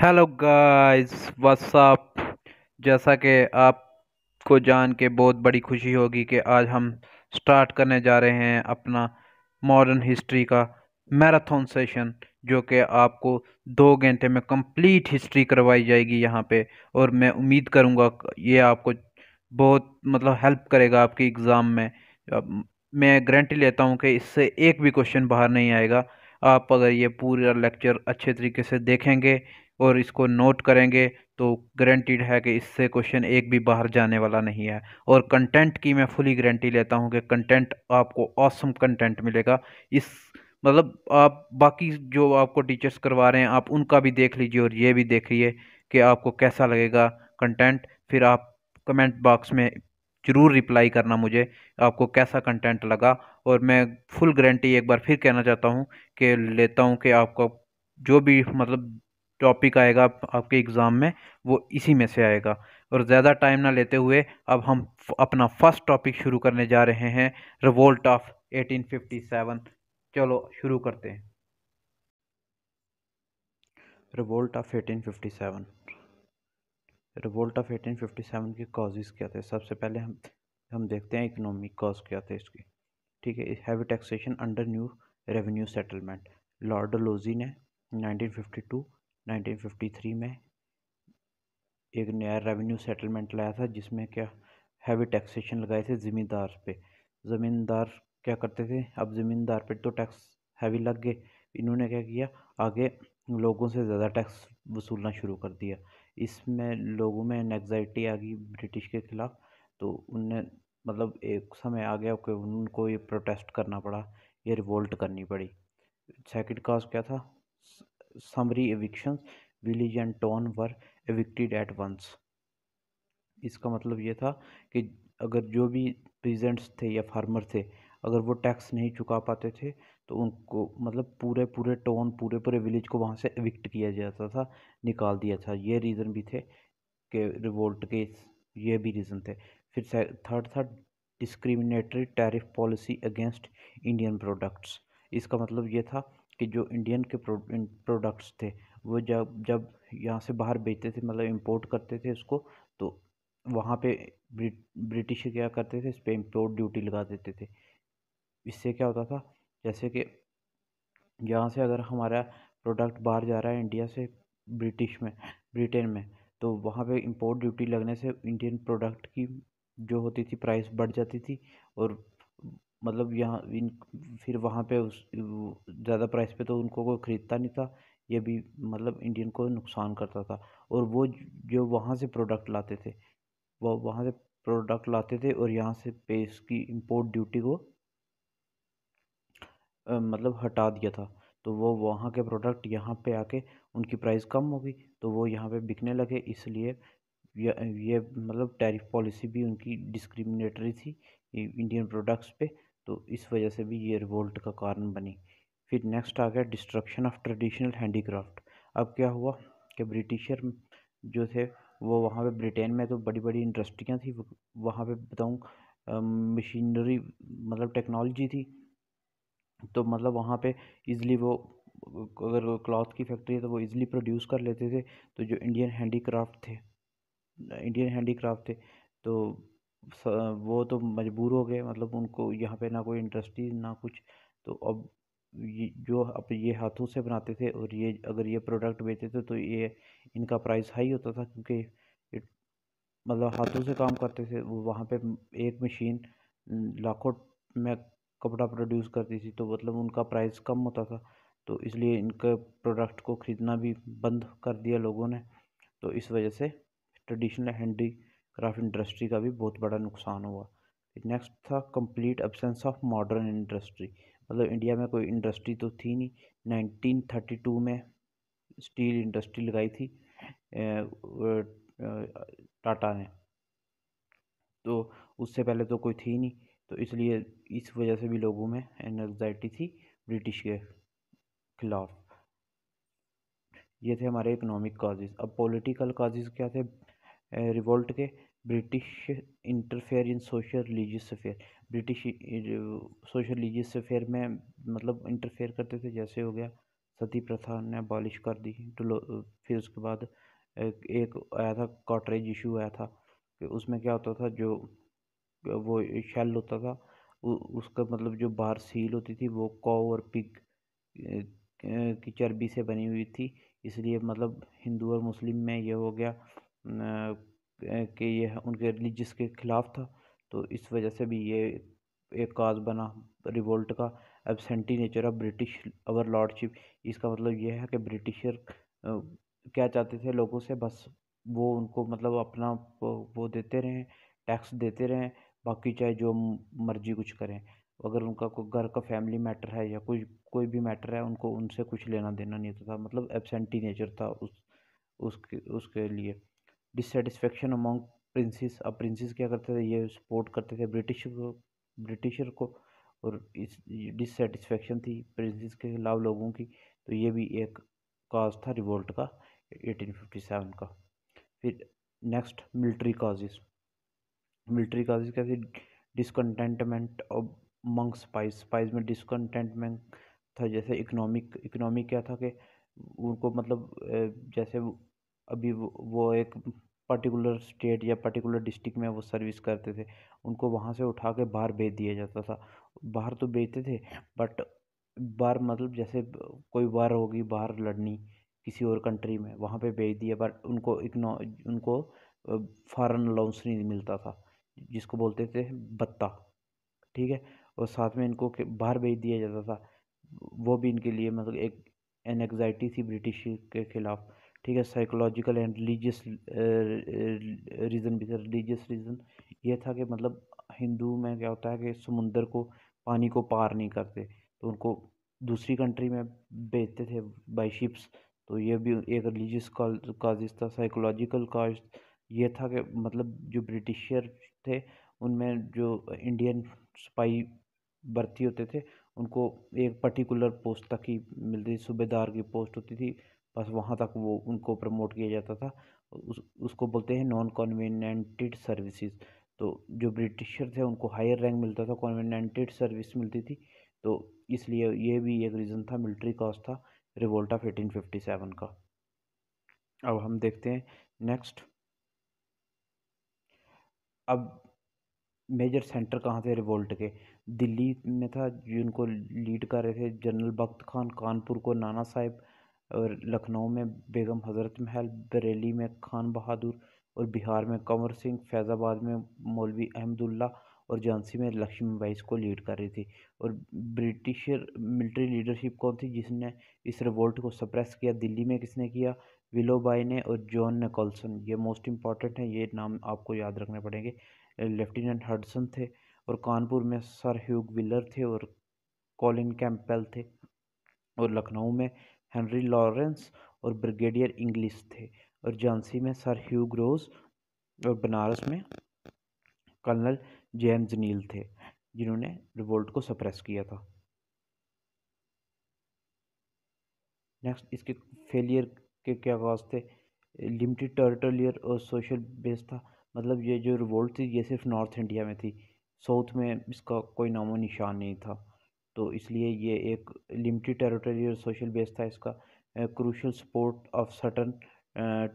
Hello guys what's up जैसा कि आपको जान के बहुत बड़ी खुशी होगी कि आज हम स्टार्ट करने जा रहे हैं अपना मॉडर्न हिस्ट्री का मैराथन सेशन जो कि आपको दो घंटे में कंप्लीट हिस्ट्री करवाई जाएगी यहाँ पे। और मैं उम्मीद करूँगा ये आपको बहुत मतलब हेल्प करेगा आपके एग्ज़ाम में। मैं गारंटी लेता हूँ कि इससे एक भी क्वेश्चन बाहर नहीं आएगा। आप अगर ये पूरा लेक्चर अच्छे तरीके से देखेंगे और इसको नोट करेंगे तो गारंटीड है कि इससे क्वेश्चन एक भी बाहर जाने वाला नहीं है। और कंटेंट की मैं फुली गारंटी लेता हूँ कि कंटेंट आपको ऑसम कंटेंट मिलेगा। इस मतलब आप बाकी जो आपको टीचर्स करवा रहे हैं, आप उनका भी देख लीजिए और ये भी देखिए कि आपको कैसा लगेगा कंटेंट फिर आप कमेंट बॉक्स में ज़रूर रिप्लाई करना मुझे, आपको कैसा कंटेंट लगा। और मैं फुल गारंटी एक बार फिर कहना चाहता हूँ कि लेता हूँ कि आपको जो भी मतलब टॉपिक आएगा आपके एग्ज़ाम में, वो इसी में से आएगा। और ज़्यादा टाइम ना लेते हुए, अब हम अपना फ़र्स्ट टॉपिक शुरू करने जा रहे हैं रिवोल्ट ऑफ़ 1857 चलो, शुरू करते हैं। रिवोल्ट ऑफ़ 1857 रिवोल्ट ऑफ़ 1857 के कॉजेज़ क्या थे? सबसे पहले हम हम देखते हैं इकोनॉमिक कॉज क्या थे इसके। ठीक है heavy taxation under new revenue settlement lord लोजी ने 1952 1953 में एक नया रेवेन्यू सेटलमेंट लाया था, जिसमें क्या हैवी टैक्सेशन लगाए थे ज़मींदार पे। ज़मींदार क्या करते थे? अब ज़मींदार पे तो टैक्स हैवी लग गए। इन्होंने क्या किया? आगे लोगों से ज़्यादा टैक्स वसूलना शुरू कर दिया। इसमें लोगों में एनजाइटी आ गई ब्रिटिश के ख़िलाफ़। तो उनने मतलब एक समय आ गया कि उनको ये प्रोटेस्ट करना पड़ा, ये रिवोल्ट करनी पड़ी। सेकंड काज क्या था? Summary eviction village and town were evicted at once इसका मतलब ये था कि अगर जो भी पीजेंट्स थे या फार्मर थे, अगर वो टैक्स नहीं चुका पाते थे तो उनको मतलब पूरे पूरे टाउन पूरे पूरे विलेज को वहाँ से एविक्ट किया जाता था, निकाल दिया था। ये रीज़न भी थे कि रिवोल्ट के ये भी रीज़न थे। फिर थर्ड था discriminatory tariff policy against Indian products इसका मतलब ये था कि जो इंडियन के प्रोडक्ट्स थे, वो जब जब यहाँ से बाहर बेचते थे मतलब इंपोर्ट करते थे उसको तो वहाँ पे ब्रिटिश क्या करते थे, इस पर इम्पोर्ट ड्यूटी लगा देते थे। इससे क्या होता था, जैसे कि यहाँ से अगर हमारा प्रोडक्ट बाहर जा रहा है इंडिया से ब्रिटिश में ब्रिटेन में तो वहाँ पे इंपोर्ट ड्यूटी लगने से इंडियन प्रोडक्ट की जो होती थी प्राइस बढ़ जाती थी और मतलब यहाँ इन फिर वहाँ पे उस ज़्यादा प्राइस पे तो उनको कोई ख़रीदता नहीं था ये भी मतलब इंडियन को नुकसान करता था। और वो जो वहाँ से प्रोडक्ट लाते थे वो वहाँ से प्रोडक्ट लाते थे और यहाँ से पे इसकी इम्पोर्ट ड्यूटी को आ, मतलब हटा दिया था। तो वो वहाँ के प्रोडक्ट यहाँ पे आके उनकी प्राइस कम हो गई तो वो यहाँ पे बिकने लगे। इसलिए ये ये मतलब टैरिफ पॉलिसी भी उनकी डिस्क्रिमिनेटरी थी इंडियन प्रोडक्ट्स पे। तो इस वजह से भी ये रिवोल्ट का कारण बनी। फिर नेक्स्ट आ गया डिस्ट्रक्शन ऑफ़ ट्रेडिशनल हैंडीक्राफ्ट अब क्या हुआ कि ब्रिटिशर जो थे, वो वहाँ पे ब्रिटेन में तो बड़ी बड़ी इंडस्ट्रियाँ थी वहाँ पे बताऊँ मशीनरी मतलब टेक्नोलॉजी थी। तो मतलब वहाँ पे इजली वो, अगर क्लॉथ की फैक्ट्री है तो वो इजली प्रोड्यूस कर लेते थे। तो जो इंडियन हैंडीक्राफ्ट थे इंडियन हैंडीक्राफ्ट थे तो वो तो मजबूर हो गए मतलब उनको यहाँ पे ना कोई इंडस्ट्री ना कुछ। तो अब ये, जो अब ये हाथों से बनाते थे और ये अगर ये प्रोडक्ट बेचते थे तो ये इनका प्राइस हाई होता था क्योंकि मतलब हाथों से काम करते थे। वो वहाँ पे एक मशीन लाखों में कपड़ा प्रोड्यूस करती थी तो मतलब उनका प्राइस कम होता था। तो इसलिए इनके प्रोडक्ट को ख़रीदना भी बंद कर दिया लोगों ने। तो इस वजह से ट्रेडिशनल हैंडी क्राफ्ट इंडस्ट्री का भी बहुत बड़ा नुकसान हुआ। नेक्स्ट था complete absence of modern industry मतलब इंडिया में कोई इंडस्ट्री तो थी नहीं। 1932 में स्टील इंडस्ट्री लगाई थी टाटा ने। तो उससे पहले तो कोई थी नहीं। तो इसलिए इस वजह से भी लोगों में एनजाइटी थी ब्रिटिश के खिलाफ। ये थे हमारे इकोनॉमिक काजेज़ अब पॉलिटिकल काजेज़ क्या थे? रिवोल्ट के। British interfere in social religious affair British social religious affair में मतलब इंटरफेयर करते थे जैसे हो गया सती प्रथा ने अबॉलिश कर दी फिर उसके बाद एक, एक आया था कॉटरेज इशू आया था कि उसमें क्या होता था जो वो शेल होता था उसका मतलब जो बाहर सील होती थी वो कॉ और पिग की चर्बी से बनी हुई थी इसलिए मतलब हिंदू और मुस्लिम में ये हो गया कि ये उनके रिलीजस के ख़िलाफ़ था तो इस वजह से भी ये एक काज बना रिवोल्ट का, absentee nature of British overlordship. इसका मतलब ये है कि ब्रिटिशर क्या चाहते थे लोगों से? बस वो उनको मतलब अपना वो देते रहें, टैक्स देते रहें, बाकी चाहे जो मर्ज़ी कुछ करें। अगर उनका कोई घर का फैमिली मैटर है या कोई कोई भी मैटर है, उनको उनसे कुछ लेना देना नहीं होता था मतलब एबसेंटी नेचर था उस, उसके उसके लिए। डिससेटिस्फेक्शन अमॉन्ग प्रिंसेस अब प्रिंसेस क्या करते थे? ये सपोर्ट करते थे ब्रिटिश को ब्रिटिशर को, और इस डिससेटिस्फेक्शन थी प्रिंसेस के खिलाफ, लोगों की। तो ये भी एक काज था रिवोल्ट का 1857 का। फिर next military causes military causes कैसे discontentment of among sepoys sepoys में डिसकंटेंटमेंट था, जैसे इकोनॉमिक इकोनॉमिक क्या था कि उनको मतलब जैसे अभी वो एक पर्टिकुलर स्टेट या पर्टिकुलर डिस्ट्रिक्ट में वो सर्विस करते थे, उनको वहाँ से उठा के बाहर भेज दिया जाता था। बाहर तो भेजते थे बट बाहर मतलब जैसे कोई वार होगी, बाहर लड़नी किसी और कंट्री में, वहाँ पे भेज दिया बट उनको इग्नो उनको फॉरेन अलाउंस नहीं मिलता था, जिसको बोलते थे बत्ता, ठीक है? और साथ में इनको बाहर भेज दिया जाता था। वो भी इनके लिए मतलब एक एनजाइटी थी ब्रिटिश के ख़िलाफ़ ठीक है साइकोलॉजिकल एंड रिलीजियस रीज़न भी था रिलीजियस रीज़न ये था कि मतलब हिंदू में क्या होता है कि समुंदर को, पानी को पार नहीं करते तो उनको दूसरी कंट्री में भेजते थे बाई शिप्स तो ये भी एक रिलीजियस काजिस था साइकोलॉजिकल काज ये था कि मतलब जो ब्रिटिशर थे, उनमें जो इंडियन सिपाही भर्ती होते थे, उनको एक पर्टिकुलर पोस्ट तक ही मिलती थी, सूबेदार की पोस्ट होती थी बस वहाँ तक वो, उनको प्रमोट किया जाता था। उस, उसको बोलते हैं नॉन कॉन्वेनेंटेड सर्विसेज़ तो जो ब्रिटिशर थे उनको हायर रैंक मिलता था कॉन्वेनेंटेड सर्विस मिलती थी। तो इसलिए ये भी एक रीज़न था मिलिट्री कॉस्ट था revolt of eighteen fifty seven का। अब हम देखते हैं नेक्स्ट अब मेजर सेंटर कहाँ थे रिवोल्ट के? दिल्ली में था, जिनको लीड कर रहे थे जनरल बख्त खान, कानपुर को नाना साहिब। और लखनऊ में बेगम हज़रत महल, बरेली में खान बहादुर और बिहार में कंवर सिंह, फैज़ाबाद में मौलवी अहमदुल्ला और झांसी में लक्ष्मी बाई को लीड कर रही थी। और ब्रिटिश मिलिट्री लीडरशिप कौन थी जिसने इस रिवोल्ट को सप्रेस किया? दिल्ली में किसने किया? विलोबाई ने और जॉन निकोलसन। ये मोस्ट इंपॉर्टेंट है, ये नाम आपको याद रखने पड़ेंगे। लेफ्टिनेंट हडसन थे और कानपुर में सर ह्यूग विलर थे और कॉलिन कैंपबेल थे। और लखनऊ में हेनरी लॉरेंस और ब्रिगेडियर इंग्लिश थे और झांसी में सर ह्यूग रोज और बनारस में कर्नल जेम्स नील थे, जिन्होंने रिवोल्ट को सप्रेस किया था। नेक्स्ट इसके फेलियर के क्या काज थे? लिमिटेड टेरिटोरियल और सोशल बेस था। मतलब ये जो रिवोल्ट थी, ये सिर्फ़ नॉर्थ इंडिया में थी। साउथ में इसका कोई नामो निशान नहीं था। तो इसलिए ये एक लिमिटेड टेरिटोरियल सोशल बेस था इसका। Crucial support of section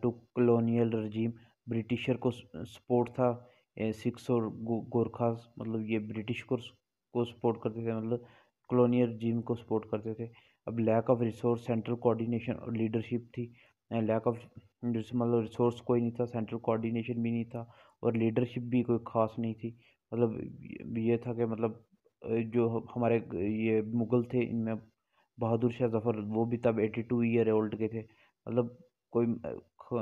to colonial regime Britisher को सपोर्ट था। सिक्स और गोरखा मतलब ये ब्रिटिश को को सपोर्ट करते थे मतलब कलोनियल रजीम को सपोर्ट करते थे। अब lack of resource central coordination और लीडरशिप थी। लैक ऑफ़ मतलब रिसोर्स कोई नहीं था सेंट्रल कोऑर्डिनेशन भी नहीं था और लीडरशिप भी कोई ख़ास नहीं थी। मतलब ये था कि मतलब जो हमारे ये मुग़ल थे, इनमें बहादुर शाह जफ़र, वो भी तब एटी टू ईयर ओल्ड के थे। मतलब कोई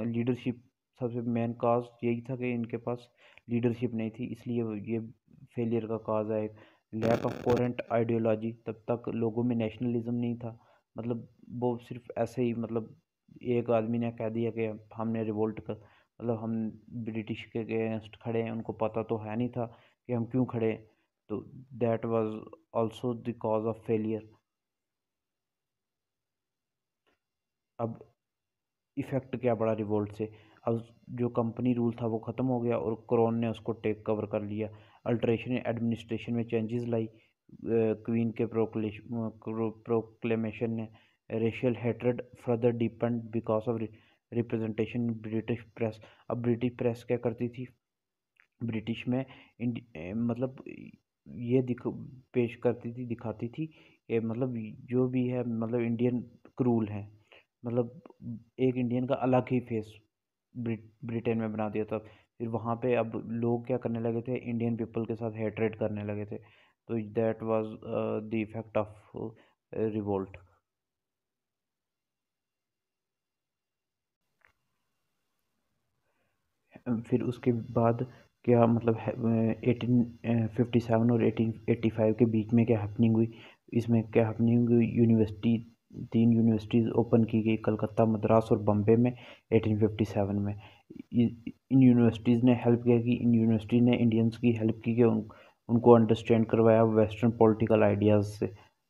लीडरशिप सबसे मेन काज यही था कि इनके पास लीडरशिप नहीं थी, इसलिए ये फेलियर का काज है लैक ऑफ़ कोरेंट आइडियोलॉजी तब तक लोगों में नेशनलिज्म नहीं था। मतलब वो सिर्फ़ ऐसे ही मतलब एक आदमी ने कह दिया कि हमने रिवोल्ट कर मतलब हम ब्रिटिश के अगेंस्ट खड़े हैं, उनको पता तो है नहीं था कि हम क्यों खड़े तो that was also the cause of failure अब इफ़ेक्ट क्या पड़ा रिवोल्ट से? अब जो कंपनी रूल था वो ख़त्म हो गया और क्रोन ने उसको टेक कवर कर लिया। अल्ट्रेशन एडमिनिस्ट्रेशन में चेंजेस लाई। क्वीन के प्रोक्लेमेशन ने racial hatred further deepened because of representation British press अब ब्रिटिश प्रेस क्या करती थी? ब्रिटिश में मतलब ये दिख, पेश करती थी, दिखाती थी कि मतलब जो भी है मतलब इंडियन क्रूल है। मतलब एक इंडियन का अलग ही फेस ब्रिटेन में बना दिया था। फिर वहाँ पे अब लोग क्या करने लगे थे? इंडियन पीपल के साथ हेट्रेड करने लगे थे। तो that was the effect of revolt फिर उसके बाद क्या मतलब एटीन फिफ्टी सेवन और एटीन एट्टी फाइव के बीच में क्या हैपनिंग हुई? इसमें क्या हैपनिंग हुई? यूनिवर्सिटी तीन यूनिवर्सिटीज़ ओपन की गई कलकत्ता मद्रास और बम्बे में 1857 में। इन यूनिवर्सिटीज़ ने हेल्प किया कि इन यूनिवर्सिटी ने इंडियंस की हेल्प की कि उन, उनको अंडरस्टैंड करवाया वेस्टर्न पॉलिटिकल आइडियाज़ से।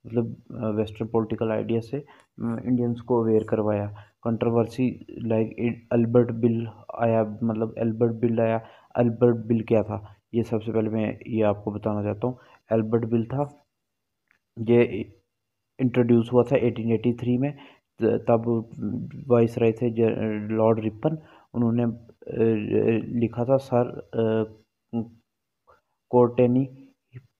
मतलब वेस्टर्न पॉलिटिकल आइडिया से इंडियंस को अवेयर करवाया। कंट्रोवर्सी लाइक अल्बर्ट बिल आया मतलब अल्बर्ट बिल आया अल्बर्ट बिल क्या था? ये सबसे पहले मैं ये आपको बताना चाहता हूँ। अल्बर्ट बिल था। ये इंट्रोड्यूस हुआ था 1883 में। तब वाइस रहे थे लॉर्ड रिपन उन्होंने लिखा था, सर कोर्टेनी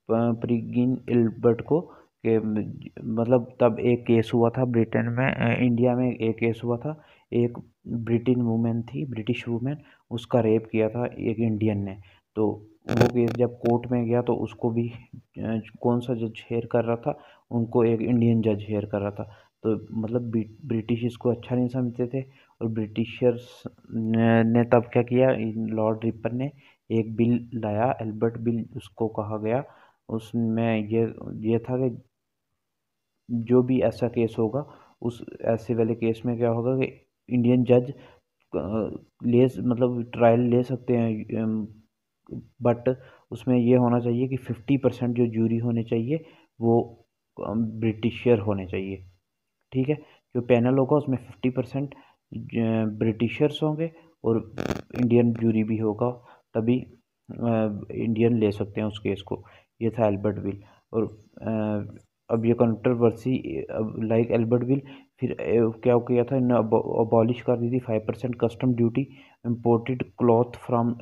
प्रिगिन एल्बर्ट को कि मतलब तब एक केस हुआ था ब्रिटेन में इंडिया में एक केस हुआ था। एक ब्रिटिन वुमेन थी ब्रिटिश वुमेन उसका रेप किया था एक इंडियन ने। तो वो केस जब कोर्ट में गया तो उसको भी कौन सा जज हेयर कर रहा था उनको एक इंडियन जज हेयर कर रहा था। तो मतलब ब्रिटिश इसको अच्छा नहीं समझते थे और ब्रिटिशर्स ने, तब क्या किया लॉर्ड रिपर ने एक बिल लाया एल्बर्ट बिल उसको कहा गया उसमें ये ये था कि जो भी ऐसा केस होगा उस ऐसे वाले केस में क्या होगा कि इंडियन जज ले मतलब ट्रायल ले सकते हैं बट उसमें यह होना चाहिए कि फिफ्टी परसेंट जो जूरी होने चाहिए, वो ब्रिटिशर होने चाहिए। ठीक है? जो पैनल होगा, उसमें फिफ्टी परसेंट ब्रिटिशर्स होंगे और इंडियन जूरी भी होगा, तभी इंडियन ले सकते हैं उस केस को। ये था एल्बर्ट विल और अब ये कंट्रोवर्सी लाइक एल्बर्ट विल फिर क्या किया था? अबॉलिश कर दी थी five percent custom duty imported cloth from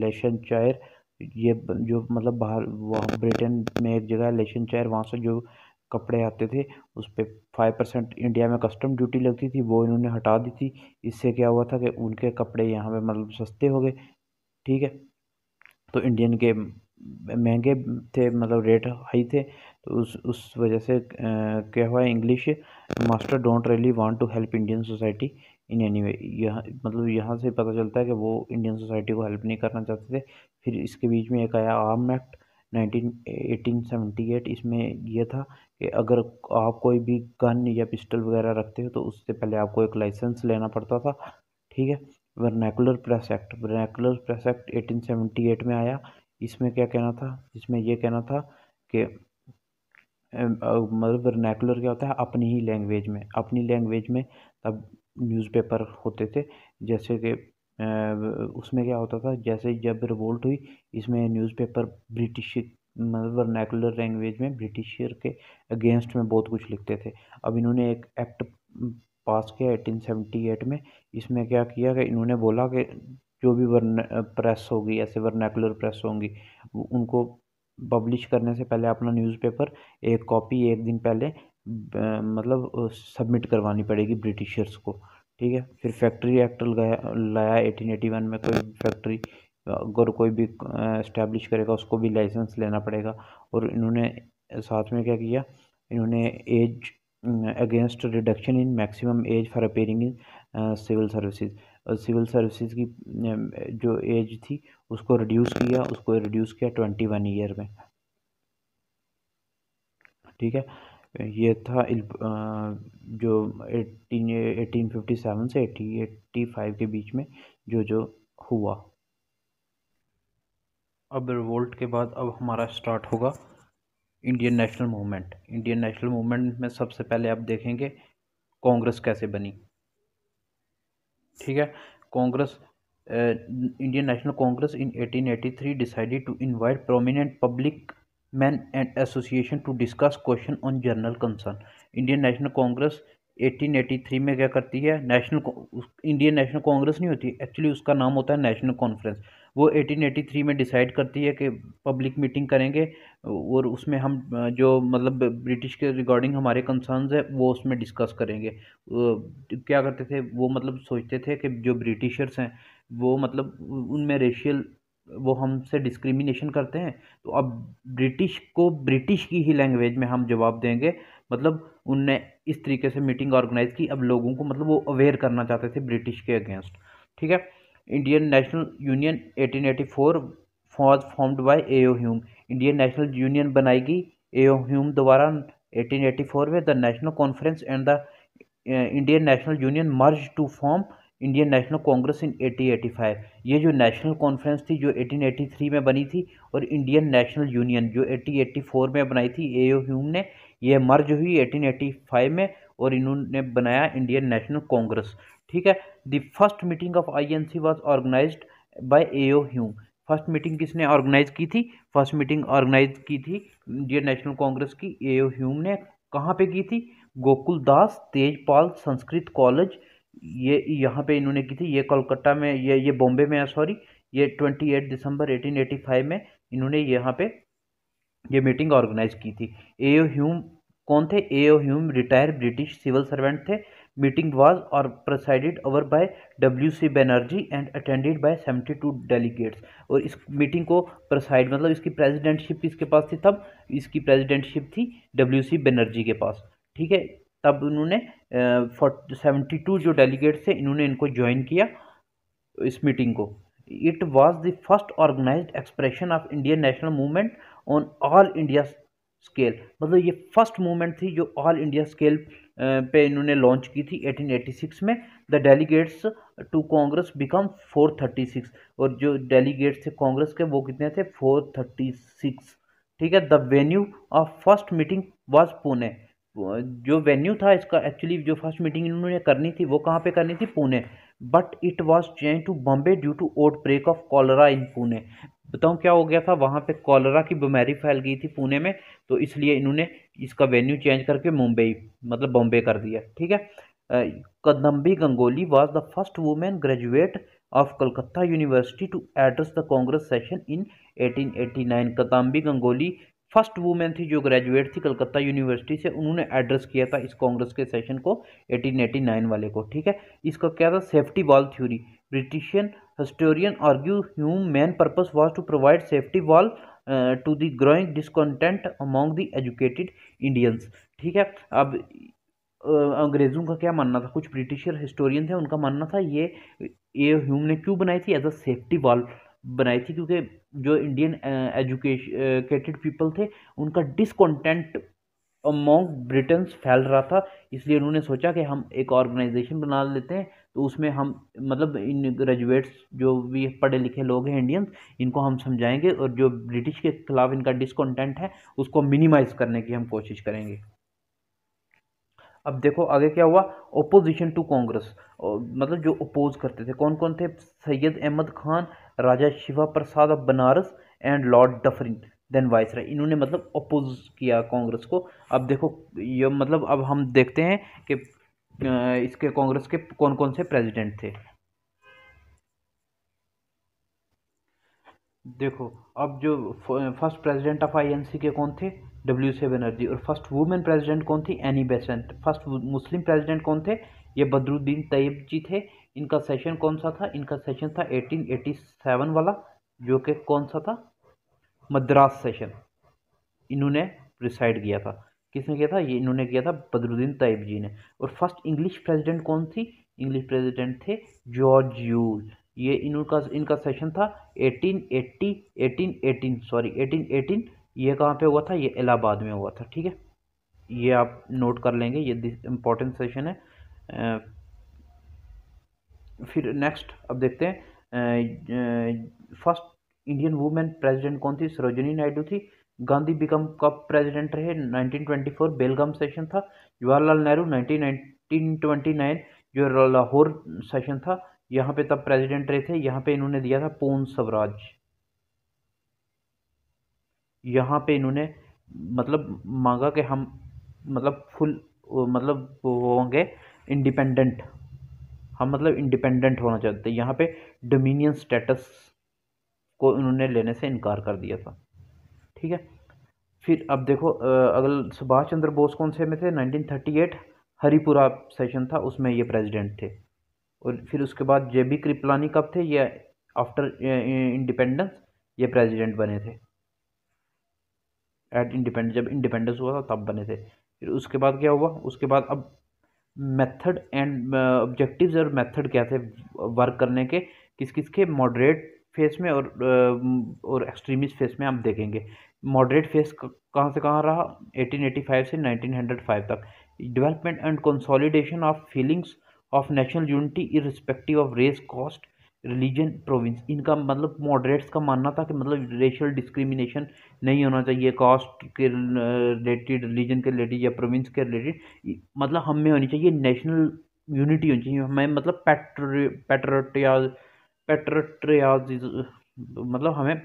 Lancashire ये जो मतलब बाहर, वहाँ ब्रिटेन में एक जगह लेशन चायर वहाँ से जो कपड़े आते थे, उस पर फाइव परसेंट इंडिया में कस्टम ड्यूटी लगती थी, वो इन्होंने हटा दी थी। इससे क्या हुआ था कि उनके कपड़े यहाँ पे मतलब सस्ते हो गए, ठीक है? तो इंडियन के महँगे थे मतलब रेट हाई थे। तो उस उस वजह से क्या हुआ English master don't really want to help Indian society in any way यहाँ मतलब यहाँ से पता चलता है कि वो इंडियन सोसाइटी को हेल्प नहीं करना चाहते थे। फिर इसके बीच में एक आया arm act nineteen eighteen seventy eight इसमें यह था कि अगर आप कोई भी गन या पिस्टल वगैरह रखते हो तो उससे पहले आपको एक लाइसेंस लेना पड़ता था। ठीक है? Vernacular press act vernacular press act eighteen seventy eight में आया। इसमें क्या कहना था? इसमें यह कहना था कि मतलब वर्नैकुलर क्या होता है? अपनी ही लैंग्वेज में। अपनी लैंग्वेज में तब न्यूज़पेपर होते थे। जैसे कि उसमें क्या होता था? जैसे जब रिवोल्ट हुई, इसमें न्यूज़पेपर ब्रिटिश मतलब वर्नैकुलर लैंग्वेज में ब्रिटिशर के अगेंस्ट में बहुत कुछ लिखते थे। अब इन्होंने एक एक्ट पास किया एटीन सेवेंटी एट में। इसमें क्या किया कि इन्होंने बोला कि जो भी वर्न प्रेस होगी, ऐसे वर्नैकुलर प्रेस होंगी उनको पब्लिश करने से पहले अपना न्यूज़पेपर एक कॉपी एक दिन पहले मतलब सबमिट करवानी पड़ेगी ब्रिटिशर्स को, ठीक है? फिर फैक्ट्री एक्ट लाया एटीन एटी वन में कोई फैक्ट्री अगर कोई भी इस्टेब्लिश करेगा उसको भी लाइसेंस लेना पड़ेगा और इन्होंने साथ में क्या किया, इन्होंने age against reduction in maximum age for appearing in civil services civil services की जो एज थी, उसको रिड्यूस किया, उसको रिड्यूस किया ट्वेंटी वन ईयर में। ठीक है? ये था जो एटीन एटीन फिफ्टी सेवन से एटी एट्टी फाइव के बीच में जो जो हुआ। अब रिवोल्ट के बाद अब हमारा स्टार्ट होगा Indian national movement Indian national movement में सबसे पहले आप देखेंगे, कांग्रेस कैसे बनी। ठीक है? Congress Indian national Congress in 1883 decided to invite prominent public man and association to discuss question on general concern Indian national Congress 1883 में क्या करती है? नेशनल इंडियन नेशनल कांग्रेस नहीं होती एक्चुअली उसका नाम होता है नेशनल कॉन्फ्रेंस वो 1883 में डिसाइड करती है कि पब्लिक मीटिंग करेंगे, और उसमें हम, जो मतलब ब्रिटिश के रिगार्डिंग हमारे कंसर्न्स है, वो उसमें डिस्कस करेंगे। क्या करते थे, वो मतलब सोचते थे कि जो ब्रिटिशर्स हैं, वो मतलब उनमें रेशियल वो हमसे डिस्क्रिमिनेशन करते हैं। तो अब ब्रिटिश को ब्रिटिश की ही लैंग्वेज में हम जवाब देंगे। मतलब उनने इस तरीके से मीटिंग ऑर्गेनाइज की, अब लोगों को मतलब वो अवेयर करना चाहते थे ब्रिटिश के अगेंस्ट ठीक है? Indian national union 1884 was formed by A O Hume Indian national union बनाएगी एओ ह्यूम द्वारा 1884 में the national conference and the Indian national union merge to form Indian national Congress in 1885 ये जो national conference थी, जो 1883 में बनी थी और इंडियन नेशनल यूनियन जो 1884 में बनाई थी एओ ह्यूम ने, ये मर्ज हुई 1885 में और इन्होंने बनाया इंडियन नेशनल कांग्रेस ठीक है? The first meeting of I N C was organise by A O Hume first meeting किसने ऑर्गेनाइज की थी? फ़र्स्ट मीटिंग ऑर्गेनाइज की थी इंडियन नेशनल कांग्रेस की एओ ह्यूम ने। कहाँ पे की थी? गोकुल दास तेजपाल संस्कृत कॉलेज। ये, यहाँ पे इन्होंने की थी। ये कोलकाता में, ये ये बॉम्बे में है सॉरी ये twenty eight December eighteen eighty five में इन्होंने यहाँ पे ये मीटिंग ऑर्गेनाइज की थी। एओ ह्यूम कौन थे? A O Hume retire British civil servant थे। मीटिंग वाज और presided over by W C Banerjee and attended by seventy two delegates और इस मीटिंग को प्रोसाइड मतलब इसकी प्रेसिडेंटशिप किसके पास थी? तब इसकी प्रेसिडेंटशिप थी डब्ल्यू सी बनर्जी के पास। ठीक है? तब उन्होंने सेवेंटी टू जो डेलीगेट्स थे, इन्होंने इनको ज्वाइन किया इस मीटिंग को। It was the first organise expression of Indian national movement on all India scale मतलब ये फ़र्स्ट मूवमेंट थी जो ऑल इंडिया स्केल पे इन्होंने लॉन्च की थी 1886 में। The delegates to Congress become 436 और जो डेलीगेट्स थे कांग्रेस के, वो कितने थे? 436 ठीक है? The venue of first meeting was Pune जो वेन्यू था, इसका एक्चुअली जो फ़र्स्ट मीटिंग इन्होंने करनी थी, वो कहाँ पे करनी थी? Pune but it was change to Bombay due to outbreak of cholera in Pune बताऊँ क्या हो गया था? वहाँ पे कॉलरा की बीमारी फैल गई थी पुणे में तो इसलिए इन्होंने इसका वेन्यू चेंज करके मुंबई मतलब बॉम्बे कर दिया, ठीक है? Kadambini Ganguly was the first woman graduate of Calcutta university to address the Congress session in 1889 Kadambini Ganguly first woman थी जो ग्रेजुएट थी कलकत्ता यूनिवर्सिटी से, उन्होंने एड्रेस किया था इस कांग्रेस के सेशन को 1889 वाले को, ठीक है? इसका क्या था? Safety valve theory British historian argue Hume main purpose was to provide safety valve to the growing discontent among the educated Indians ठीक है? अब अंग्रेज़ों का क्या मानना था? कुछ ब्रिटिशर हिस्टोरियन थे, उनका मानना था ये ये ह्यूम ने क्यों बनाई थी? एज अ सेफ्टी वॉल बनाई थी, क्योंकि जो इंडियन एजुकेटेड पीपल थे, उनका डिसकॉन्टेंट अमोंग ब्रिटन्स फैल रहा था। इसलिए उन्होंने सोचा कि हम एक ऑर्गेनाइजेशन बना लेते हैं तो उसमें हम मतलब इन ग्रेजुएट्स जो भी पढ़े लिखे लोग हैं इंडियंस इनको हम समझाएँगे और जो ब्रिटिश के खिलाफ इनका डिसकॉन्टेंट है, उसको मिनिमाइज़ करने की हम कोशिश करेंगे। अब देखो आगे क्या हुआ? ओपोजिशन टू कांग्रेस मतलब जो अपोज करते थे कौन कौन थे? Syed Ahmad Khan, Raja Shiva Prasad of Banaras and Lord Dufferin then viceroy इन्होंने मतलब अपोज किया कांग्रेस को। अब देखो, ये मतलब अब हम देखते हैं कि इसके कांग्रेस के कौन कौन से प्रेसिडेंट थे? देखो, अब जो फ़र्स्ट प्रेसिडेंट ऑफ़ आईएनसी के कौन थे? डब्ल्यू सी बनर्जी और फ़र्स्ट वुमेन प्रेसिडेंट कौन थी? Annie Besant first Muslim president कौन थे? ये बदरुद्दीन तैयब जी थे। इनका सेशन कौन सा था? इनका सेशन था 1887 वाला, जो कि कौन सा था? मद्रास सेशन। इन्होंने प्रिसाइड किया था। किसने किया था? ये इन्होंने किया था बदरुद्दीन तैयब जी ने। और फ़र्स्ट इंग्लिश प्रेसिडेंट कौन थी? इंग्लिश प्रेसिडेंट थे जॉर्ज यूल ये इनका इनका सेशन था 1880 1818 सॉरी 1818 ये कहाँ पे हुआ था? ये इलाहाबाद में हुआ था, ठीक है? ये आप नोट कर लेंगे, ये इम्पोर्टेंट सेशन है। फिर नेक्स्ट अब देखते हैं। फ़र्स्ट इंडियन वुमेन प्रेसिडेंट कौन थी? सरोजनी नायडू थी। गांधी बिकम कब प्रेसिडेंट रहे? 1924 बेलगाम सेशन था। जवाहरलाल नेहरू 1929 जो लाहौर सेशन था, यहाँ पे तब प्रेसिडेंट रहे थे। यहाँ पे इन्होंने दिया था पूर्ण स्वराज। यहाँ पे इन्होंने मतलब मांगा कि हम मतलब फुल मतलब होंगे इंडिपेंडेंट हम मतलब इंडिपेंडेंट होना चाहते यहाँ पे डोमिनियन स्टेटस को इन्होंने लेने से इनकार कर दिया था। ठीक है? फिर अब देखो अगर सुभाष चंद्र बोस कौन से में थे? 1938 हरिपुरा सेशन था, उसमें ये प्रेसिडेंट थे। और फिर उसके बाद जे बी कृपलानी कब थे? ये आफ्टर इंडिपेंडेंस ये प्रेसिडेंट बने थे। एट इंडिपेंडेंस जब इंडिपेंडेंस हुआ था, तब बने थे। फिर उसके बाद क्या हुआ? उसके बाद अब मेथड एंड ऑब्जेक्टिव्स और मेथड क्या थे? वर्क करने के किस किस के? मॉडरेट फेस में और और एक्सट्रीमिस्ट फेस में हम देखेंगे। मॉडरेट फेस कहाँ से कहाँ रहा? 1885 से 1905 तक। Development and consolidation of feelings of national unity irrespective of race caste religion province इनका मतलब मॉडरेट्स का मानना था कि मतलब रेशियल डिस्क्रिमिनेशन नहीं होना चाहिए। कास्ट के रिलेटेड रिलीजन के रिलेटेड या प्रोविंस के रिलेटेड मतलब हम में होनी चाहिए नेशनल यूनिटी होनी चाहिए। हमें मतलब पैट्र पैट्रोटियाज पैट्रोटियाज मतलब हमें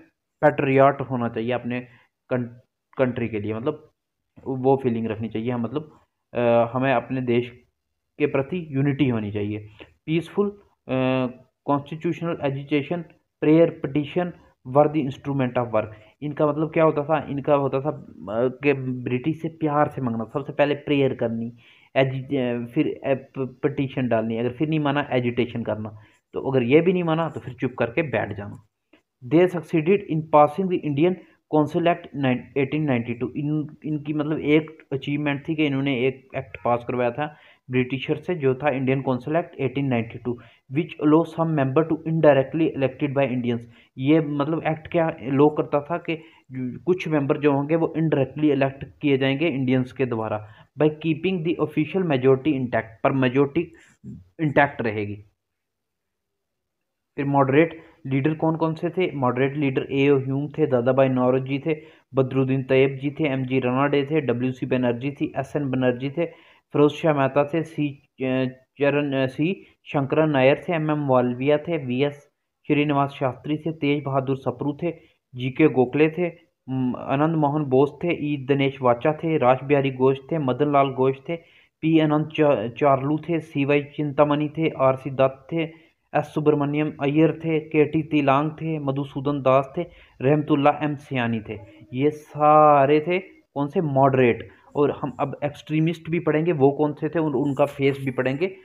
पैट्रियाट होना चाहिए अपने कंट्री के लिए। मतलब वो फीलिंग रखनी चाहिए। हम मतलब आ, हमें अपने देश के प्रति यूनिटी होनी चाहिए। Peaceful constitutional education prayer petition were the instrument of work इनका मतलब क्या होता था? इनका होता था कि ब्रिटिश से प्यार से मांगना। सबसे पहले प्रेयर करनी एजि फिर पटिशन डालनी। अगर फिर नहीं माना एजुटेशन करना। तो अगर ये भी नहीं माना तो फिर चुप करके बैठ जाना। They succeeded in passing the Indian council act eighteen ninety two, इन, इनकी मतलब एक अचीवमेंट थी कि इन्होंने एक एक्ट पास करवाया था ब्रिटिशर से, जो था Indian council act 1892 which allow some member to indirectly elected by Indians ये मतलब एक्ट क्या लो करता था कि कुछ मेंबर जो होंगे वो इनडायरेक्टली इलेक्ट किए जाएँगे इंडियंस के द्वारा by keeping the official majority intact पर मेजोरिटी इंटैक्ट रहेगी। फिर मॉडरेट लीडर कौन कौन से थे? Moderate leader A O Hume थे दादा भाई नौरोजी थे बदरुद्दीन तैयब जी थे एम जी रनाडे थे डब्ल्यू सी बनर्जी थी एस एन बनर्जी थे फिरोज शाह मेहता थे सी चरण सी शंकरन नायर थे एम एम वालविया थे वी एस श्रीनिवास शास्त्री थे तेज बहादुर सप्रू थे जी के गोखले थे आनंद मोहन बोस थे ई दिनेश वाचा थे राज बिहारी घोष थे मदन लाल घोष थे पी अनंत चा, चारलू थे सी वाई चिंतामणि थे आर सी दत्त थे एस सुब्रमण्यम अय्यर थे, के टी तिलांग थे, मधुसूदन दास थे रहमतुल्ला एम सियानी थे। ये सारे थे कौन से मॉडरेट? और हम अब एक्सट्रीमिस्ट भी पढ़ेंगे, वो कौन से थे? और उनका फेस भी पढ़ेंगे।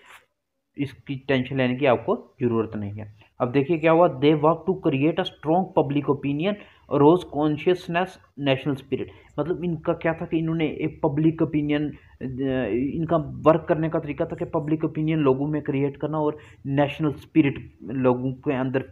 इसकी टेंशन लेने की आपको ज़रूरत नहीं है। अब देखिए क्या हुआ they work to create a strong public opinion rouse consciousness national spirit मतलब इनका क्या था कि इन्होंने एक पब्लिक ओपिनियन इनका वर्क करने का तरीका था कि पब्लिक ओपिनियन लोगों में क्रिएट करना और नेशनल स्पिरिट लोगों के अंदर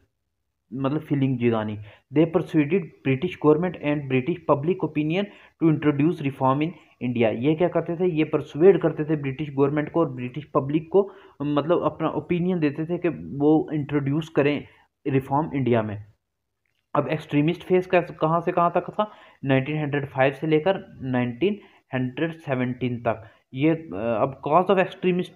मतलब feeling जगानी। They persuaded British government and British public opinion to introduce reform in India. ये क्या करते थे? ये परसुएड करते थे ब्रिटिश गवर्नमेंट को और ब्रिटिश पब्लिक को मतलब अपना ओपिनियन देते थे कि वो इंट्रोड्यूस करें रिफॉर्म इंडिया में। अब एक्सट्रीमिस्ट फेस कहाँ से कहाँ तक था? 1905 से लेकर 1917 तक। ये अब कॉज ऑफ़ एक्सट्रीमिस्ट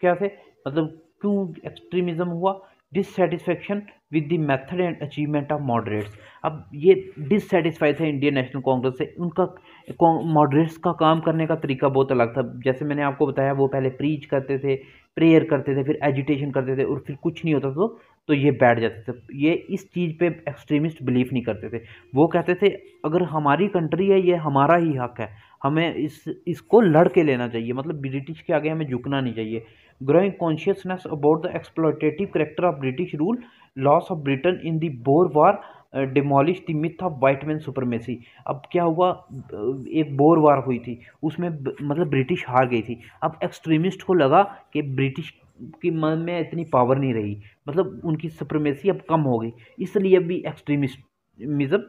क्या थे? मतलब क्यों एक्सट्रीमिज्म हुआ? Dissatisfaction with the method and achievement of moderates अब ये डिससेटिस्फाइड थे इंडियन नेशनल कांग्रेस से। उनका मॉडरेट्स का काम करने का तरीका बहुत अलग था। जैसे मैंने आपको बताया, वो पहले प्रीच करते थे प्रेयर करते थे, फिर एजुटेशन करते थे और फिर कुछ नहीं होता तो तो ये बैठ जाते थे। ये इस चीज़ पे एक्सट्रीमिस्ट बिलीव नहीं करते थे। वो कहते थे, अगर हमारी कंट्री है, ये हमारा ही हक है। हमें इस, इसको लड़ के लेना चाहिए। मतलब ब्रिटिश के आगे हमें झुकना नहीं चाहिए। Growing consciousness about the exploitative character of British rule loss of Britain in the Boer war demolish the myth of white man supremacy अब क्या हुआ? एक बोर वार हुई थी। उसमें मतलब ब्रिटिश हार गई थी। अब एक्सट्रीमिस्ट को लगा कि ब्रिटिश की मन में इतनी पावर नहीं रही। मतलब उनकी सुपरमेसी अब कम हो गई। इसलिए भी एक्सट्रीमिज्म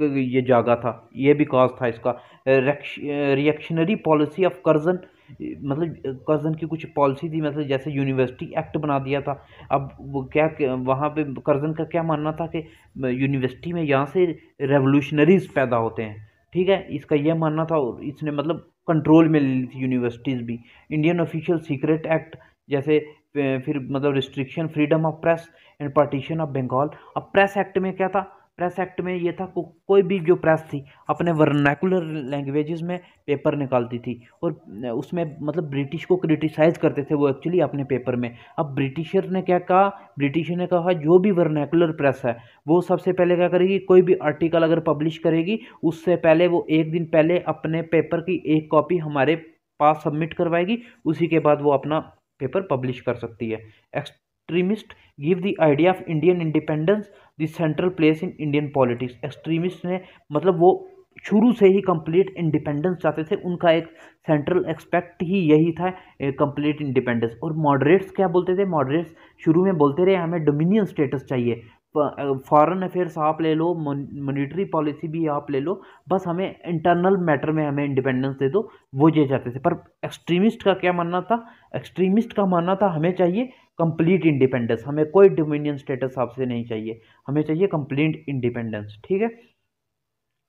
ये जागा था। ये भी कॉज था इसका। रिएक्शनरी पॉलिसी ऑफ़ कर्जन मतलब कर्जन की कुछ पॉलिसी थी मतलब जैसे यूनिवर्सिटी एक्ट बना दिया था। अब वो क्या वहाँ पे कर्जन का क्या मानना था कि यूनिवर्सिटी में यहाँ से रेवोल्यूशनरीज पैदा होते हैं। ठीक है? इसका यह मानना था और इसने मतलब कंट्रोल में ली थी यूनिवर्सिटीज़ भी। इंडियन ऑफिशियल सीक्रेट एक्ट जैसे, फिर मतलब restriction freedom of press and partition of Bengal अब प्रेस एक्ट में क्या था? प्रेस एक्ट में ये था को, कोई भी जो प्रेस थी अपने वर्नैकुलर लैंग्वेजेस में पेपर निकालती थी और उसमें मतलब ब्रिटिश को क्रिटिसाइज़ करते थे वो एक्चुअली अपने पेपर में। अब ब्रिटिशर ने क्या कहा? ब्रिटिशर ने कहा जो भी वर्नैकुलर प्रेस है वो सबसे पहले क्या करेगी? कोई भी आर्टिकल अगर पब्लिश करेगी उससे पहले वो एक दिन पहले अपने पेपर की एक कॉपी हमारे पास सबमिट करवाएगी उसी के बाद वो अपना पेपर पब्लिश कर सकती है। Extremist give the idea of Indian independence the central place in Indian politics extremist ने मतलब वो शुरू से ही कंप्लीट इंडिपेंडेंस चाहते थे, उनका एक सेंट्रल एक्सपेक्ट ही यही था कंप्लीट इंडिपेंडेंस और मॉडरेट्स क्या बोलते थे? मॉडरेट्स शुरू में बोलते रहे, हमें डोमिनियन स्टेटस चाहिए। फॉरेन अफेयर्स आप ले लो मॉनिटरी पॉलिसी भी आप ले लो, बस हमें इंटरनल मैटर में हमें इंडिपेंडेंस दे दो, वो ये चाहते थे। पर एक्सट्रीमिस्ट का क्या मानना था? एक्सट्रीमिस्ट का मानना था, हमें चाहिए कंप्लीट इंडिपेंडेंस हमें कोई डोमिनियन स्टेटस आपसे नहीं चाहिए, हमें चाहिए कंप्लीट इंडिपेंडेंस ठीक है?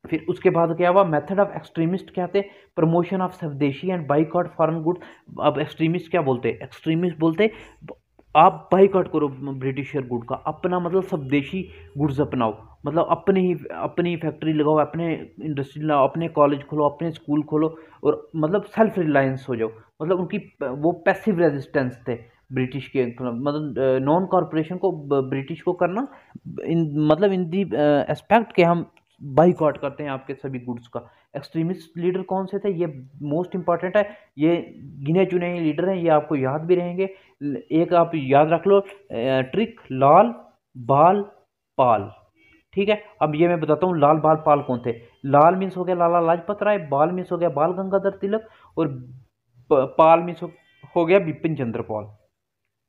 फिर उसके बाद क्या हुआ? मेथड ऑफ़ एक्सट्रीमिस्ट क्या थे? Promotion of swadeshi and boycott foreign good अब एक्सट्रीमिस्ट क्या बोलते? एक्सट्रीमिस्ट बोलते आप बाइकआउट करो ब्रिटिशर गुड का। अपना मतलब स्वदेशी गुड्स अपनाओ। मतलब अपने ही, अपनी ही फैक्ट्री लगाओ, अपने इंडस्ट्री लगाओ अपने कॉलेज खोलो, अपने स्कूल खोलो और मतलब सेल्फ रिलायंस हो जाओ। मतलब उनकी वो पैसिव रेजिस्टेंस थे ब्रिटिश के मतलब नॉन कॉरपोरेशन को ब्रिटिश को करना इन मतलब इन दी एस्पेक्ट के हम बाइकआउट करते हैं आपके सभी गुड्स का। एक्सट्रीमिस्ट लीडर कौन से थे? ये मोस्ट इंपॉर्टेंट है। ये गिने चुने लीडर हैं, ये आपको याद भी रहेंगे। एक आप याद रख लो ट्रिक लाल, बाल, पाल। ठीक है? अब ये मैं बताता हूँ, लाल, बाल, पाल कौन थे? लाल मीन्स हो गया लाला लाजपत राय, बाल मीन्स हो गया बाल गंगाधर तिलक और पाल मीन्स हो गया बिपिन चंद्र पाल।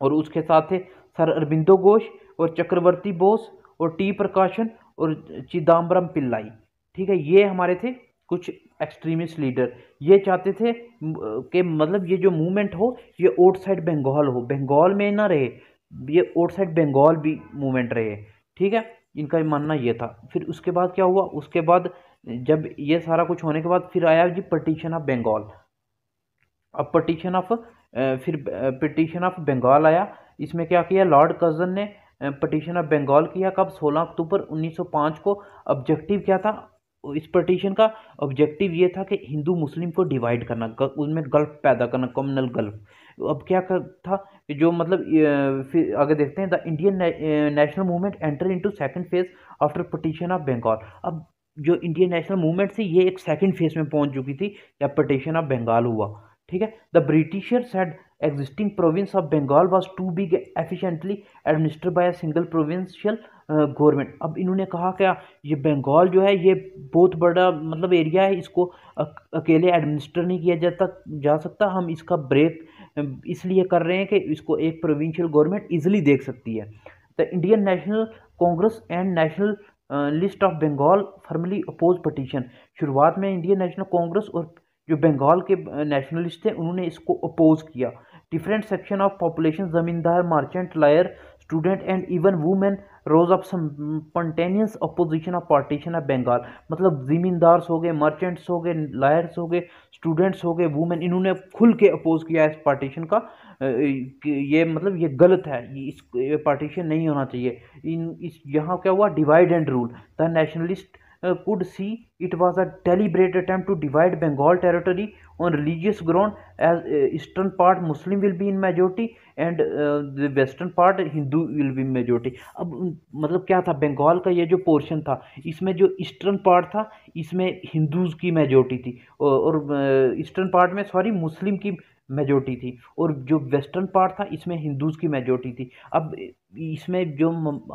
और उसके साथ थे सर अरबिंदो घोष और चक्रवर्ती बोस और टी प्रकाशन और चिदम्बरम पिल्लाई। ठीक है, ये हमारे थे कुछ एक्सट्रीमिस्ट लीडर ये चाहते थे कि मतलब ये जो मूवमेंट हो, ये आउट साइड बंगाल हो। बंगाल में ना रहे, ये आउट साइड बंगाल भी मूवमेंट रहे। ठीक है, इनका मानना ये था। फिर उसके बाद क्या हुआ? उसके बाद जब ये सारा कुछ होने के बाद फिर आया जी पटिशन ऑफ़ बंगाल अब पटिशन ऑफ़ फिर पटिशन ऑफ़ बंगाल आया। इसमें क्या किया? लॉर्ड कज़न ने पटिशन ऑफ़ बंगाल किया कब? 16 अक्टूबर 1905 को ऑब्जेक्टिव क्या था? इस पटिशन का ऑब्जेक्टिव ये था कि हिंदू मुस्लिम को डिवाइड करना उनमें गल्फ पैदा करना कम्युनल गल्फ। अब क्या कर था कि जो मतलब फिर आगे देखते हैं the Indian national movement enter into second phase after partition of Bengal अब जो इंडियन नेशनल मूवमेंट थी, ये एक सेकंड फ़ेज़ में पहुँच चुकी थी जब पटिशन ऑफ़ बंगाल हुआ। ठीक है? The britishers had existing province of Bengal was too big efficiently administered by a single provincial government uh, अब इन्होंने कहा क्या ये बंगाल जो है ये बहुत बड़ा मतलब एरिया है इसको अकेले एडमिनिस्टर नहीं किया जाता जा सकता। हम इसका ब्रेक इसलिए कर रहे हैं कि इसको एक प्रोविंशियल गवर्नमेंट इजीली देख सकती है। The Indian National Congress and nationalists of Bengal firmly oppose partition शुरुआत में इंडियन नेशनल कांग्रेस और जो बंगाल के नेशनलिस्ट थे उन्होंने इसको अपोज किया। Different section of population zamindar merchant lawyer student and even women rose of spontaneous opposition of partition of Bengal मतलब ज़मींदार्स हो गए मर्चेंट्स हो गए लायर्स हो गए स्टूडेंट्स हो गए वुमेन इन्होंने खुल के अपोज किया इस पार्टीशन का। ये मतलब ये गलत है इस पार्टीशन नहीं होना चाहिए। इन, इस, यहाँ क्या हुआ? Divide and rule the nationalist could see it was a deliberate attempt to divide Bengal territory on religious ground as uh, eastern part Muslim will be in majority and uh, the western part Hindu will be majority अब मतलब क्या था बंगाल का ये जो portion था इसमें जो ईस्टर्न पार्ट था इसमें हिंदूज की मेजोरिटी थी और ईस्टर्न पार्ट में सॉरी मुस्लिम की मेजोरिटी थी। और जो वेस्टर्न पार्ट था, इसमें हिंदूज़ की मेजोरिटी थी। अब इसमें जो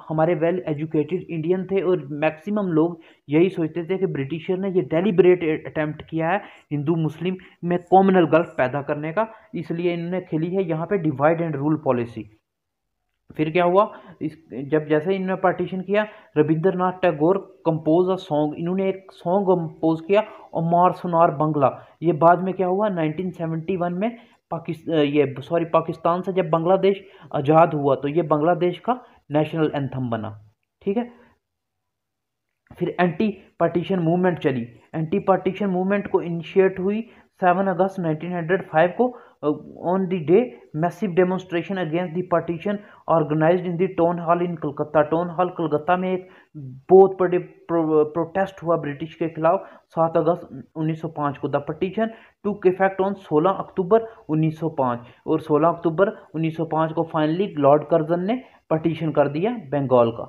हमारे वेल एजुकेटेड इंडियन थे और मैक्सिमम लोग यही सोचते थे कि ब्रिटिशर ने ये डेलीबरेट अटैम्प्ट किया है हिंदू मुस्लिम में कॉमनल गल्फ पैदा करने का। इसलिए इन्होंने खेली है यहाँ पे डिवाइड एंड रूल पॉलिसी फिर क्या हुआ? इस, जब जैसे इन्होंने पार्टीशन किया, Rabindranath Tagore compose a song इन्होंने एक सॉन्ग कंपोज किया और सुनार बंगला। ये बाद में क्या हुआ? 1971 में पाकिस्तान ये सॉरी पाकिस्तान से जब बांग्लादेश आज़ाद हुआ तो ये बांग्लादेश का नेशनल एंथम बना। ठीक है? फिर एंटी पार्टीशन मूवमेंट चली। एंटी पार्टीशन मूवमेंट को इनिशिएट हुई सेवन अगस्त 1905 को on the day massive demonstration against the partition organized in the town hall in Calcutta town hall Calcutta में एक बहुत बड़े प्रो, प्रोटेस्ट हुआ ब्रिटिश के खिलाफ 7 अगस्त 1905 को। The partition to effect on 16 October 1905 और 16 अक्टूबर 1905 को फाइनली लॉर्ड कर्जन ने पटिशन कर दिया बंगाल का।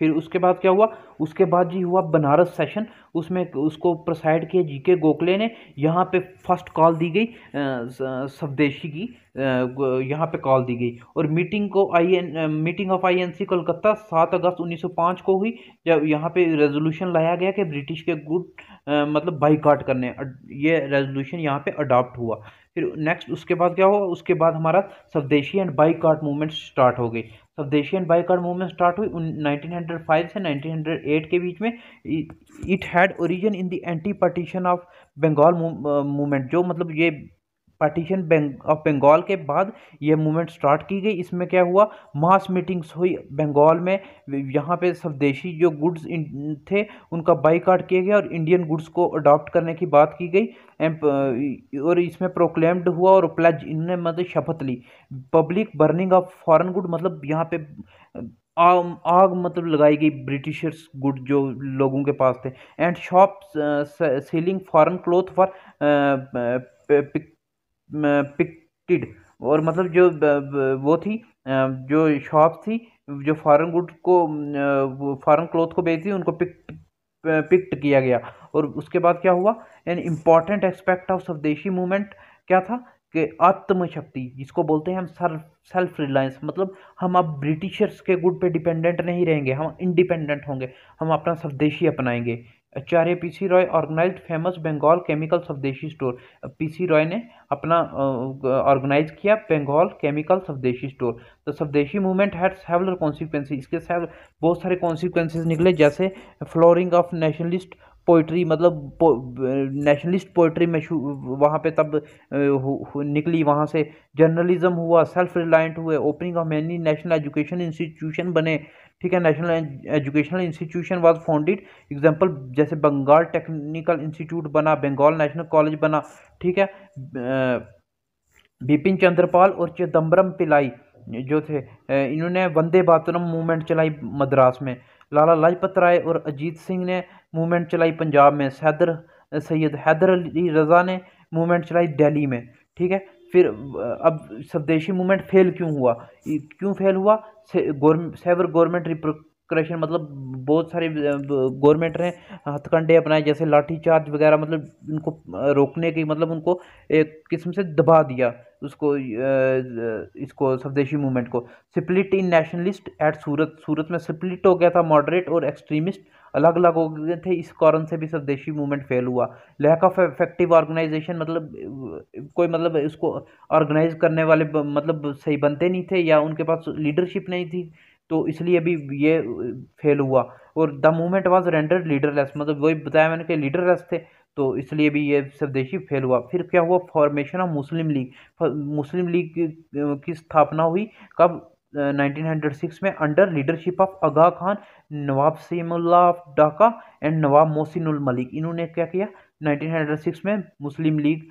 फिर उसके बाद क्या हुआ? उसके बाद जी हुआ बनारस सेशन उसमें उसको प्रोसाइड किया जी के गोखले ने। यहाँ पे फ़र्स्ट कॉल दी गई स्वदेशी की यहाँ पे कॉल दी गई। और मीटिंग को I N meeting of INC Kolkata सात अगस्त 1905 को हुई, जब यहाँ पे रेजोल्यूशन लाया गया कि ब्रिटिश के गुड मतलब बाईकाट करने ये रेजोल्यूशन यहाँ पे अडॉप्ट हुआ। फिर नेक्स्ट उसके बाद क्या हुआ? उसके बाद हमारा swadeshi and cart movement start हो गई। Swadeshi and boycott movement start हुई 1905 से 1908 के बीच में। It had origin in the anti partition of Bengal movement जो मतलब ये पार्टीशन ऑफ़ बंगाल के बाद ये मूवमेंट स्टार्ट की गई। इसमें क्या हुआ? मास मीटिंग्स हुई बंगाल में। यहाँ पे स्वदेशी जो गुड्स थे, उनका बाईकाट किया गया और इंडियन गुड्स को अडॉप्ट करने की बात की गई। और इसमें प्रोक्लेम्ड हुआ और प्लेज इन्होंने मतलब शपथ ली। Public burning of foreign good मतलब यहाँ पे आग मतलब लगाई गई ब्रिटिशर्स गुड जो लोगों के पास थे। And shop selling foreign cloth for picketed और मतलब जो वो थी जो शॉप थी, जो फॉरेन गुड को फॉरेन क्लोथ को बेचती उनको पिक्ट पिक्ट किया गया। और उसके बाद क्या हुआ? An important aspect of swadeshi movement क्या था? कि आत्मशक्ति, जिसको बोलते हैं हम सर सेल्फ रिलायंस मतलब हम अब ब्रिटिशर्स के गुड पे डिपेंडेंट नहीं रहेंगे, हम इंडिपेंडेंट होंगे, हम अपना स्वदेशी अपनाएँगे। Acharya PC Roy organized famous Bengal Chemical swadeshi store. PC Roy ने अपना ऑर्गेनाइज किया बंगाल केमिकल स्वदेशी स्टोर। तो स्वदेशी मूवमेंट हैड सेवलर कॉन्सिक्वेंसी। इसके बहुत सारे कॉन्सिक्वेंसेज निकले, जैसे फ्लोरिंग ऑफ़ नेशनलिस्ट पोइट्री मतलब नेशनलिस्ट पोइट्री में वहाँ पे तब निकली। वहाँ से जर्नलिज्म हुआ, सेल्फ रिलायंट हुए, opening of many national education institution बने। ठीक है national educational institution was founded example जैसे बंगाल टेक्निकल इंस्टीट्यूट बना बंगाल नेशनल कॉलेज बना, ठीक है बिपिन चंद्रपाल और चिदम्बरम पिलाई जो थे इन्होंने वंदे मातरम मूवमेंट चलाई मद्रास में। लाला लाजपत राय और अजीत सिंह ने मूवमेंट चलाई पंजाब में। सैदर, सैयद हैदर अली रज़ा ने मूवमेंट चलाई दिल्ली में, ठीक है। फिर, अब स्वदेशी मूवमेंट फेल क्यों हुआ? क्यों फेल हुआ? सेवर गवर्नमेंट रिप्रिक्रेशन मतलब बहुत सारे गवर्नमेंट ने हथकंडे अपनाए, जैसे लाठी चार्ज वगैरह मतलब उनको रोकने की मतलब उनको एक किस्म से दबा दिया उसको इसको, स्वदेशी मूवमेंट को। Split in nationalist at Surat Surat में स्प्लिट हो गया था मॉडरेट और एक्सट्रीमिस्ट अलग अलग हो गए थे, इस कारण से भी स्वदेशी मूवमेंट फेल हुआ। लैक ऑफ़ इफ़ेक्टिव ऑर्गेनाइजेशन मतलब कोई मतलब इसको ऑर्गेनाइज करने वाले मतलब सही बनते नहीं थे या उनके पास लीडरशिप नहीं थी तो इसलिए भी ये फेल हुआ। और the movement was render leaderless मतलब वही बताया मैंने कि लीडरलेस थे तो इसलिए भी ये स्वदेशी फेल हुआ। फिर क्या हुआ? Formation of Muslim League Muslim League की स्थापना हुई, कब? 1906 में under leadership of Aga Khan, Nawab Salimullah Dhaka and Nawab मोहसिनुल Malik. इन्होंने क्या किया? 1906 में मुस्लिम लीग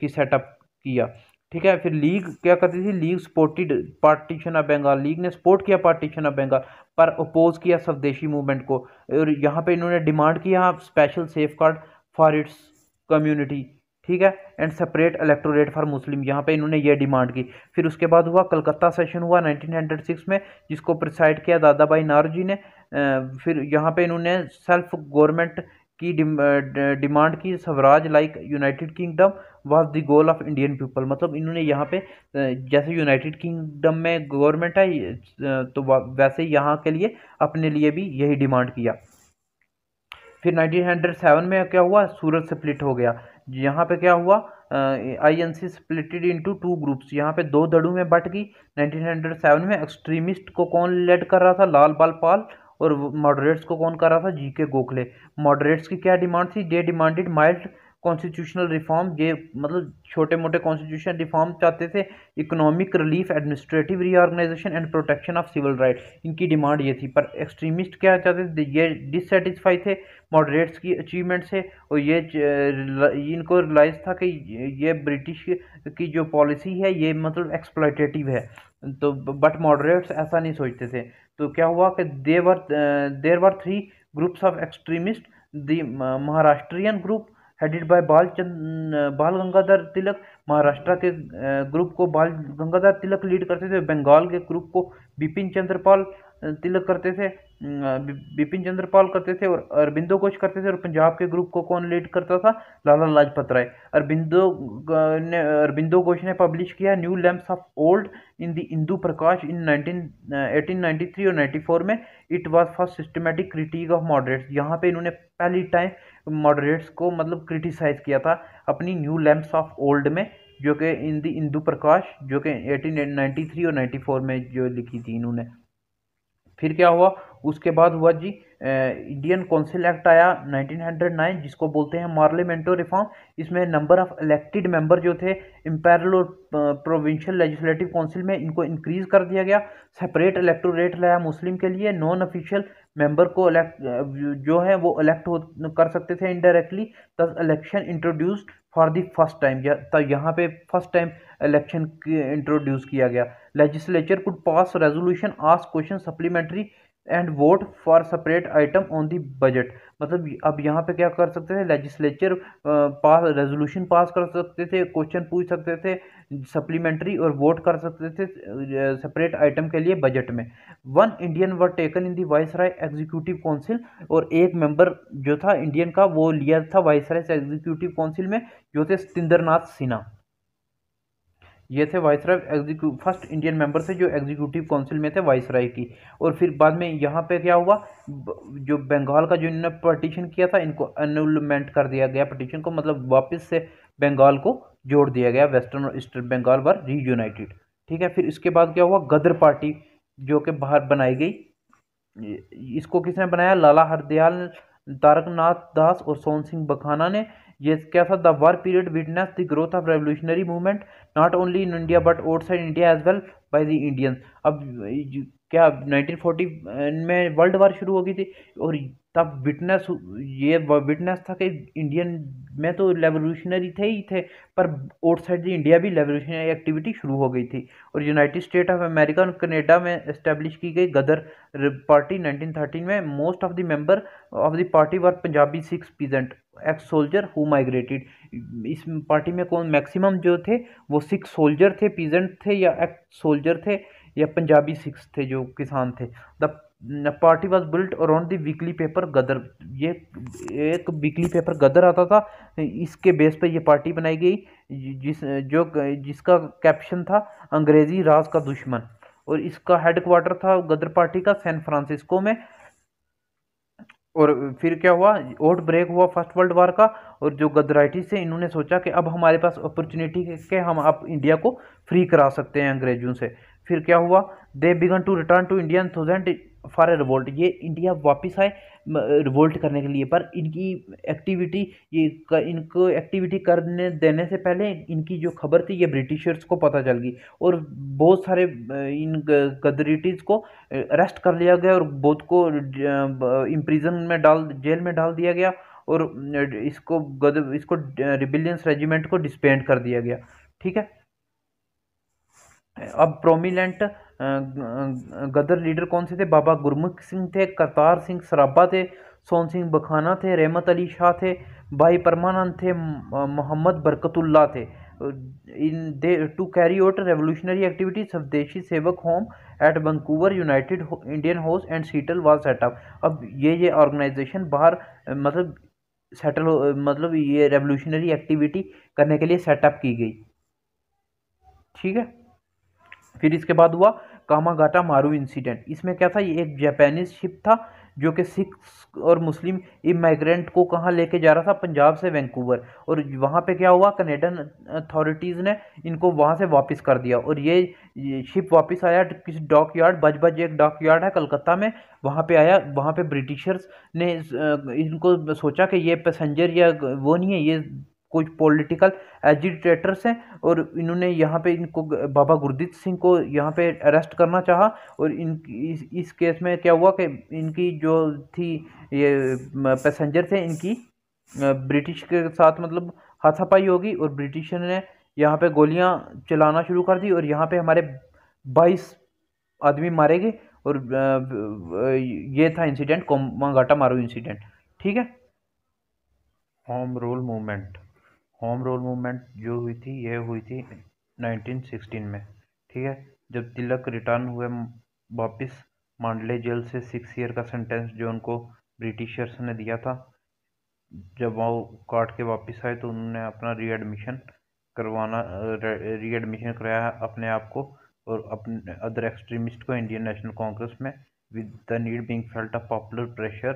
की सेटअप किया। ठीक है, फिर लीग क्या करती थी? League supported partition of Bengal League ने सपोर्ट किया पार्टीशन ऑफ़ बंगाल पर अपोज किया स्वदेशी मूवमेंट को। और यहाँ पे इन्होंने डिमांड किया special safeguard for its community ठीक है? And separate electorate for Muslim यहाँ पे इन्होंने ये डिमांड की। फिर उसके बाद हुआ, कलकत्ता सेशन हुआ 1906 में, जिसको प्रिसाइड किया दादा भाई नारोजी ने। फिर यहाँ पे इन्होंने सेल्फ गवर्नमेंट की डिमांड की, swaraj like United Kingdom was the goal of Indian people मतलब इन्होंने यहाँ पे जैसे यूनाइटेड किंगडम में गवर्नमेंट है तो वैसे यहाँ के लिए अपने लिए भी यही डिमांड किया। फिर 1907 में क्या हुआ? सूरत स्प्लिट हो गया। यहाँ पे क्या हुआ? I N C splitted into two groups यहाँ पे दो दड़ों में बट गई। 1907 में एक्सट्रीमिस्ट को कौन लेड कर रहा था? लाल बाल पाल और मॉडरेट्स को कौन कर रहा था? जी के गोखले मॉडरेट्स की क्या डिमांड थी? They demanded mild constitutional reform ये मतलब छोटे मोटे कॉन्स्टिट्यूशन रिफॉर्म चाहते थे economic relief administrative reorganization and protection of civil right इनकी डिमांड ये थी। पर एक्सट्रीमिस्ट क्या चाहते थे? ये डिससेटिस्फाई थे मॉडरेट्स की अचीवमेंट से, और ये इनको रिलाइज था कि ये ब्रिटिश की जो पॉलिसी है, ये मतलब एक्सप्लाइटेटिव है। तो बट मॉडरेट्स ऐसा नहीं सोचते थे। तो क्या हुआ कि there were there were three groups of extremist the Maharashtrian group headed by Bal Chand Bal Gangadhar Tilak Maharashtra के ग्रुप को बाल गंगाधर तिलक लीड करते थे। बंगाल के ग्रुप को बिपिन चंद्रपाल तिलक करते थे। बिपिन चंद्रपाल करते थे और अरबिंदो घोष करते थे और पंजाब के ग्रुप को कौन लीड करता था? लाला लाजपत राय अरबिंदो ने अरबिंदो घोष ने पब्लिश किया new lamps of old in the Indu Prakash in 19 1893 और 94 में। It was first systematic critic of moderates यहाँ पे इन्होंने पहली टाइम मॉडरेट्स को मतलब क्रिटिसाइज किया था अपनी न्यू लैम्प्स ऑफ़ ओल्ड में, जो कि इन द इंदू प्रकाश, जो कि 1893 और 94 में जो लिखी थी इन्होंने। फिर क्या हुआ? उसके बाद हुआ जी इंडियन काउंसिल एक्ट आया 1909 जिसको बोलते हैं मार्लियामेंटो रिफॉर्म इसमें नंबर ऑफ़ इलेक्टेड मेंबर जो थे इम्पेरल और प्रोविंशियल लेजिस्लेटिव काउंसिल में इनको इंक्रीज कर दिया गया। सेपरेट इलेक्टोरेट लाया मुस्लिम के लिए नॉन ऑफिशियल मेंबर को इलेक्ट जो है वो इलेक्ट हो, कर सकते थे indirectly thus election introduced for the first time तो यहाँ पे फ़र्स्ट टाइम इलेक्शन इंट्रोड्यूस किया गया। Legislature could pass resolution ask question supplementary and vote for separate item on the budget मतलब अब यहाँ पे क्या कर सकते थे? लेजिस्लेचर पास रेजोल्यूशन पास कर सकते थे क्वेश्चन पूछ सकते थे सप्लीमेंट्री और वोट कर सकते थे सेपरेट आइटम के लिए बजट में। One Indian were taken in the viceroy executive council और एक मेंबर जो था इंडियन का, वो लिया था वाइस राय एग्जीक्यूटिव काउंसिल में, जो थे सतिंद्रनाथ सिन्हा। ये थे वाइसराय एग्जीक्यू फ़र्स्ट इंडियन मेंबर थे जो एग्जीक्यूटिव काउंसिल में थे वाइसराय की। और फिर बाद में यहाँ पे क्या हुआ? जो बंगाल का जो इन्होंने पटिशन किया था, इनको अनुलमेंट कर दिया गया। पटिशन को मतलब वापस से बंगाल को जोड़ दिया गया। वेस्टर्न और ईस्टर्न बंगाल वर रीयूनाइटेड ठीक है, फिर इसके बाद क्या हुआ? गदर पार्टी जो कि बाहर बनाई गई। इसको किसने बनाया? लाला हरदयाल, तारकनाथ दास और सोन सिंह बखाना ने। ये क्या था? The war period witness the growth of revolutionary movement not only in India but outside India as well by the Indians अब क्या 1940 में वर्ल्ड वार शुरू हो गई थी? और तब विटनेस ये विटनेस था कि इंडियन में तो रेवोल्यूशनरी थे ही थे, पर आउटसाइड द इंडिया भी रेवोल्यूशनरी एक्टिविटी शुरू हो गई थी। और यूनाइटेड स्टेट ऑफ़ अमेरिका और कनेडा में इस्टेब्लिश की गई गदर पार्टी 1913 में most of the member of the party were Punjabi Sikhs peasant ex soldier who migrated इस पार्टी में कौन मैक्सिमम जो थे, वो सिक्स सोल्जर थे पीजेंट थे या एक्स सोल्जर थे या पंजाबी सिक्स थे जो किसान थे। The party was built around the weekly paper Ghadar ये, एक वीकली पेपर गदर आता था, इसके बेस पर यह पार्टी बनाई गई, जिस, जो, जिसका कैप्शन था, अंग्रेज़ी राज का दुश्मन। और इसका हेडक्वार्टर था गदर पार्टी का सैन फ्रांसिस्को में। और फिर क्या हुआ आउट ब्रेक हुआ फ़र्स्ट वर्ल्ड वार का, और जो गदराइटिस से इन्होंने सोचा कि अब हमारे पास अपॉर्चुनिटी है कि हम अब इंडिया को फ्री करा सकते हैं अंग्रेज़ों से। फिर क्या हुआ they began to return to India in thousand four a revolt ये इंडिया वापस आए रिवोल्ट करने के लिए। पर इनकी एक्टिविटी ये इनको एक्टिविटी करने, देने से पहले इनकी जो खबर थी, ये ब्रिटिशर्स को पता चल गई और बहुत सारे इन गदरिटीज़ को अरेस्ट कर लिया गया और बहुत को इम्प्रिजन में डाल, जेल में डाल दिया गया और इसको गद, इसको रिबिलियंस रेजिमेंट को डिस्पेंड कर दिया गया। ठीक है? अब प्रोमिनेंट गदर लीडर कौन से थे? बाबा गुरमुख सिंह थे, करतार सिंह सराबा थे, सोन सिंह बखाना थे, रहमत अली शाह थे, भाई परमानंद थे मोहम्मद बरकतुल्ला थे। In they, to carry out revolutionary activity Swadeshi Sevak home at Vancouver United Indian house and Seattle वाल सेटअप अब ये ये ऑर्गेनाइजेशन बाहर मतलब सेटल मतलब ये रेवोल्यूशनरी एक्टिविटी करने के लिए सेटअप की गई। ठीक है? फिर इसके बाद हुआ कामागाटा मारू इंसिडेंट इसमें क्या था? ये एक जापानीज शिप था जो कि सिख और मुस्लिम इमाइग्रेंट को कहाँ लेके जा रहा था? पंजाब से वैंकूवर। और वहाँ पे क्या हुआ? कनेडन अथॉरिटीज़ ने इनको वहाँ से वापस कर दिया। और ये, शिप वापस आया किसी डॉक यार्ड बज बज एक डॉक यार्ड है कलकत्ता में। वहाँ पे आया वहाँ पे ब्रिटिशर्स ने इनको सोचा कि ये पैसेंजर या वो नहीं है ये कुछ पॉलिटिकल एजिटेटर्स हैं और इन्होंने यहाँ पे इनको बाबा गुरदीत सिंह को यहाँ पे अरेस्ट करना चाहा और इन इस, इस केस में क्या हुआ कि इनकी जो थी ये पैसेंजर थे इनकी ब्रिटिश के साथ मतलब हाथापाई होगी और ब्रिटिश ने यहाँ पे गोलियाँ चलाना शुरू कर दी और यहाँ पे हमारे बाईस आदमी मारे गए और ये था इंसिडेंट कोमागाटा मारू इंसिडेंट ठीक है? Home rule movement home rule movement जो हुई थी, यह हुई थी 1916 में, ठीक है? जब तिलक रिटर्न हुए, वापस मांडले जेल से सिक्स ईयर का सेंटेंस जो उनको ब्रिटिशर्स ने दिया था, जब वो काट के वापस आए तो उन्होंने अपना रीएडमिशन करवाना रीएडमिशन कराया अपने आप को और अपने अदर एक्सट्रीमिस्ट को इंडियन नेशनल कांग्रेस में with the need being felt a popular pressure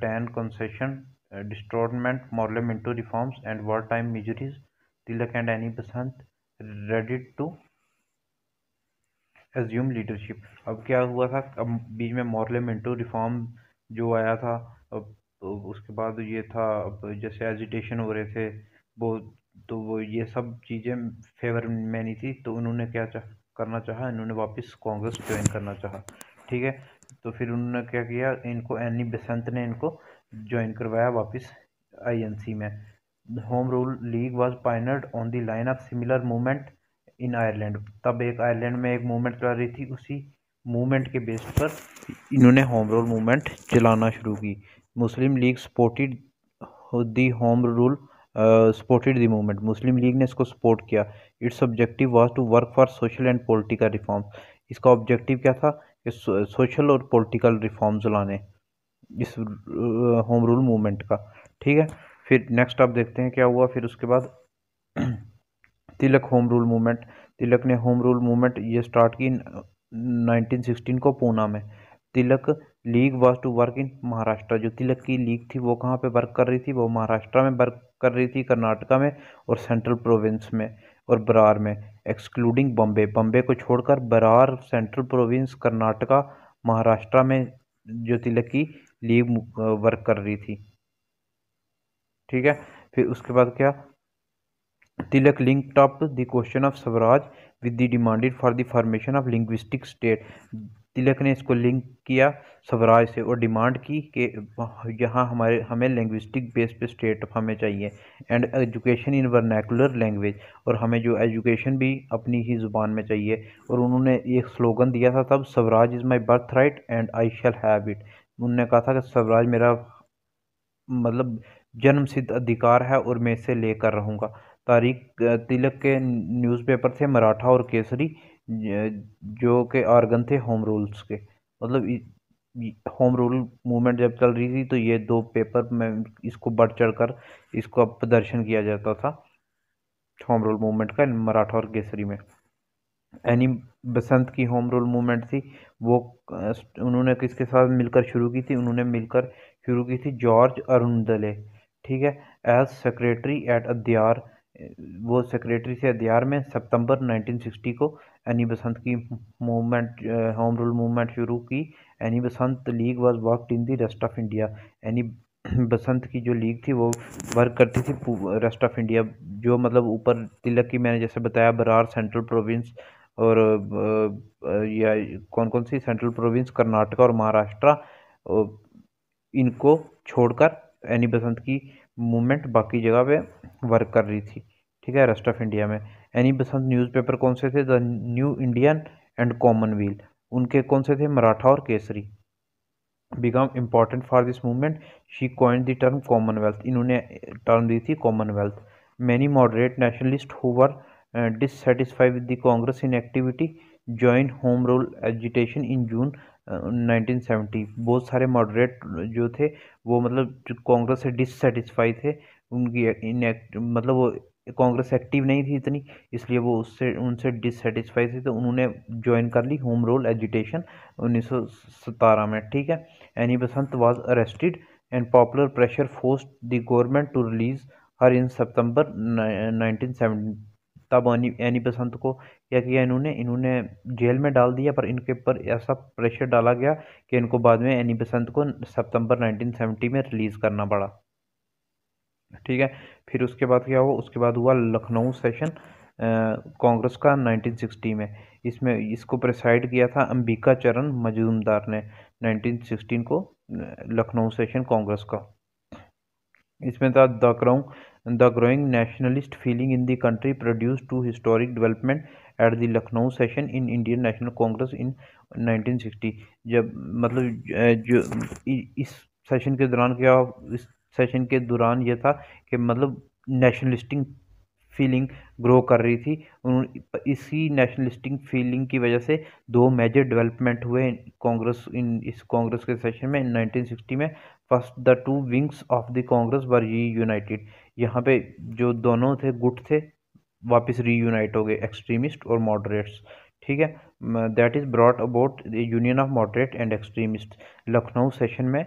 ten concession distortment, Morley-Minto reforms, and wartime measures, Tilak and Annie Besant ready to assume leadership अब क्या हुआ था? अब बीच में मॉरले मिंटो रिफॉर्म जो आया था अब तो उसके बाद ये था अब जैसे एजिटेशन हो रहे थे वो तो वो ये सब चीज़ें फेवर में नहीं थी तो उन्होंने क्या चाह करना चाहा? इन्होंने वापस कांग्रेस ज्वाइन करना चाहा। ठीक है? तो फिर उन्होंने क्या किया? इनको एनी बेसंत ने इनको ज्वाइन करवाया वापस आईएनसी में। Home rule league was pioneered on the line of similar movement in Ireland तब एक आयरलैंड में एक मूवमेंट चला रही थी, उसी मूवमेंट के बेस पर इन्होंने होम रूल मूवमेंट चलाना शुरू की। Muslim League supported the home rule supported the movement Muslim League ने इसको सपोर्ट किया। Its objective was to work for social and political reform इसका ऑब्जेक्टिव क्या था? कि सोशल और पॉलिटिकल रिफॉर्म्स लाने। इस होम रूल मूवमेंट का। ठीक है? फिर नेक्स्ट आप देखते हैं क्या हुआ, फिर उसके बाद Tilak home rule movement Tilak ने होम रूल मूवमेंट ये स्टार्ट की 1916 को पूना में। Tilak league was to work in Maharashtra. जो तिलक की लीग थी, वो कहाँ पे वर्क कर रही थी? वो महाराष्ट्र में वर्क कर रही थी, कर्नाटका में और सेंट्रल प्रोविंस में और बरार में। एक्सक्लूडिंग बम्बे। बम्बे को छोड़कर बरार सेंट्रल प्रोविंस कर्नाटका, महाराष्ट्र में जो तिलक की लीव वर्क कर रही थी। ठीक है? फिर उसके बाद क्या? Tilak link top the question of swaraj with the demanded for the formation of linguistic state. Tilak ने इसको लिंक किया स्वराज से और डिमांड की कि यहाँ हमारे, हमें लैंग्विस्टिक बेस पे स्टेट हमें चाहिए and education in vernacular language और हमें जो एजुकेशन भी अपनी ही ज़ुबान में चाहिए। और उन्होंने एक स्लोगन दिया था तब, swaraj is my birth right and I shall have it. उन्होंने कहा था कि स्वराज मेरा मतलब जन्म सिद्ध अधिकार है और मैं इसे लेकर रहूँगा। तारीख तिलक के न्यूज़पेपर थे मराठा और केसरी, जो के आर्गन थे होम रूल्स के। मतलब होम रूल मूवमेंट जब चल रही थी तो ये दो पेपर में इसको बढ़ चढ़ कर इसको प्रदर्शन किया जाता था, होम रूल मूवमेंट का मराठा और केसरी में। एनी बसंत की होम रूल मूवमेंट थी, वो उन्होंने किसके साथ मिलकर शुरू की थी? उन्होंने मिलकर शुरू की थी जॉर्ज अरुणदले ठीक है? एज सेक्रेटरी एट अद्यार वो सेक्रेटरी से अद्यार में सितंबर 1960 को एनी बसंत की मूवमेंट होम रूल मूवमेंट शुरू की। Annie Besant league was worked in the rest of India. Annie Besant की जो लीग थी, वो वर्क करती थी रेस्ट ऑफ़ इंडिया, जो मतलब ऊपर तिलक की मैंने जैसे बताया, बरार, सेंट्रल प्रोविंस और या कौन कौन सी सेंट्रल प्रोविंस कर्नाटका और महाराष्ट्र इनको छोड़कर एनी बसंत की मूवमेंट बाकी जगह पे वर्क कर रही थी, ठीक है रेस्ट ऑफ़ इंडिया में। एनी बसंत न्यूज़पेपर कौन से थे? The New Indian and Commonwealth उनके कौन से थे? मराठा और Kesari. Become important for this movement she coined the term Commonwealth इन्होंने टर्म दी थी Commonwealth many moderate nationalist who dissatisfy with the Congress in activity join home rule agitation in June 1970 बहुत सारे मॉडरेट जो थे, वो मतलब कांग्रेस से डिससेटिस्फाई थे, उनकी इन मतलब वो कांग्रेस एक्टिव नहीं थी इतनी, इसलिए वो उससे, उनसे डिससेटिस्फाई थे तो उन्होंने ज्वाइन कर ली होम रूल एजुटेशन उन्नीस में, ठीक है? Annie Besant was arrested and popular pressure force the government to release her in September 1970 तब एनी एनी बसंत को क्या किया इन्होंने? इन्होंने जेल में डाल दिया, पर इनके ऊपर ऐसा प्रेशर डाला गया कि इनको बाद में एनी बसंत को सितंबर 1970 में रिलीज़ करना पड़ा। ठीक है? फिर उसके बाद क्या हुआ? उसके बाद हुआ लखनऊ सेशन कांग्रेस का 1960 में। इसमें इसको प्रिसाइड किया था अंबिका चरण मजूमदार ने 1916 को लखनऊ सेशन कांग्रेस का। इसमें था the crown the growing nationalist feeling in the country produce two historic development at the Lucknow session in Indian National Congress in 1960 जब मतलब जो इस सेशन के दौरान क्या, इस सेशन के दौरान ये था कि मतलब नेशनलिस्टिक फीलिंग ग्रो कर रही थी। इसी नेशनलिस्टिक फीलिंग की वजह से दो मेजर डेवलपमेंट हुए कांग्रेस इन, इस कांग्रेस के सेशन में 1960 में। First the two wings of the Congress were reunited. यहाँ पे जो दोनों थे, गुट थे, वापस रीयूनाइट हो गए एक्सट्रीमिस्ट और मॉडरेट्स ठीक है? That is brought about union of moderate and extremist Lucknow session में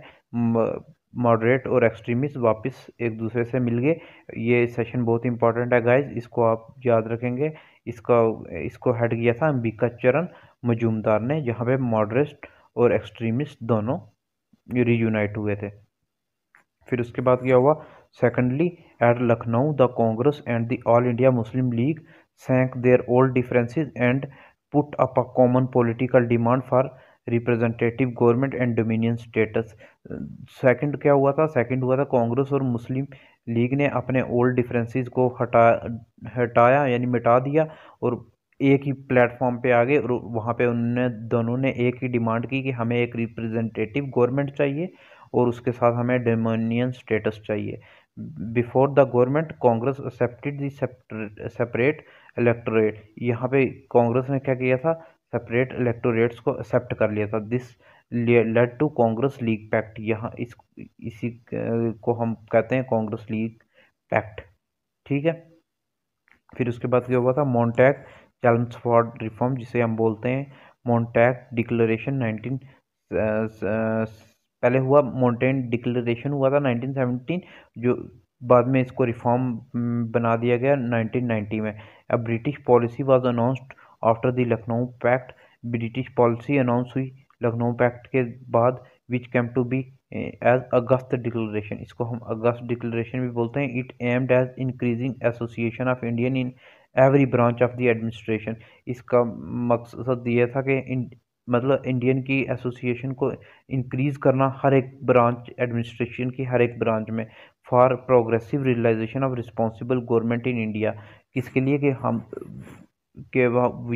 मॉडरेट और एक्सट्रीमिस्ट वापस एक दूसरे से मिल गए। ये सेशन बहुत इंपॉर्टेंट है गाइज़ इसको आप याद रखेंगे। इसका, इसको हेड किया था अंबिका चरण मजूमदार ने, जहाँ पे मॉडरेट और एक्सट्रीमिस्ट दोनों रीयूनाइट हुए थे। फिर उसके बाद क्या हुआ? Secondly at Lucknow the Congress and the All India Muslim League sank their old differences and put up a common political demand for representative government and dominion status second क्या हुआ था? सेकंड हुआ था कांग्रेस और मुस्लिम लीग ने अपने old differences को हटा, हटाया, यानी मिटा दिया और एक ही प्लेटफॉर्म पे आ गए और वहाँ पे उन्होंने दोनों ने एक ही डिमांड की कि हमें एक रिप्रेजेंटेटिव गवर्नमेंट चाहिए और उसके साथ हमें डोमिनियन स्टेटस चाहिए। Before the government, Congress accepted the separate electorate यहाँ पे कांग्रेस ने क्या किया था? सेपरेट इलेक्टोरेट्स को एक्सेप्ट कर लिया था। This led to Congress League Pact. यहाँ इस, इसी को हम कहते हैं कांग्रेस लीग पैक्ट। ठीक है? फिर उसके बाद क्या हुआ था? मॉन्टैक चैल्मसफोर्ड रिफॉर्म जिसे हम बोलते हैं मॉन्टैक डिक्लेरेशन नाइनटीन पहले हुआ मोन्टेन डिक्लेरेशन हुआ था 1917 जो बाद में इसको रिफॉर्म बना दिया गया 1990 में। अब British policy was announced after the Lucknow pact British policy announce हुई लखनऊ पैक्ट के बाद which came to be as August declaration इसको हम अगस्त डिक्लेरेशन भी बोलते हैं. It aimed as increasing association of Indian in every branch of the administration इसका मकसद ये था कि मतलब इंडियन की एसोसिएशन को इंक्रीज़ करना हर एक ब्रांच एडमिनिस्ट्रेशन की, हर एक ब्रांच में for progressive realization of responsible government in India किसके लिए कि हम, के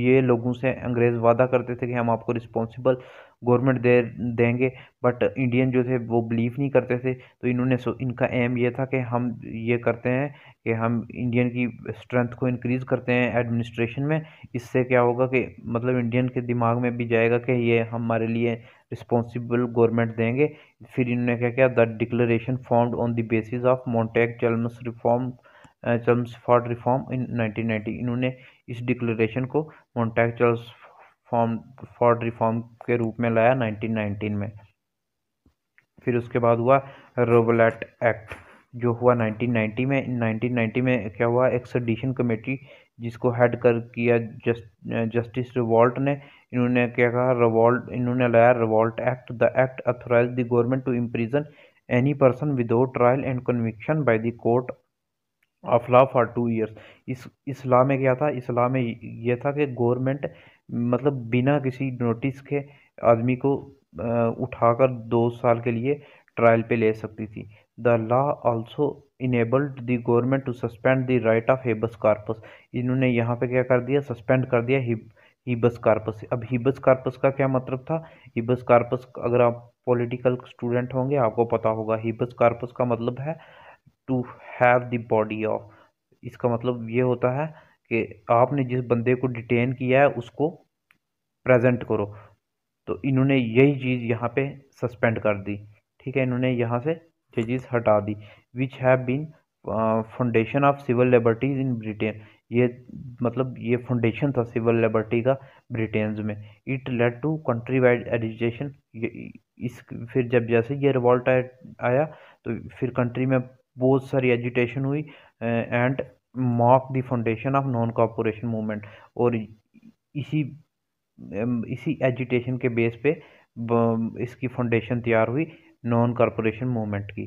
ये लोगों से अंग्रेज़ वादा करते थे कि हम आपको रिस्पॉन्सिबल गवर्नमेंट दे, देंगे बट इंडियन जो थे वो बिलीव नहीं करते थे तो इन्होंने सो, इनका एम ये था कि हम ये करते हैं कि हम इंडियन की स्ट्रेंथ को इंक्रीज़ करते हैं एडमिनिस्ट्रेशन में। इससे क्या होगा कि मतलब इंडियन के दिमाग में भी जाएगा कि ये हमारे लिए रिस्पॉन्सिबल गवर्नमेंट देंगे। फिर इन्होंने क्या किया? The declaration formed on the basis of Montagu Chelmsford reform Chelmsford reform in 1990 इन्होंने इस डिक्लेरेशन को मोन्टेक चल्स फॉर्म फॉर्ड रिफॉर्म के रूप में लाया 1919 में। फिर उसके बाद हुआ रोबलेट एक्ट जो हुआ 1990 में। 1990 में क्या हुआ? एक्सडिशन कमेटी जिसको हेड कर किया जस्ट जस्टिस रिवॉल्ट ने, इन्होंने क्या कहा? रिवॉल्ट इन्होंने लाया Rowlatt act the act authorize the government to imprison any person without trial and conviction by the court of law for two years इस इस लॉ में क्या था? इस लॉ में यह था कि गवर्नमेंट मतलब बिना किसी नोटिस के आदमी को उठाकर दो साल के लिए ट्रायल पे ले सकती थी। The law also enabled the government to suspend the right of habeas corpus इन्होंने यहाँ पे क्या कर दिया? सस्पेंड कर दिया हिबस कार्पस अब हिबस कार्पस का क्या मतलब था? हिबस कार्पस अगर आप पॉलिटिकल स्टूडेंट होंगे, आपको पता होगा हिबस कार्पस का मतलब है to have the body of इसका मतलब ये होता है कि आपने जिस बंदे को डिटेन किया है, उसको प्रेजेंट करो। तो इन्होंने यही चीज़ यहाँ पे सस्पेंड कर दी। ठीक है, इन्होंने यहाँ से ये चीज़ हटा दी। Which have been foundation of civil liberties in Britain ये मतलब ये फाउंडेशन था सिविल लिबर्टी का ब्रिटेन में। It led to country wide agitation इस, फिर जब जैसे ये रिवॉल्ट आया तो फिर कंट्री में बहुत सारी एजुटेशन हुई and marked the foundation of non cooperation movement और इसी इसी एजुटेशन के बेस पे इसकी फाउंडेशन तैयार हुई नॉन कॉरपोरेशन मूवमेंट की।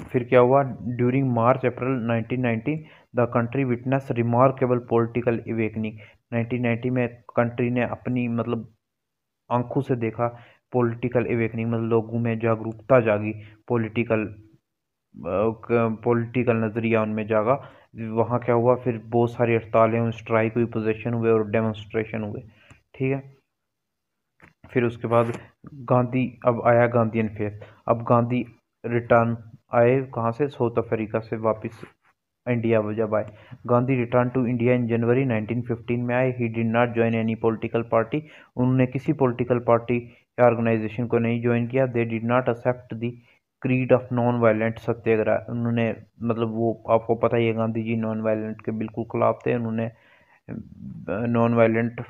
फिर क्या हुआ? During March April 1919 the country witness remarkable political awakening 1990 में कंट्री ने अपनी मतलब आँखों से देखा पॉलिटिकल इवेकनिंग मतलब लोगों में जागरूकता जागी पॉलिटिकल पॉलिटिकल नज़रिया उनमें जागा। वहाँ क्या हुआ? फिर बहुत सारी हड़तालें हुई स्ट्राइक हुई पोजेशन हुए और डेमोन्स्ट्रेशन हुए, ठीक है? फिर उसके बाद गांधी, अब आया गांधीन फेस अब गांधी रिटर्न आए कहाँ से? साउथ अफ्रीका से वापस इंडिया जब आए। Gandhi return to India in January 1915 में आए। He did not join any political party उन्होंने किसी पॉलिटिकल पार्टी या ऑर्गेनाइजेशन को नहीं ज्वाइन किया। They did not accept the creed of non violent satyagraha उन्होंने मतलब वो, आपको पता ही है गांधी जी नॉन वायलेंट के बिल्कुल खिलाफ थे, उन्होंने नॉन वायलेंट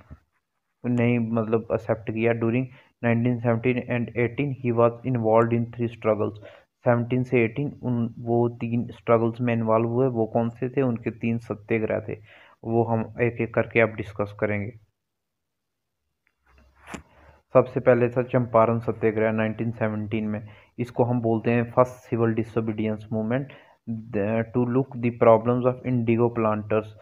नहीं मतलब एक्सेप्ट किया। During 1917 and 18 he was involve in three struggles seventeen से एटीन उन, वो तीन स्ट्रगल्स में इन्वॉल्व हुए, वो कौन से थे? उनके तीन सत्याग्रह थे। वो हम एक एक करके आप डिस्कस करेंगे। सबसे पहले था चंपारण सत्याग्रह 1917 में। इसको हम बोलते हैं first civil disobedience movement to look the problems of indigo planters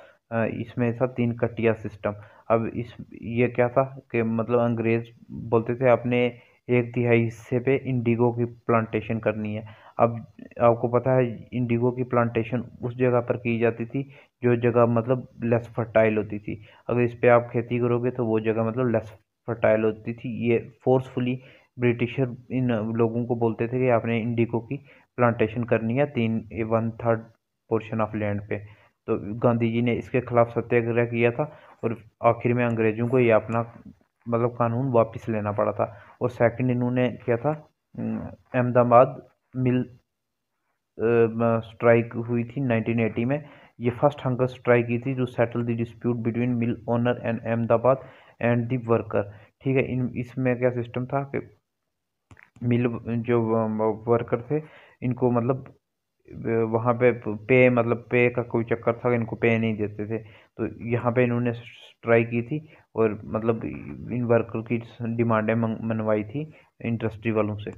इसमें था तीन कटिया सिस्टम। अब इस, ये क्या था कि मतलब अंग्रेज़ बोलते थे अपने एक तिहाई हिस्से पे इंडिगो की प्लांटेशन करनी है। अब आपको पता है इंडिगो की प्लांटेशन उस जगह पर की जाती थी, जो जगह मतलब लेस फर्टाइल होती थी। अगर इस पर आप खेती करोगे तो वो जगह मतलब लेस फर्टाइल होती थी। ये फोर्सफुली ब्रिटिशर इन लोगों को बोलते थे कि आपने इंडिगो की प्लांटेशन करनी है, तीन one third portion of land पे। तो गांधी जी ने इसके खिलाफ सत्याग्रह किया था और आखिर में अंग्रेज़ों को ये अपना मतलब कानून वापस लेना पड़ा था। और सेकंड इन्होंने किया था अहमदाबाद मिल स्ट्राइक हुई थी 1980 में। ये फ़र्स्ट हंगर स्ट्राइक की थी जो settle the dispute between mill owner and Ahmedabad and the worker ठीक है, इन, इसमें क्या सिस्टम था कि मिल, जो वर्कर थे, इनको मतलब वहाँ पे पे मतलब पे का कोई चक्कर था, इनको पे नहीं देते थे। तो यहाँ पे इन्होंने स्ट्राइक की थी और मतलब इन वर्कर की डिमांडें मनवाई थी इंडस्ट्री वालों से।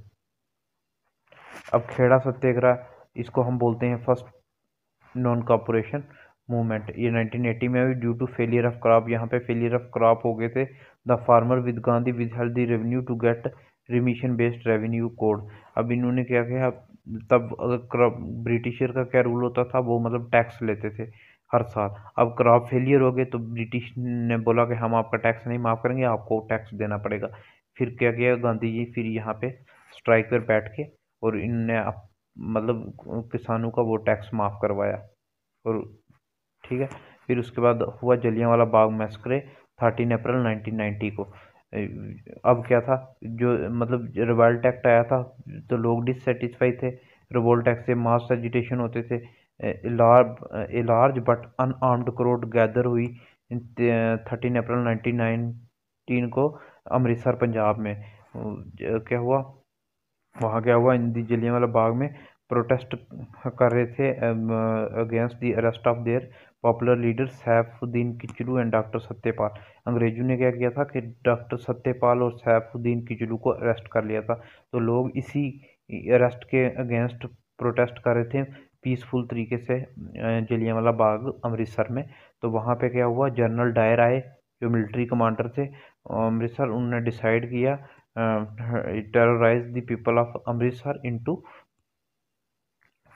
अब खेड़ा सत्याग्रह, इसको हम बोलते हैं फ़र्स्ट नॉन कॉपोरेशन मूवमेंट ये 1980 में हुई due to failure of crop यहाँ पे फेलियर ऑफ़ क्रॉप हो गए थे। The farmer with Gandhi with held the revenue to get remission based revenue code अब इन्होंने क्या किया, तब अगर ब्रिटिशर का क्या रूल होता था, वो मतलब टैक्स लेते थे हर साल। अब क्रॉप फेलियर हो गए तो ब्रिटिश ने बोला कि हम आपका टैक्स नहीं माफ़ करेंगे, आपको टैक्स देना पड़ेगा। फिर क्या किया, गांधी जी फिर यहाँ पे स्ट्राइक पर बैठ के और इनने मतलब किसानों का वो टैक्स माफ़ करवाया। और ठीक है, फिर उसके बाद हुआ जलियांवाला बाग मैस्करे थर्टीन अप्रैल 1990 को। अब क्या था? जो मतलब रिवॉल्ट एक्ट आया था तो लोग डिससेटिस्फाई थे। रिवोल्ट एक्ट से मास एजिटेशन होते थे। A large but unarmed crowd gather हुई थर्टीन अप्रैल नाइनटीन नाइनटीन को अमृतसर, पंजाब में। क्या हुआ? वहाँ क्या हुआ? इन जलियांवाला बाग में प्रोटेस्ट कर रहे थे against the arrest of their popular leader Saifuddin Kitchlew and doctor Satyapal. अंग्रेज़ों ने क्या किया था कि डॉक्टर सत्यपाल और सैफुद्दीन किचलू को अरेस्ट कर लिया था। तो लोग इसी अरेस्ट के अगेंस्ट प्रोटेस्ट कर रहे थे पीसफुल तरीके से जलियांवाला बाग अमृतसर में। तो वहाँ पे क्या हुआ जनरल डायर आए, जो मिलिट्री कमांडर थे, अमृतसर उन्होंने डिसाइड किया terrorize the people of Amritsar into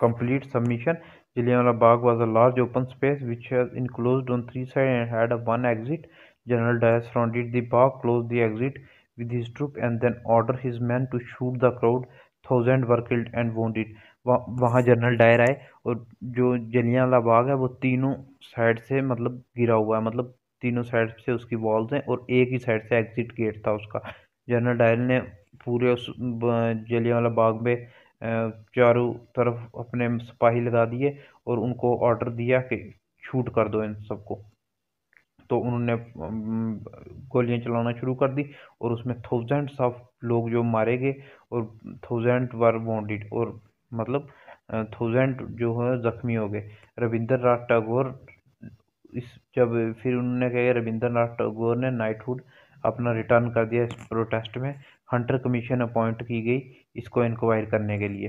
complete submission Jallianwala Bagh was a large open space which has enclose on three side and had a one exit general Dyer surrounded the Bagh close the exit with his troop and then order his man to shoot the crowd thousand were killed and wounded वहाँ general Dyer आए और जो जलियावाला बाग है, वो तीनों side से मतलब गिरा हुआ है। मतलब तीनों साइड से उसकी वॉल्स हैं और एक ही साइड से एग्जिट गेट था उसका। जनरल डायर ने पूरे उस जलियावाला बाग में चारों तरफ़ अपने सिपाही लगा दिए और उनको ऑर्डर दिया कि शूट कर दो इन सबको। तो उन्होंने गोलियाँ चलाना शुरू कर दी और उसमें थाउजेंड्स ऑफ़ लोग जो मारे गए और थाउज़ेंड वर वॉन्टेड और मतलब थाउज़ेंड जो है जख्मी हो गए। रविंद्रनाथ टैगोर, इस, जब फिर उन्होंने कहा रविंद्रनाथ टैगोर ने नाइटहुड अपना रिटर्न कर दिया इस प्रोटेस्ट में हंटर कमीशन अपॉइंट की गई इसको इंक्वायर करने के लिए।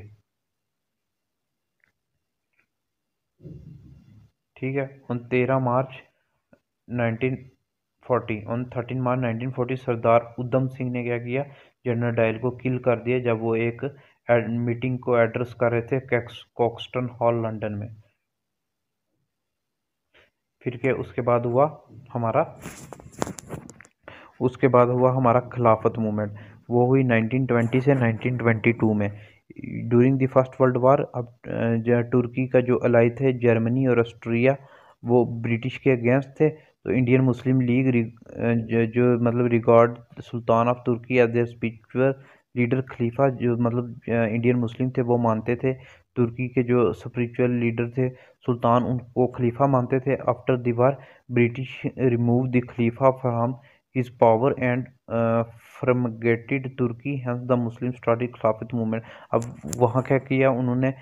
ठीक है? उन तेरह मार्च 1940 ऑन 13 मार्च 1940 सरदार उधम सिंह ने क्या किया? जनरल डायल को किल कर दिया जब वो एक मीटिंग को एड्रेस कर रहे थे कॉक्सटन हॉल, लंदन में। फिर क्या उसके बाद हुआ हमारा? उसके बाद हुआ हमारा खिलाफत मूवमेंट। वो हुई 1920 से 1922 में। During the first world war अब तुर्की का जो अलाई थे जर्मनी और ऑस्ट्रिया वो ब्रिटिश के अगेंस्ट थे। तो इंडियन मुस्लिम लीग जो, मतलब record sultan of Turkey as their spiritual leader खलीफा जो मतलब इंडियन मुस्लिम थे वो मानते थे। तुर्की के जो स्परिचुअल लीडर थे सुल्तान उनको खलीफा मानते थे। After the war British remove the Khalifa from his power and promulgated Turkey hence the Muslim starting Khilafat movement. अब वहाँ क्या किया? उन्होंने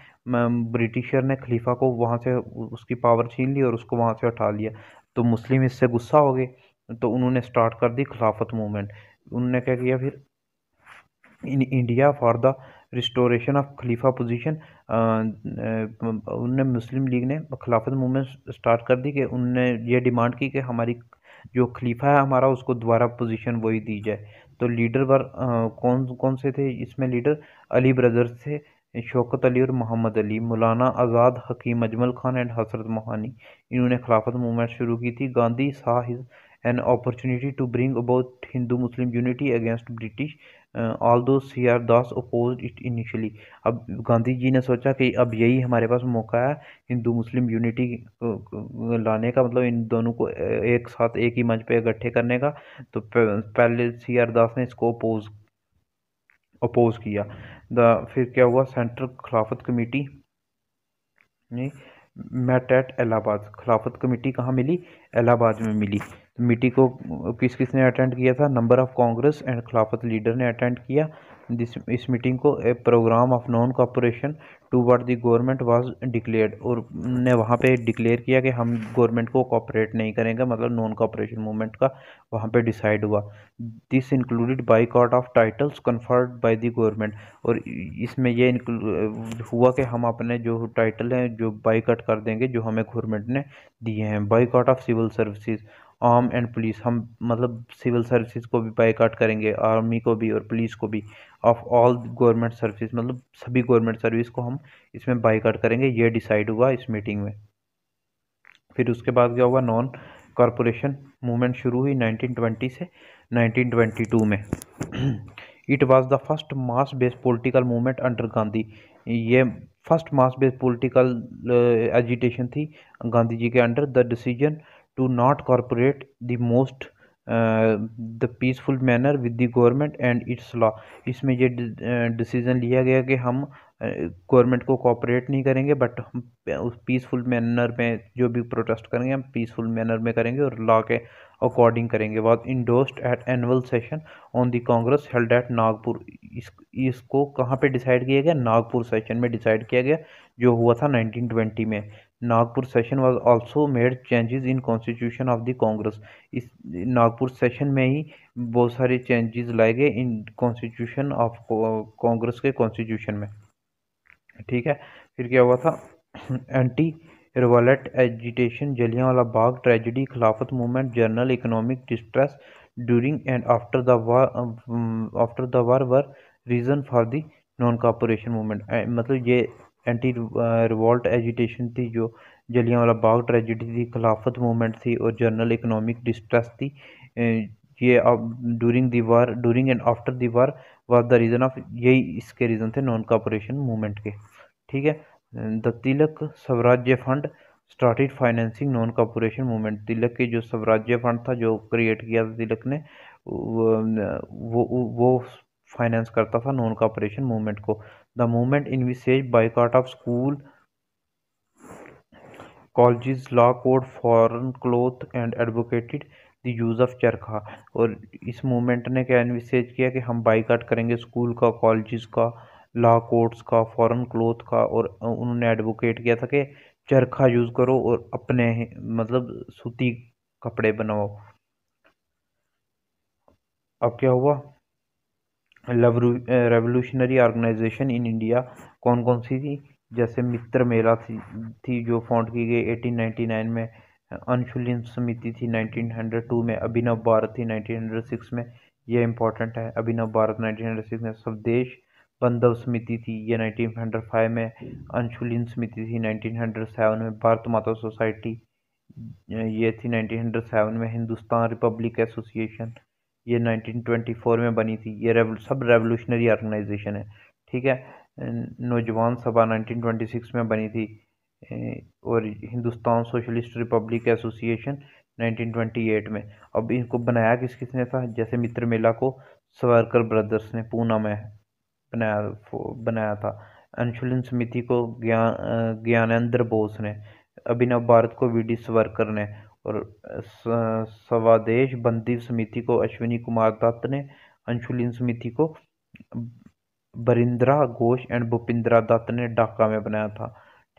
ब्रिटिशर ने खलीफा को वहाँ से उसकी पावर छीन ली और उसको वहाँ से उठा लिया। तो मुस्लिम इससे गुस्सा हो गए तो उन्होंने स्टार्ट कर दी खिलाफत मूवमेंट। उन्होंने क्या किया फिर? In, India for the restoration of Khalifa position उनने मुस्लिम लीग ने खिलाफत मूवमेंट स्टार्ट कर दी कि उनने ये डिमांड की कि हमारी, जो खलीफा है हमारा, उसको दोबारा पोजीशन वही दी जाए। तो लीडर बार कौन कौन से थे इसमें लीडर? अली ब्रदर्स थे, शौकत अली और मोहम्मद अली, मौलाना आज़ाद हकीम अजमल खान एंड हसरत मोहानी। इन्होंने खिलाफत मूवमेंट शुरू की थी। Gandhi seized an opportunity to bring about Hindu Muslim unity against British although C R Das oppose it initially अब गांधी जी ने सोचा कि अब यही हमारे पास मौका है हिंदू मुस्लिम यूनिटी लाने का मतलब इन दोनों को एक साथ एक ही मंच पे इकट्ठे करने का तो पहले सी आर दास ने इसको अपोज अपोज किया। द, फिर क्या हुआ? सेंट्रल खिलाफत कमेटी मेट एट इलाहाबाद खिलाफत कमेटी कहाँ मिली? इलाहाबाद में मिली। मीटिंग को, किस किस ने अटेंड किया था? Number of Congress and Khilafat leader ने अटेंड किया। दिस इस मीटिंग को, a programme of non cooperation towards the government was declared और ने वहाँ पे डिक्लेयर किया कि हम गवर्नमेंट को कॉपरेट नहीं करेंगे मतलब नॉन कॉपरेशन मूवमेंट का वहाँ पे डिसाइड हुआ। This included by boycott of titles conferred by the government और इसमें ये हुआ कि हम अपने जो टाइटल हैं, जो बाईकट कर देंगे, जो हमें गवर्नमेंट ने दिए हैं। Boycott of civil services arm and police, हम मतलब सिविल सर्विसेज़ को भी बाईकाट करेंगे, आर्मी को भी और पुलिस को भी। ऑफ़ ऑल गवर्नमेंट सर्विस मतलब सभी गवर्नमेंट सर्विस को हम इसमें बाईकाट करेंगे, ये डिसाइड हुआ इस मीटिंग में। फिर उसके बाद क्या हुआ, नॉन कॉरपोरेशन मूवमेंट शुरू हुई 1920 से 1922 में। It was the first mass based political movement under Gandhi ये first mass based political agitation थी गांधी जी के under the decision to not cooperate the most the peaceful manner with the government and its law इसमें ये decision लिया गया कि हम government को कॉपरेट नहीं करेंगे बट हम उस पीसफुल मैनर में जो भी प्रोटेस्ट करेंगे, हम पीसफुल मैनर में करेंगे और लॉ के अकॉर्डिंग करेंगे। Was endorsed at annual session on the Congress held at Nagpur इस, इसको कहाँ पे डिसाइड किया गया? नागपुर सेशन में डिसाइड किया गया, जो हुआ था 1920 में। Nagpur session was also made changes in constitution of the Congress इस नागपुर सेशन में ही बहुत सारे चेंजेस लाए गए इन कॉन्स्टिट्यूशन ऑफ़ कांग्रेस के कॉन्स्टिट्यूशन में। ठीक है? फिर क्या हुआ था? Anti Rowlatt agitation Jallianwala Bagh tragedy Khilafat movement general economic distress during and after the war after the war were reason for the non cooperation movement मतलब ये एंटी रिवॉल्ट एजिटेशन थी जो जलियाँ वाला बाग ट्रेजिडी थी खिलाफत मूवमेंट थी और general economic distress थी ये अब during the war during and after the war was the reason of यही इसके रीज़न थे नॉन कॉपोरेशन मूवमेंट के ठीक है the Tilak Swarajya fund started financing non cooperation movement Tilak के जो स्वराज्य फंड था जो क्रिएट किया था तिलक ने वो वो, वो फाइनेंस करता था नॉन कॉपरेशन मूवमेंट को the movement envisages boycott of school college law court foreign cloth and advocated the use of charkha और इस मूवमेंट ने क्या इन्विसेज किया कि हम बाइकआउट करेंगे स्कूल का कॉलेज का लॉ कोर्ट्स का फॉरेन क्लोथ का और उन्होंने एडवोकेट किया था कि चरखा यूज़ करो और अपने मतलब सूती कपड़े बनाओ। अब क्या हुआ? रेवोल्यूशनरी ऑर्गेनाइजेशन इन इंडिया कौन कौन सी थी? जैसे मित्र मेला थी थी जो फाउंड की गई 1899 में। अंशुलिन समिति थी 1902 में, अभिनव भारत थी 1906 में। ये इंपॉर्टेंट है, अभिनव भारत 1906 में। स्वदेश बंधव समिति थी, ये 1905 में। अंशुलिन समिति थी 1907 में। भारत माता सोसाइटी ये थी 1907 में। Hindustan Republic Association. ये 1924 में बनी थी। ये सब रेवोल्यूशनरी ऑर्गेनाइजेशन है, ठीक है? नौजवान सभा 1926 में बनी थी। और हिंदुस्तान सोशलिस्ट रिपब्लिक एसोसिएशन 1928 में। अब इनको बनाया किस, किसने था? जैसे मित्र मेला को सवारकर ब्रदर्स ने पूना में बनाया बनाया था। अंशुलिन समिति को ज्ञान ज्ञानेंद्र बोस ने, अभिनव भारत को वी डी सवरकर ने और स्वादेश बंदी समिति को अश्विनी कुमार दत्त ने, अंशुलिन समिति को, बरिंद्रा घोष एंड भूपिंद्रा दत्त ने ढाका में बनाया था।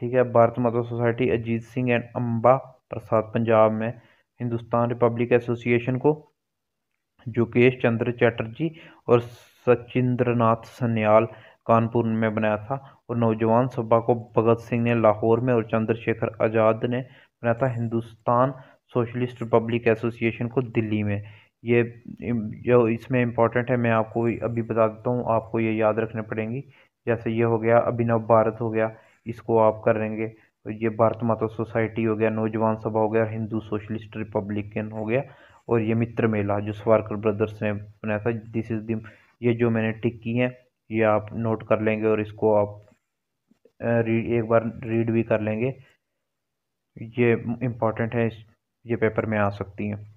ठीक है, भारत माता सोसाइटी अजीत सिंह एंड अम्बा प्रसाद पंजाब में, हिंदुस्तान रिपब्लिक एसोसिएशन को, जोगेश चंद्र चैटर्जी और सचिंद्रनाथ सन्याल कानपुर में बनाया था। और नौजवान सभा को भगत सिंह ने लाहौर में और चंद्रशेखर आज़ाद ने बनाया था। हिंदुस्तान सोशलिस्ट रिपब्लिक एसोसिएशन को दिल्ली में। ये जो इसमें इम्पोर्टेंट है, मैं आपको अभी बता देता हूँ, आपको ये याद रखने पड़ेंगी। जैसे ये हो गया, अभिनव भारत हो गया, इसको आप करेंगे। ये भारत माता सोसाइटी हो गया, नौजवान सभा हो गया, हिंदू सोशलिस्ट रिपब्लिकन हो गया, और ये मित्र मेला जो स्वारकर ब्रदर्स ने बनाया था दिस इज़ द ये जो मैंने टिक की हैं, ये आप नोट कर लेंगे और इसको आप रीड एक बार रीड भी कर लेंगे। ये इंपॉर्टेंट है ये पेपर में आ सकती हैं।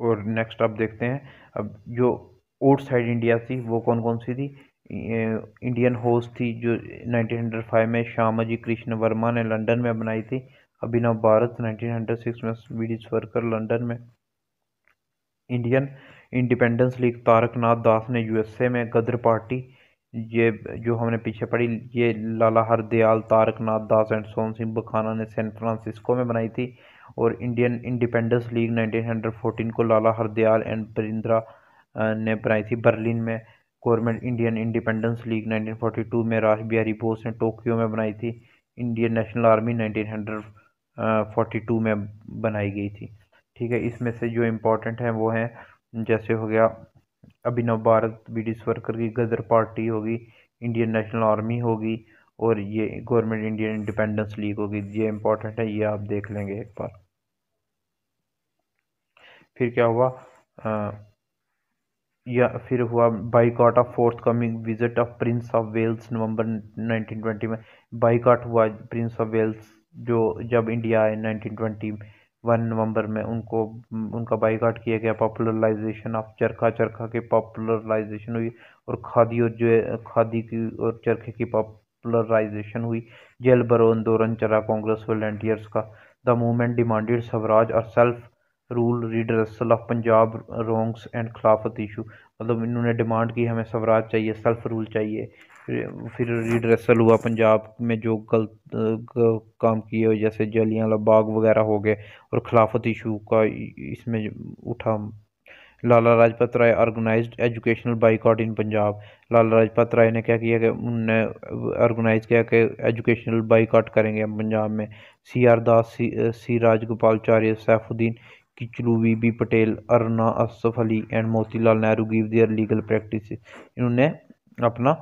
और नेक्स्ट आप देखते हैं, अब जो आउटसाइड इंडिया थी, वो कौन कौन सी थी? इंडियन होस्ट थी, जो 1905 में श्यामाजी कृष्ण वर्मा ने लंदन में बनाई थी। अभिनव भारत 1906 में वी वर्कर लंदन में। Indian independence league Tarak Nath Das ने यूएसए में गदर पार्टी। ये जो हमने पीछे पढ़ी, ये लाला हरदयाल तारक नाथ दास एंड सोन सिंह बखाना ने सैन फ्रांसिस्को में बनाई थी। और इंडियन इंडिपेंडेंस लीग 1914 को लाला हरदयाल एंड बरिंद्रा ने बनाई थी बर्लिन में। गवर्नमेंट इंडियन इंडिपेंडेंस लीग 1942 में राज बिहारी बोस ने टोक्यो में बनाई थी। इंडियन नेशनल आर्मी 1942 में बनाई गई थी। ठीक है, इसमें से जो इम्पोर्टेंट है वो हैं। जैसे हो गया, अभिनव भारत ब्रिटिश वर्कर की गदर पार्टी होगी इंडियन नेशनल आर्मी होगी, और ये गवर्नमेंट इंडियन इंडिपेंडेंस लीग होगी। ये इंपॉर्टेंट है, ये आप देख लेंगे एक बार। फिर क्या हुआ? आ, या फिर हुआ boycott of forthcoming visit of Prince of Wales November 1920 में। बाइकआउट हुआ प्रिंस ऑफ़ वेल्स जो जब इंडिया आए 1920 वन नवंबर में उनको उनका बाइकाट किया गया। पॉपुलराइजेशन ऑफ़ चरखा चरखा की पॉपुलराइजेशन हुई और खादी और जो खादी की और चरखे की पॉपुलराइजेशन हुई। जेल बरो आंदोलन चला कांग्रेस वॉल्टियर्स का। द मूवमेंट डिमांडेड स्वराज और self rule redressal of Punjab wrongs and Khilafat issue मतलब इन्होंने डिमांड की हमें स्वराज चाहिए सेल्फ रूल चाहिए। फिर रिड्रेसल हुआ पंजाब में जो गलत काम किए हुए जैसे जलियाँ बाग वगैरह हो गए और खिलाफत इशू का इसमें उठा। Lala Lajpat Rai organized educational boycott in Punjab Lala Lajpat Rai ने क्या किया कि उनने ऑर्गेनाइज किया कि एजुकेशनल बाइकआउट करेंगे हम पंजाब में। C R Das C, C Rajagopalachari Saifuddin Kitchlew B Patel Aruna Asaf Ali and Motilal Nehru give their legal practice इन्होंने अपना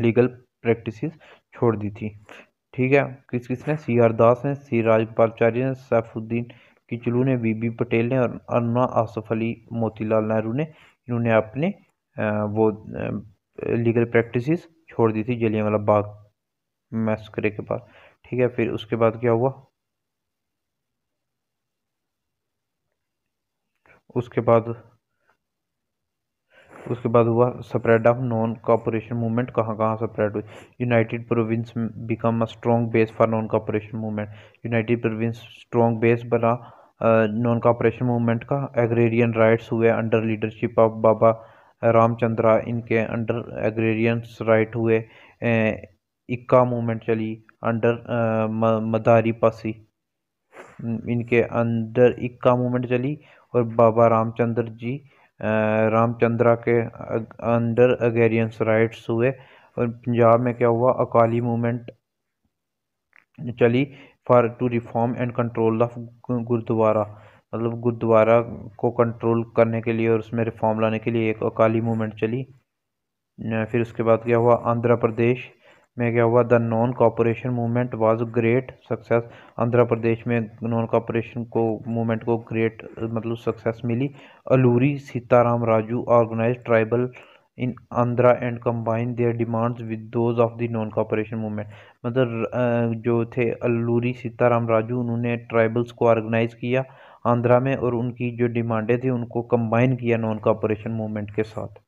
लीगल प्रैक्टिस छोड़ दी थी। ठीक है? किस, किसने? सी आर दास ने, सी राजपालचार्य ने, सैफुद्दीन किचलू ने वी बी पटेल ने और अन्ना आसफ अली, मोतीलाल नेहरू ने इन्होंने अपने वो लीगल प्रैक्टिस छोड़ दी थी जलियांवाला बाग मैस्करे के बाद ठीक है? फिर उसके बाद क्या हुआ? उसके बाद उसके बाद हुआ spread of non cooperation movement कहाँ कहाँ स्प्रेड हुई? United Provinces become a strong base for non cooperation movement United Provinces strong base बना नॉन कॉपरेशन मूवमेंट का। एग्रेरियन राइट्स हुए under leadership of Baba Ramchandra इनके अंडर एग्रेरियंस राइट हुए। इक्का movement चली अंडर मदारी पासी। इनके अंडर इक्का मूवमेंट चली। और बाबा रामचंद्र जी रामचंद्रा के अंडर अगेरियंस राइट्स हुए और पंजाब में क्या हुआ? अकाली मूवमेंट चली for, to reform and control of gurdwara. मतलब गुरुद्वारा को कंट्रोल करने के लिए और उसमें रिफॉर्म लाने के लिए एक अकाली मूवमेंट चली। फिर उसके बाद क्या हुआ? आंध्र प्रदेश में क्या हुआ the non cooperation movement was great success. Andhra Pradesh में नॉन कॉपरेशन को, मूवमेंट को ग्रेट मतलब success milli. Alluri Sitarama Raju organize tribal in Andhra and combine their demands with those of the non cooperation movement. मतलब जो थे अलूरी सीताराम राजू, उन्होंने tribals को organise किया आंध्रा में और उनकी जो डिमांडें थी उनको कंबाइन किया नॉन कॉपरेशन मूवमेंट के साथ।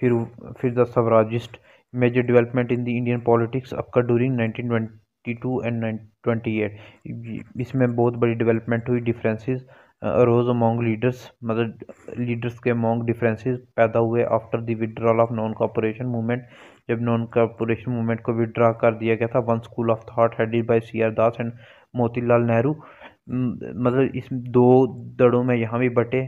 फिर फिर the Swarajist major development in the Indian politics occur during 1922 and 28 इसमें बहुत बड़ी डेवलपमेंट हुई डिफरेंसेस रोज अमोंग लीडर्स मतलब लीडर्स के अमोंग डिफरेंसेस पैदा हुए after the withdrawal of non cooperation movement जब नॉन कॉपोरेशन मूवमेंट को विड्रॉ कर दिया गया था one school of thought headed by C R Das and Motilal Nehru मतलब इस दो दड़ों में यहाँ भी बटे।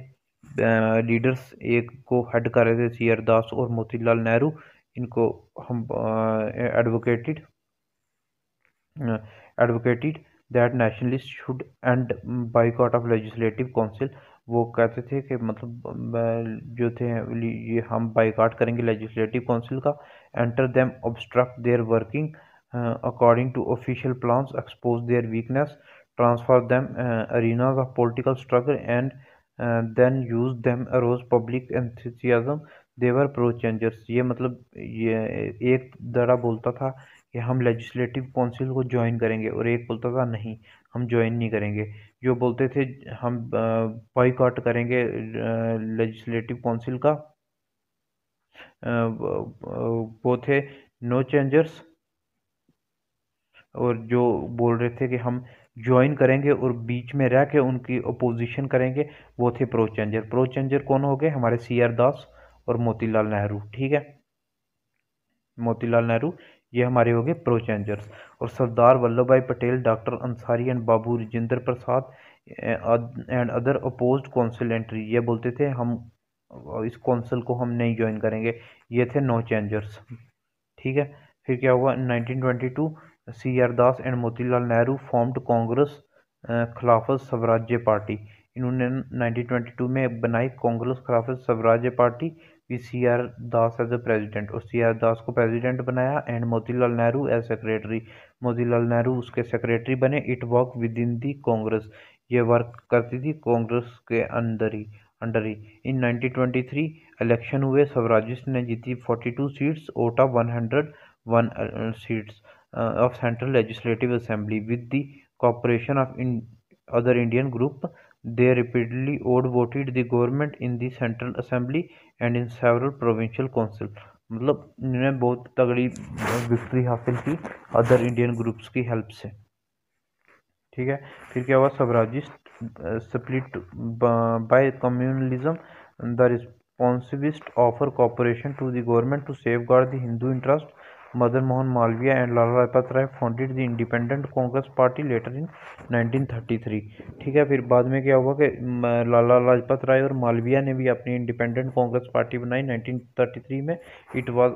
लीडर्स एक को हेड कर रहे थे सी आर दास और मोतीलाल नेहरू इनको हम advocated advocated that nationalist should end boycott of legislative council वो कहते थे कि मतलब जो थे, ये हम बाइकआउट करेंगे लेजिस्लेटिव काउंसिल का। Enter them obstruct their working according to official plans expose their weakness transfer them arenas of political struggle and then use them arouse public enthusiasm their pro changers ये मतलब ये एक दड़ा बोलता था कि हम लेजिस्लेटिव काउंसिल को ज्वाइन करेंगे और एक बोलता था, नहीं, हम ज्वाइन नहीं करेंगे. जो बोलते थे, हम बॉयकॉट करेंगे लेजिस्लेटिव काउंसिल का. वो थे नो चेंजर्स और जो बोल रहे थे कि हम ज्वाइन करेंगे और बीच में रह के उनकी अपोजिशन करेंगे, वो थे प्रो चेंजर प्रो चेंजर कौन हो गए? हमारे सी आर दास और मोतीलाल नेहरू, ठीक है? मोतीलाल नेहरू, ये हमारे हो गए प्रो चेंजर्स और Sardar Vallabh bhai Patel, doctor Ansari and Babu Rajendra Prasad and other oppose council entry ये बोलते थे, हम, इस काउंसिल को हम नहीं ज्वाइन करेंगे। ये थे नो चेंजर्स ठीक है? फिर क्या हुआ? 1922 C. R. Das and Motilal Nehru formed Congress Khilafat Swarajya party. इन्होंने 1922 में बनाई Congress Khilafat Swarajya party. with C. R. Das as a president और सी. आर. दास को प्रेसिडेंट बनाया and Motilal Nehru as secretary Motilal Nehru उसके secretary बने। It work with in the Congress. ये work करती थी कांग्रेस के अंदर ही अंडर। ही इन 1923 इलेक्शन हुए। स्वराजिस्ट ने जीती 42 seats of 101 seats of central legislative assembly with the cooperation of in other Indian group They repeatedly outvoted the government in the Central Assembly and in several provincial council. मतलब इन्होंने बहुत तगड़ी victory हासिल की other Indian groups की help से। ठीक है? फिर क्या हुआ? Swarajist split by communalism the responsivist offer cooperation to the government to safeguard the Hindu interest Madan Mohan Malaviya and Lala Lajpat Rai founded the independent Congress party later in 1933 ठीक है, फिर बाद में क्या हुआ कि लाला लाजपत राय और मालवीय ने भी अपनी इंडिपेंडेंट कांग्रेस पार्टी बनाई 1933 में. It was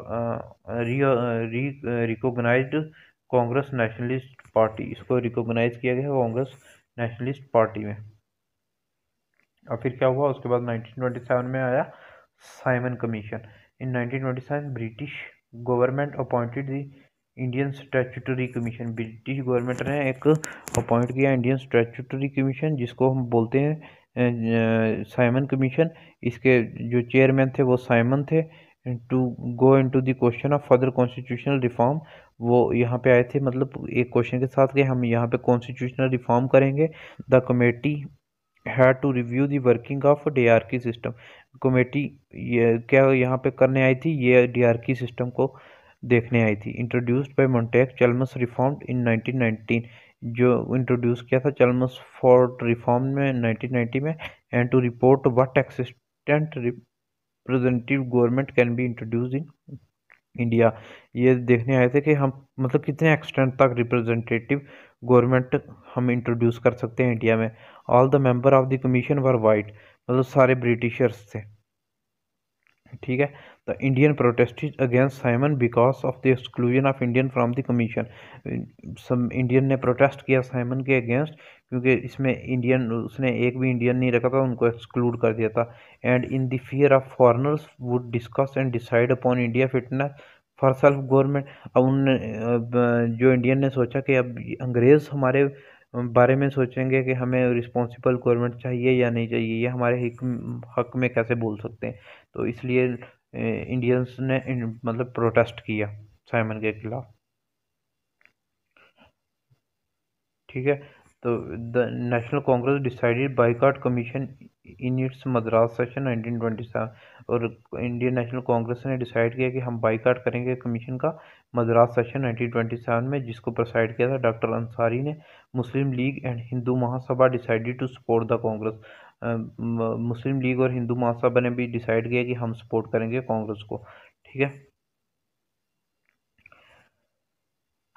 recognise Congress nationalist party इसको रिकोगनाइज किया गया कांग्रेस नेशनलिस्ट पार्टी में. और फिर क्या हुआ? उसके बाद 1927 में आया Simon commission in 1927 British government appointed the Indian statutory commission. British government ने एक अपॉइंट किया इंडियन स्टैचूटरी कमीशन, जिसको हम बोलते हैं साइमन कमीशन। इसके जो चेयरमैन थे वो साइमन थे। To go into the question of further constitutional reform, वो यहाँ पे आए थे। मतलब एक क्वेश्चन के साथ कि हम यहाँ पे कॉन्स्टिट्यूशनल रिफॉर्म करेंगे। The committee had to review the working of dyarchy system. Committee ये क्या यहाँ पे करने आई थी? ये डीआरकी सिस्टम को देखने आई थी। Introduced by Montagu Chelmsford reform in 1919 जो इंट्रोड्यूस किया था चलमस फॉर रिफॉर्म में 1990 में। And to report what extent representative government can be introduce in India ये देखने आए थे कि हम मतलब कितने एक्सटेंट तक रिप्रेजेंटेटिव गवर्नमेंट हम इंट्रोड्यूस कर सकते हैं इंडिया में। All the member of the commission were white मतलब सारे ब्रिटिशर्स थे। ठीक है? The Indian protested against Simon because of the exclusion of Indian from the commission सब इंडियन ने प्रोटेस्ट किया साइमन के अगेंस्ट क्योंकि इसमें इंडियन उसने एक भी इंडियन नहीं रखा था, उनको एक्सक्लूड कर दिया था। And in the fear of foreigners would discuss and decide upon India fitness for self government अब उन जो इंडियन ने सोचा कि अब अंग्रेज़ हमारे बारे में सोचेंगे कि हमें रिस्पॉन्सिबल गवर्नमेंट चाहिए या नहीं चाहिए, ये हमारे हक में कैसे बोल सकते हैं। तो इसलिए इंडियंस ने मतलब प्रोटेस्ट किया साइमन के खिलाफ। ठीक है? तो the national Congress decided boycott commission in its Madras session 1927 और इंडियन नेशनल कांग्रेस ने डिसाइड किया कि हम बाईकाट करेंगे कमीशन का मद्रास सेशन 1927 में, जिसको प्रोसाइड किया था डॉक्टर अंसारी ने। Muslim league and Hindu Mahasabha decided to support the Congress Muslim league और हिंदू महासभा ने भी डिसाइड किया कि हम सपोर्ट करेंगे कांग्रेस को। ठीक है?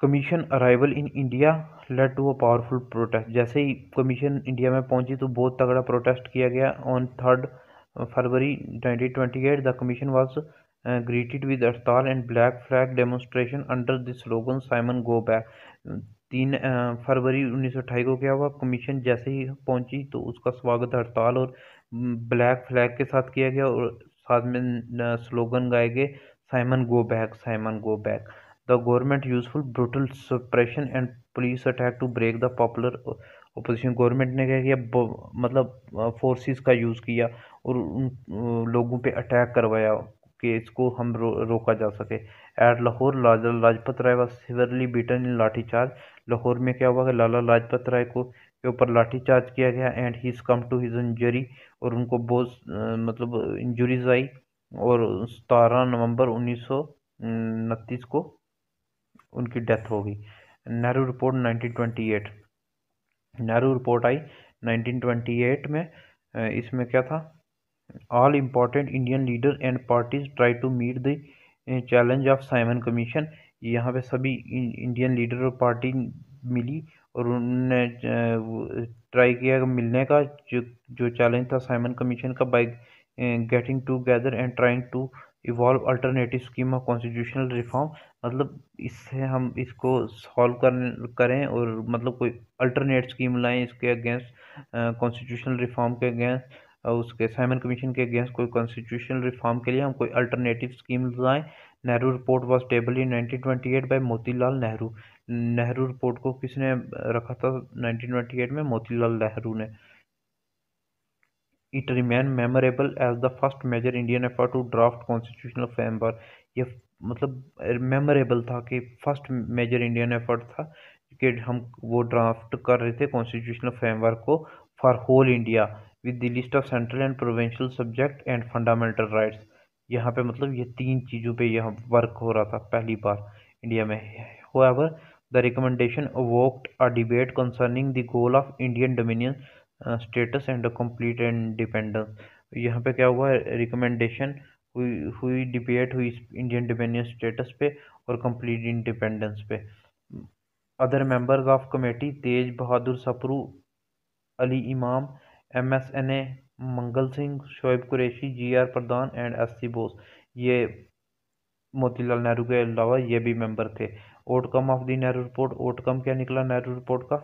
Commission arrival in India led to a powerful protest जैसे ही कमीशन इंडिया में पहुँची तो बहुत तगड़ा प्रोटेस्ट किया गया। On third February 1928 the commission was greeted with hartal and black flag demonstration under the slogan Simon go back तीन फरवरी उन्नीस सौ अठाई को क्या हुआ? कमीशन जैसे ही पहुँची तो उसका स्वागत हड़ताल और ब्लैक फ्लैग के साथ किया गया और साथ में स्लोगन गाए गए Simon go back Simon go back the government useful brutal suppression and police attack to break the popular opposition government ने क्या किया? मतलब फोर्सेस का यूज़ किया और उन लोगों पे अटैक करवाया कि इसको हम रो, रोका जा सके। At Lahore Lala Lajpat Rai was severely beaten in lathicharge Lahore में क्या हुआ कि लाला लाजपत राय को के ऊपर लाठीचार्ज किया गया and he come to his injury और उनको बहुत मतलब इंजरीज आई और सतारह नवंबर उन्नीस सौ उनतीस को उनकी डेथ हो गई। नेहरू रिपोर्ट 1928 नेहरू रिपोर्ट आई 1928 में। इसमें क्या था? All important Indian leader and parties try to meet the challenge of Simon commission यहाँ पे सभी इंडियन लीडर और पार्टी मिली और उन्होंने ट्राई किया मिलने का। जो जो चैलेंज था साइमन कमीशन का by getting together and trying to evolve alternative scheme of constitutional reform मतलब इससे हम इसको सॉल्व कर करें और मतलब कोई अल्टरनेट स्कीम लाएँ इसके अगेंस्ट कॉन्स्टिट्यूशनल रिफॉर्म के अगेंस्ट उसके साइमन कमीशन के अगेंस्ट कोई कॉन्स्टिट्यूशनल रिफॉर्म के लिए हम कोई अल्टरनेटिव स्कीम लाएँ। Nehru report was table in 1928 by Motilal Nehru. Nehru report को किसने रखा था? 1928 में मोतीलाल नेहरू ने। It remain memorable as the first major Indian effort to draft constitutional framework ये मतलब मेमोरेबल था कि फ़र्स्ट मेजर इंडियन एफर्ट था कि हम वो ड्राफ्ट कर रहे थे कॉन्स्टिट्यूशनल फ्रेमवर्क को for whole India with the list of central and provincial subject and fundamental rights यहाँ पे मतलब ये तीन चीज़ों पे यहाँ वर्क हो रहा था पहली बार इंडिया में। However the recommendation evoked a debate concerning the goal of Indian dominion status and complete independence यहाँ पे क्या हुआ? रिकमेंडेशन हुई हुई डिबेट हुई इंडियन डोमिनियन स्टेटस पे और कंप्लीट इंडिपेंडेंस पे। Other members of committee Tej Bahadur Sapru, Ali Imam M S Aney Mangal Singh, Shoaib Qureshi G R Pradhan and S C Bose. ये मोतीलाल नेहरू के अलावा ये भी मेंबर थे। Outcome of the Nehru report outcome क्या निकला Nehru report का?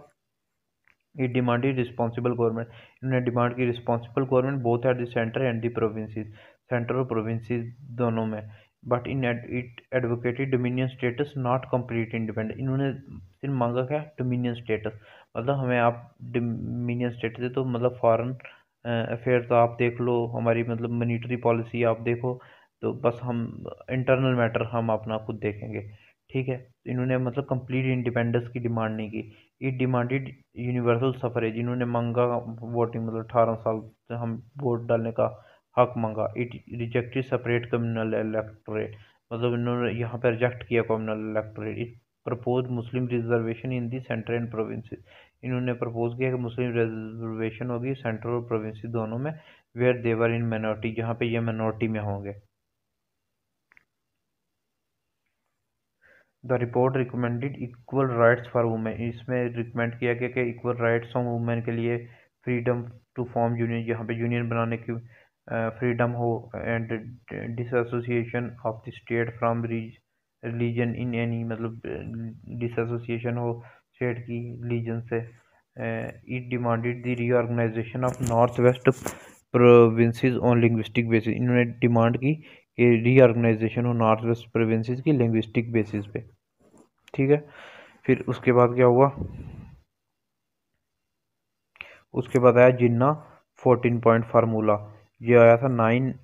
ये डिमांडेड रिस्पॉन्सिबल गवर्नमेंट इन्होंने डिमांड की responsible government both at the centre and the provinces centre और प्रोविंसेस दोनों में। But in it advocated dominion status not complete independent इन्होंने सिर्फ़ मांगा क्या? डोमिनियन स्टेटस मतलब हमें आप डोमिनियन स्टेटस दे तो मतलब फॉरेन अफेयर तो आप देख लो, हमारी मतलब मनीटरी पॉलिसी आप देखो तो बस हम इंटरनल मैटर हम अपना खुद देखेंगे। ठीक है? इन्होंने मतलब कंप्लीट इंडिपेंडेंस की डिमांड नहीं की। इट डिमांडेड यूनिवर्सल सफरेज इन्होंने मांगा वोटिंग मतलब अठारह साल से हम वोट डालने का हक मांगा। It rejected separate communal electorate मतलब इन्होंने यहाँ पर रिजेक्ट किया communal electorate it propose Muslim reservation in the centre and provinces इन्होंने प्रपोज किया कि मुस्लिम रिजर्वेशन होगी सेंटर और प्रोविंस दोनों में वेयर देवर इन माइनॉरिटी जहाँ पे ये माइनॉरिटी में होंगे। The report recommended equal rights for women. इसमें रिकमेंड किया गया कि इक्वल राइट्स हों वुमेन के लिए फ्रीडम टू फॉर्म यूनियन, यहाँ पे यूनियन बनाने की फ्रीडम हो and dissociation of the state from religion in any मतलब डिसोसिएशन हो स्टेट की रिलीजन से। It demanded the reorganisation of north west provinces on linguistic basis. इन्होंने डिमांड की कि रीऑर्गेनाइजेशन हो नॉर्थ वेस्ट प्रोविंसेस की लिंग्विस्टिक बेसिस पे। ठीक है। फिर उसके बाद क्या हुआ? उसके बाद आया जिन्ना फोर्टीन पॉइंट फार्मूला। ये आया था नाइन,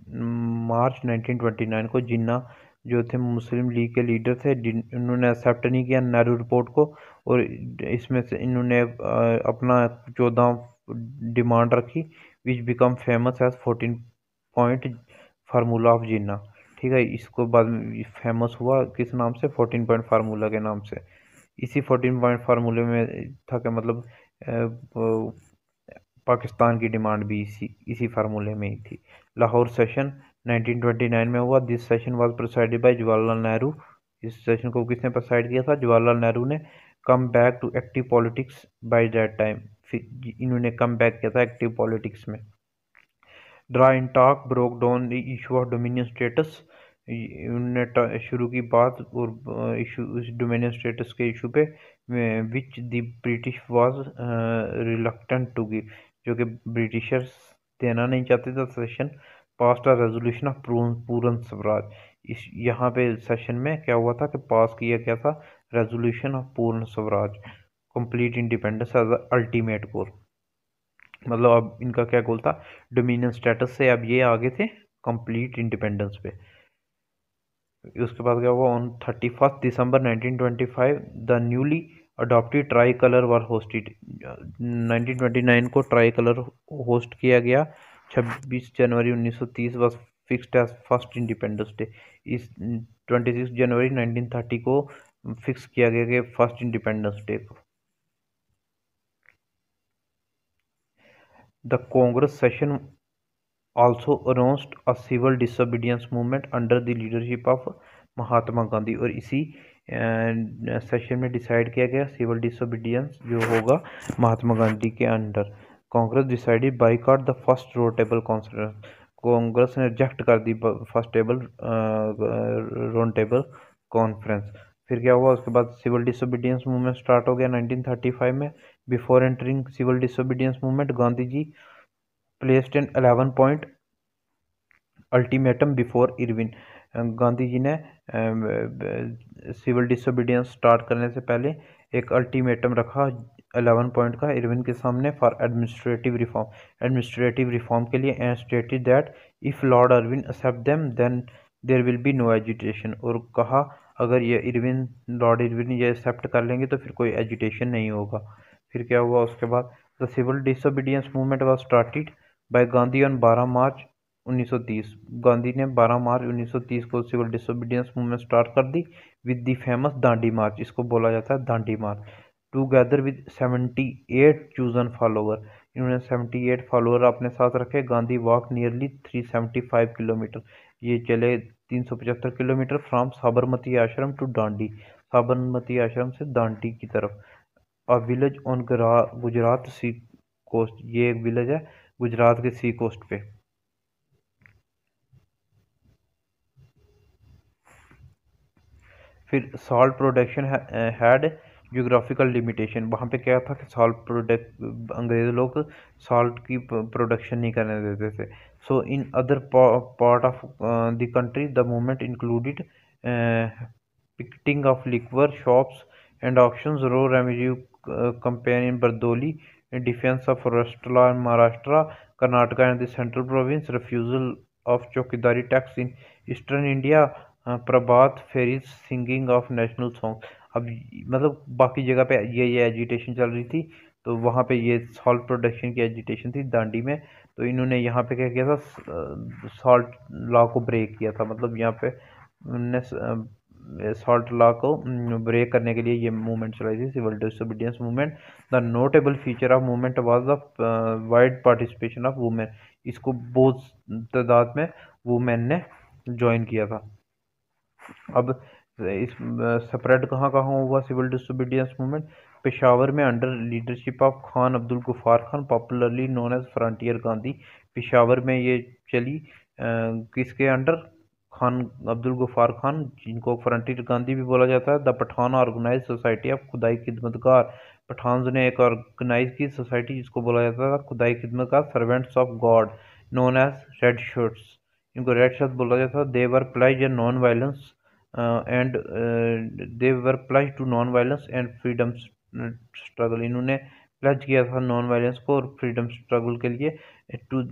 मार्च 1929 को। जिन्ना जो थे मुस्लिम लीग के लीडर थे इन्होंने एक्सेप्ट नहीं किया नेहरू रिपोर्ट को और इसमें से इन्होंने अपना चौदह डिमांड रखी which become famous as fourteen point formula of Jinnah. ठीक है, इसको बाद में फ़ेमस हुआ किस नाम से? फोर्टीन पॉइंट फार्मूला के नाम से। इसी फोर्टीन पॉइंट फार्मूले में था कि मतलब पाकिस्तान की डिमांड भी इसी इसी फार्मूले में ही थी। लाहौर सेशन 1929 में हुआ। This session was presided by Jawaharlal Nehru इस सेशन को किसने प्रोसाइड किया था? जवाहरलाल नेहरू ने। Come back to active politics by that time फिर इन्होंने कम बैक किया था एक्टिव पॉलिटिक्स में। Draw in talk broke down issue of dominion status उन्होंने शुरू की बात और इशू इस डोमिनियन स्टेटस के इशू पे which the British was reluctant to give जो कि ब्रिटिशर्स देना नहीं चाहते थे session past resolution of Purna Swaraj इस, यहाँ पे सेशन में क्या हुआ था कि पास किया गया था? Resolution of Purna Swaraj complete independence as ultimate goal मतलब अब इनका क्या गोल था? डोमिनियन स्टेटस से अब ये आगे थे कंप्लीट इंडिपेंडेंस पे। उसके बाद क्या हुआ? On thirty first December 1925 the newly adopted tricolour were hoisted 1929 को ट्राई कलर होस्ट किया गया। 26 January 1930 was fixed as first independence day इस 26 जनवरी 1930 को फिक्स किया गया कि फ़र्स्ट इंडिपेंडेंस डे को The Congress session also announced a civil disobedience movement under the leadership of Mahatma Gandhi और इसी सेशन में डिसाइड किया गया सिविल डिसोबीडियंस जो होगा महात्मा गांधी के under Congress decided boycott the first round table conference Congress ने रिजेक्ट कर दी first table round table conference फिर क्या हुआ? उसके बाद सिविल डिसोबीडियंस मूवमेंट स्टार्ट हो गया 1935 में. Before entering civil disobedience movement Gandhi ji placed an eleven point ultimatum before Irwin Gandhi ji ने सिविल डिसोबीडियंस स्टार्ट करने से पहले एक अल्टीमेटम रखा अलेवन पॉइंट का इरविन के सामने for administrative reform administrative reform के लिए and stated that if lord Irwin accept them then there will be no agitation और कहा, अगर ये इरविन लॉर्ड इरविन ये एक्सेप्ट कर लेंगे तो फिर कोई एजुटेशन नहीं होगा. फिर क्या हुआ उसके बाद? The civil disobedience movement was started by Gandhi on 12 March 1930 Gandhi ने 12 मार्च 1930 को सिविल डिसोबीडियंस मूवमेंट स्टार्ट कर दी with the famous Dandi march इसको बोला जाता है Dandi march together with 78 chosen follower इन्होंने 78 फॉलोअर अपने साथ रखे। गांधी वॉक नियरली 375 किलोमीटर ये चले 375 किलोमीटर फ्रॉम साबरमती आश्रम टू दांडी साबरमती आश्रम से दांडी की तरफ़। A, village on Gujarat sea coast, ये एक विलेज है, गुजरात के सी कोस्ट पे। फिर salt production had geographical limitation. वहाँ पे क्या था कि सॉल्ट प्रोडक्ट अंग्रेज़ लोग सॉल्ट की प्रोडक्शन नहीं करने देते थे। So in other part of the country the movement included picketing of liquor shops and option row revenue campaign in Bardoli in defence of रस्टला in Maharashtra Karnataka and central province refusal of chowkidari tax in eastern India prabhat pheris singing of national song अब मतलब बाकी जगह पे ये ये agitation चल रही थी तो वहाँ पे ये सॉल्ट प्रोडक्शन की एजिटेशन थी दांडी में तो इन्होंने यहाँ पे क्या किया था सॉल्ट लॉ को ब्रेक किया था। मतलब यहाँ पे सॉल्ट लॉ को ब्रेक करने के लिए ये मूवमेंट चलाई थी civil disobedience movement the notable feature of movement was the wide participation of women इसको बहुत तादाद में वुमेन ने ज्वाइन किया था। अब, इस स्प्रेड कहाँ कहाँ हुआ सिविल डिसोबीडियंस मूवमेंट पेशावर में under leadership of Khan Abdul Ghaffar Khan popularly known as frontier Gandhi. Peshawar में ये चली किसके अंडर खान, अब्दुल गफ़ार खान, जिनको फ्रंटियर गांधी भी बोला जाता है, the Pathan organise society of Khudai Khidmatgar. Pathan ने एक ऑर्गेनाइज की सोसाइटी जिसको बोला जाता था, Khudai Khidmatgar servants of God known as red shirts इनको रेड शर्ट बोला जाता था। They were pledged a non violence and they were pledged to non violence and freedom struggle इन्होंने प्लज किया था नॉन वायलेंस को और फ्रीडम स्ट्रगल के लिए two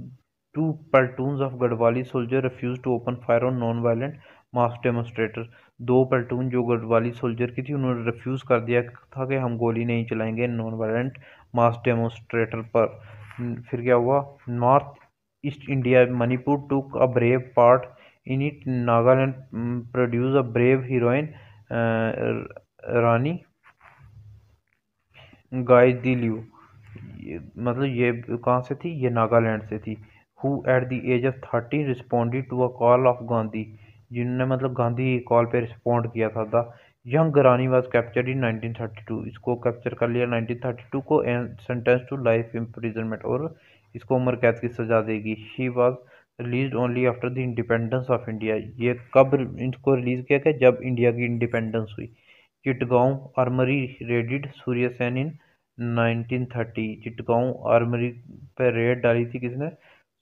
Two platoons of Garhwali soldier refused to open fire on non-violent mass demonstrator दो platoon जो Garhwali soldier की थी, उन्होंने रिफ्यूज़ कर दिया था कि हम गोली नहीं चलाएँगे नॉन वायलेंट मास डेमोस्ट्रेटर पर फिर क्या हुआ? North east India Manipur took a brave part in it Nagaland produce a brave heroine Rani Gaidinliu मतलब ये कहाँ से थी? ये नागालैंड से थी। Who at the age of thirty responded to a call of Gandhi जिन्होंने मतलब गांधी कॉल पे रिस्पॉन्ड किया था। The young Rani was captured in 1932 इसको कैप्चर कर लिया। 1932 को and sentence to life imprisonment और इसको उम्र कैद की सजा देगी। She was release only after the independence of India ये कब इनको रिलीज़ किया गया? जब इंडिया की इंडिपेंडेंस हुई। Chittagong armoury raided Surya Sen in 1930 Chittagong armoury पर रेड डाली थी किसने?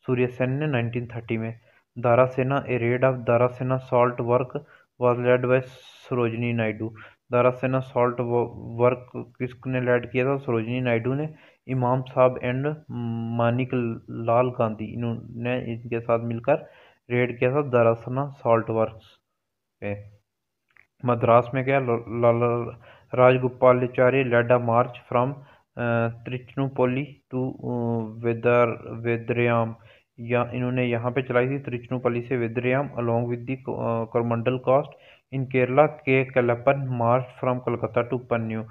सूर्य सेन ने 1930 में। दारा सेना ए raid of Dharasana salt work was led by Sarojini Naidu. Dharasana salt work किसने लेड किया था? सरोजनी नायडू ने। इमाम साहब एंड मानिक लाल गांधी, इन्होंने इनके साथ मिलकर रेड किया था दारा सेना सॉल्ट वर्क पे। मद्रास में क्या? Lala Rajagopalachari led a march from Trichinopoly to weather, Vedaranyam. या इन्होंने यहाँ पे चलाई थी त्रिचनुपल्ली से Vedaranyam along with the Coromandel coast in Kerala K Kelappan march from Calcutta to Payyanur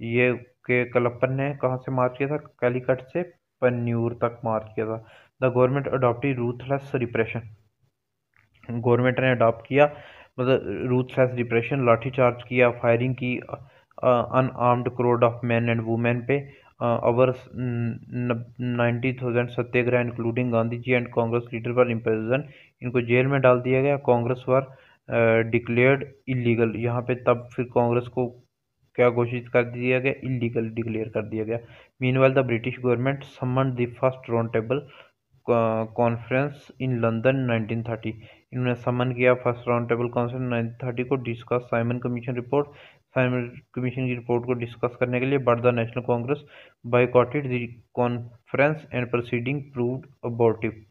ये के कलपन ने कहाँ से मार्च किया था? कैलिकट से पन्यूर तक मार्च किया था। The government adopted ruthless repression government ने अडॉप्ट किया मतलब रूथलेस रिप्रेशन लाठीचार्ज किया फायरिंग की unarmed crowd of man and women पे। Our 90,000 satyagraha including Gandhi ji and Congress leader पर इम्प्रेजन इनको जेल में डाल दिया गया। कांग्रेस वर डिक्लेयर्ड इलीगल यहाँ पे तब फिर कांग्रेस को क्या घोषित कर दिया गया? इलीगल डिक्लेयर कर दिया गया। Mean the British government summon the first round table conference in London 1930 इन्होंने समन किया। फ़र्स्ट राउंड टेबल कॉन्फ्रेंस 1930 को discuss Simon commission report Simon commission की रिपोर्ट को डिस्कस करने के लिए but the national Congress boycotted the conference and proceeding proved abortive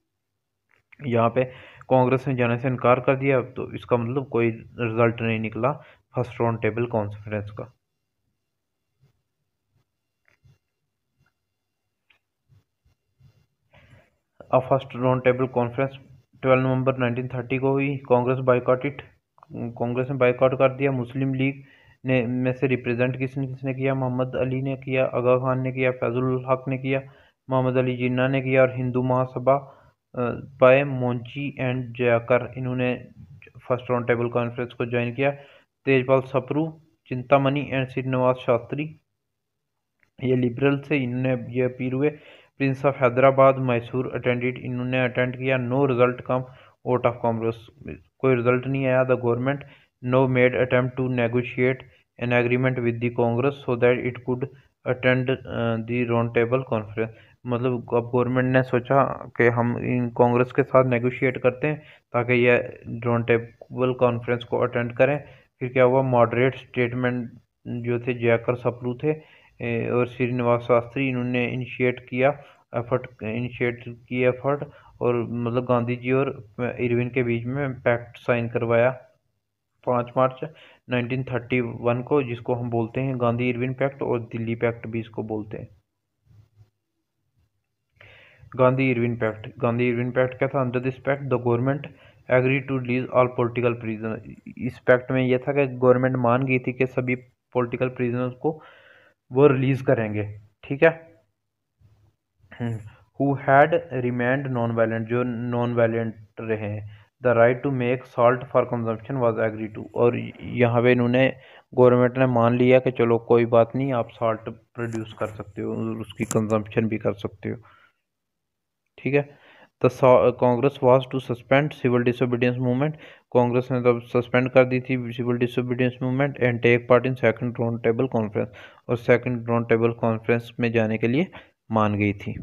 यहाँ पे कांग्रेस ने जाने से इनकार कर दिया तो इसका मतलब कोई रिज़ल्ट नहीं निकला फ़र्स्ट राउंड टेबल कॉन्फ्रेंस का। A first round table conference 12 नवंबर 1930 को हुई। कांग्रेस बाइकॉटेड कांग्रेस ने बाइकआउट कर दिया। मुस्लिम लीग ने, में से रिप्रेजेंट किसने किसने किया? मोहम्मद अली ने किया, आगा खान ने किया, फैजुल हक ने किया, मोहम्मद अली जिन्ना ने किया और हिंदू महासभा बाय मोंची एंड जयाकर, इन्होंने फ़र्स्ट राउंड टेबल कॉन्फ्रेंस को ज्वाइन किया। तेजपाल सप्रू, चिंतामणि एंड श्रीनिवास शास्त्री, ये लिबरल से इन्होंने ये अपील हुए। Prince of Hyderabad, Mysore attended इन्होंने अटेंड किया। No result come out of Congress, कोई रिज़ल्ट नहीं आया the government no made attempt to negotiate an agreement with the Congress so that it could attend uh, the round table conference. मतलब अब government ने सोचा कि हम इन कांग्रेस के साथ नेगोशिएट करते हैं ताकि ये राउंड टेबल कॉन्फ्रेंस को अटेंड करें। फिर क्या हुआ? मॉडरेट स्टेटमेंट जो थे जयकर सप्रू थे और श्रीनिवास शास्त्री इन्होंने इनिशिएट किया एफर्ट इनिशिएट किया एफर्ट और मतलब गांधी जी और इरविन के बीच में पैक्ट साइन करवाया। पाँच मार्च 1931 को, जिसको हम बोलते हैं गांधी इरविन पैक्ट और दिल्ली पैक्ट भी इसको बोलते हैं। Gandhi Irwin pact. Gandhi Irwin pact क्या था? Under this pact the government agree to release all political prisoner इस पैक्ट में यह था कि गवर्नमेंट मान गई थी कि सभी पॉलिटिकल प्रिजनर्स को वो रिलीज़ करेंगे। ठीक है? Who had remained non violent जो नॉन वायलेंट रहे हैं। The right to make salt for consumption was agree to और यहाँ पे इन्होंने गवर्नमेंट ने मान लिया कि चलो कोई बात नहीं, आप सॉल्ट प्रोड्यूस कर सकते हो, उसकी कंजम्पशन भी कर सकते हो। ठीक है? The Congress was to suspend civil disobedience movement Congress ने तब सस्पेंड कर दी थी civil disobedience movement and take part in second round table conference और सेकंड राउंड टेबल कॉन्फ्रेंस में जाने के लिए मान गई थी।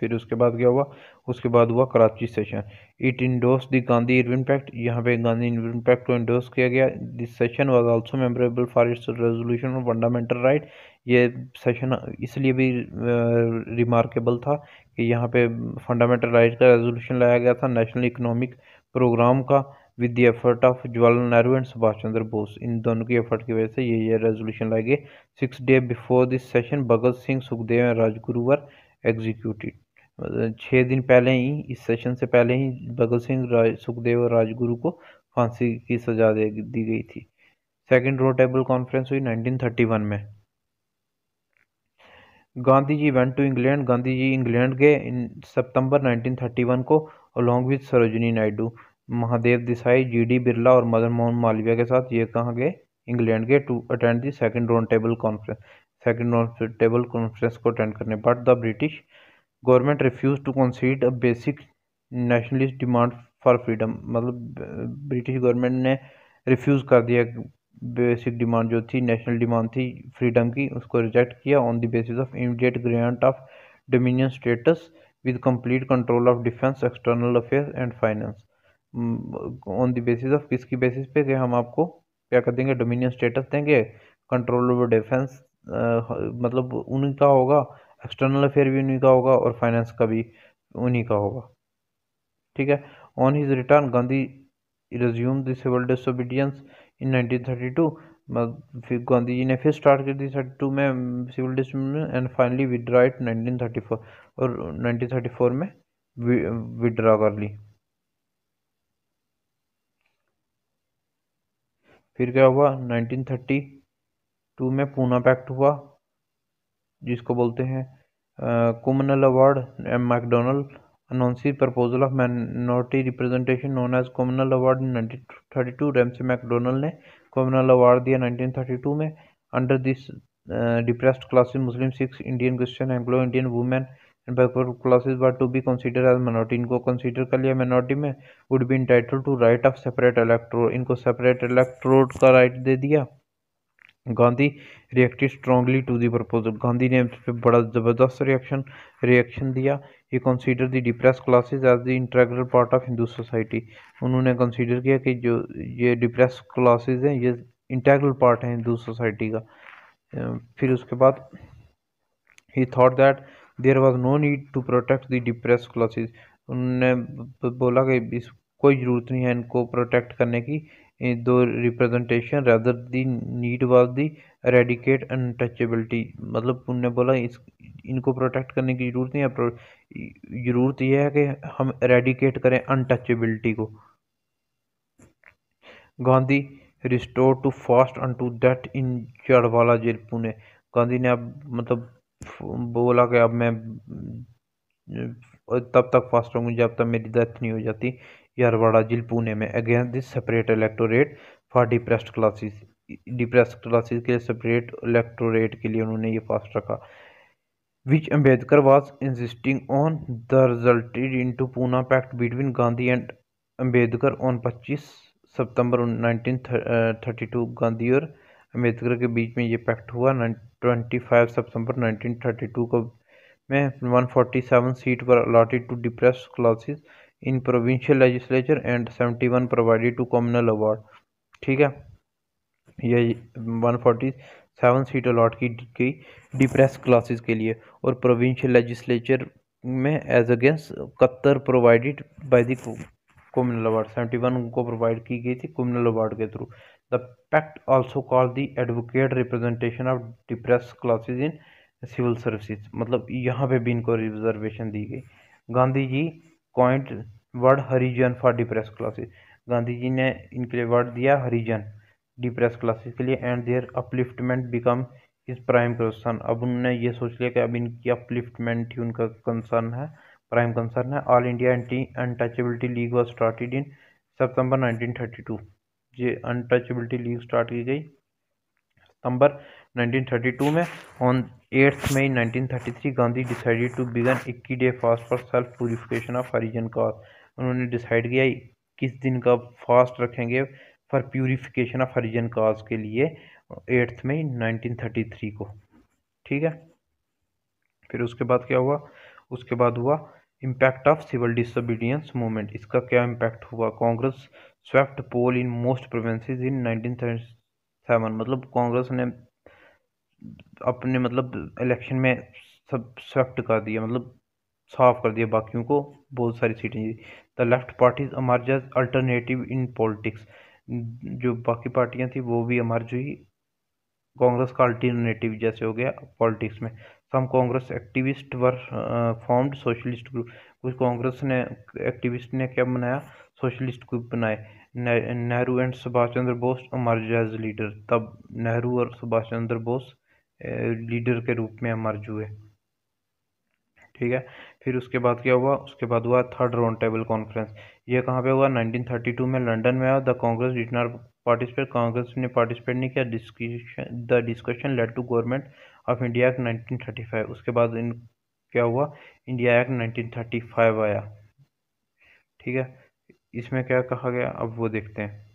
फिर उसके बाद क्या हुआ? उसके बाद हुआ Karachi session it endorse the Gandhi Irwin pact यहाँ पे गांधी इरविन पैक्ट को इंडोर्स किया गया। This session was also memorable for its resolution of fundamental right ये सेशन इसलिए भी रिमार्केबल था कि यहाँ पे फंडामेंटल राइट का रेजोल्यूशन लाया गया था नेशनल इकोनॉमिक प्रोग्राम का with the effort of Jawaharlal Nehru and Subhash Chandra Bose इन दोनों की एफर्ट की वजह से ये ये रेजोल्यूशन लाए गए। Six day before this session Bhagat Singh Sukhdev and Rajguru were executed छः दिन पहले ही, इस सेशन से पहले ही भगत सिंह राज सुखदेव और राजगुरु को फांसी की सजा दे, दी गई थी। सेकेंड रोड टेबल कॉन्फ्रेंस हुई 1931 में। Gandhi ji went to England Gandhi ji England गए इन सितंबर 1931 को along with Sarojini Naidu Mahadev Desai GD Birla और मदन मोहन मालविया के साथ ये कहाँ गए? इंग्लैंड गए to attend the second round table conference second round table conference को अटेंड करने but the British government refuse to concede a basic nationalist demand for freedom मतलब ब्रिटिश गवर्नमेंट ने रिफ्यूज़ कर दिया बेसिक डिमांड जो थी national demand थी freedom की, उसको रिजेक्ट किया on the basis of immediate grant of dominion status with complete control of defence external affairs and finance on the basis of किसकी बेसिस पे कि हम आपको क्या कर देंगे? डोमिनियन स्टेटस देंगे कंट्रोल ओवर डिफेंस मतलब उनका होगा एक्सटर्नल अफेयर भी उन्हीं का होगा और फाइनेंस का भी उन्हीं का होगा। ठीक है? On his return Gandhi resume the civil disobedience in 1932 फिर गांधी जी ने फिर स्टार्ट कर दी थर्टी टू में civil disobedience and finally withdraw it 1934 और 1934 में विड्रा कर ली। फिर क्या हुआ? 1932 में पूना पैक्ट हुआ। जिसको बोलते हैं communal award M MacDonald announce proposal of minority representation known as communal award in 1932 Ramsay MacDonald ने कॉमनल अवार्ड दिया 1932 में। Under this depressed classes Muslim Sikhs Indian Christian Anglo Indian women and backward classes were to be consider as minority इनको consider कर लिया minority में would be entitle to right of separate electorate इनको separate electorate का right दे दिया। Gandhi reacted strongly to the proposal Gandhi ने बड़ा ज़बरदस्त रिएक्शन रिएक्शन दिया। He consider the depressed classes as the integral part of Hindu society उन्होंने consider किया कि जो ये डिप्रेस क्लासेस हैं, ये इंटेग्रल पार्ट है हिंदू सोसाइटी का। फिर उसके बाद he thought that there was no need to protect the depressed classes उन्होंने बोला कि इस, कोई ज़रूरत नहीं है इनको प्रोटेक्ट करने की। To representation rather the need was the eradicate untouchability मतलब उनने बोला इस, इनको प्रोटेक्ट करने की ज़रूरत नहीं है ज़रूरत यह है कि हम रेडिकेट करें अनटचेबिलिटी को। Gandhi resort to fast unto death in चढ़वाला jail Pune Gandhi ने अब मतलब बोला कि अब मैं, तब तक फास्ट रहूँगी, जब तक मेरी डेथ नहीं हो जाती। यारवाड़ा जिल पुणे में against this separate electorate for depressed classes. Depressed classes के सेपरेट इलेक्टोरेट के लिए उन्होंने ये फास्ट रखा। Which Ambedkar was insisting on the resulted into Poona pact between Gandhi and Ambedkar on 25 September 1932 Gandhi और अंबेडकर के बीच में ये पैक्ट हुआ 25 सितंबर 1932 को। में 147 सीट पर allotted to depressed classes in provincial legislature and seventy one provided to communal award ठीक है? ये one forty seven seat allot की गई डिप्रेस क्लासेस के लिए और प्रोविंशियल लेजिस्लेचर में as against कत्तर provided by the communal award seventy one को प्रोवाइड की गई थी कॉमनल अवार्ड के through the pact also call the advocate representation of depressed classes in civil services मतलब यहाँ पे भी इनको रिजर्वेशन दी गई। Gandhi ji coined word Harijan for depressed classes Gandhi ji ने इनके लिए वर्ड दिया हरिजन डिप्रेस क्लासेस के लिए and their upliftment become is prime concern अब उन्होंने ये सोच लिया कि अब इनकी अपलिफ्टमेंट ही उनका कंसर्न है प्राइम कंसर्न है. All India anti untouchability league was started in September 1932 ये अनटचेबिलिटी लीग स्टार्ट की गई सितंबर 1932 में. On eighth May 1933 Gandhi decided to begin इक्की day fast for self purification of Harijan caste उन्होंने डिसाइड किया किस दिन का फास्ट रखेंगे for purification of Harijan cause के लिए, एट्थ मई 1933 को। ठीक है? फिर उसके बाद क्या हुआ? उसके बाद हुआ impact of civil disobedience movement इसका क्या इम्पैक्ट हुआ? Congress swept poll in most provinces in 1937 मतलब कांग्रेस ने अपने मतलब इलेक्शन में सब स्वेफ्ट कर दिया मतलब साफ़ कर दिया बाकियों को बहुत सारी सीटें। The left parties emerge alternative in politics जो बाकी पार्टियाँ थी, वो भी अमर्ज हुई। कांग्रेस का अल्टरनेटिव जैसे हो गया पॉलिटिक्स में। Some Congress activist were formed socialist group कुछ कांग्रेस ने एक्टिविस्ट ने क्या बनाया? सोशलिस्ट ग्रुप बनाए। Nehru and Subhash Chandra Bose emerge as leader तब नेहरू और सुभाष चंद्र बोस लीडर के रूप में अमर्ज हुए ठीक है? फिर उसके बाद क्या हुआ? उसके बाद हुआ थर्ड राउंड टेबल कॉन्फ्रेंस ये कहाँ पे हुआ? 1932 में लंदन में हुआ the Congress did not participate Congress ने पार्टिसिपेट नहीं किया। Discussion the discussion led to government of India act 1935 उसके बाद इन, क्या हुआ? इंडिया एक्ट 1935 आया। ठीक है? इसमें क्या कहा गया? अब वो देखते हैं।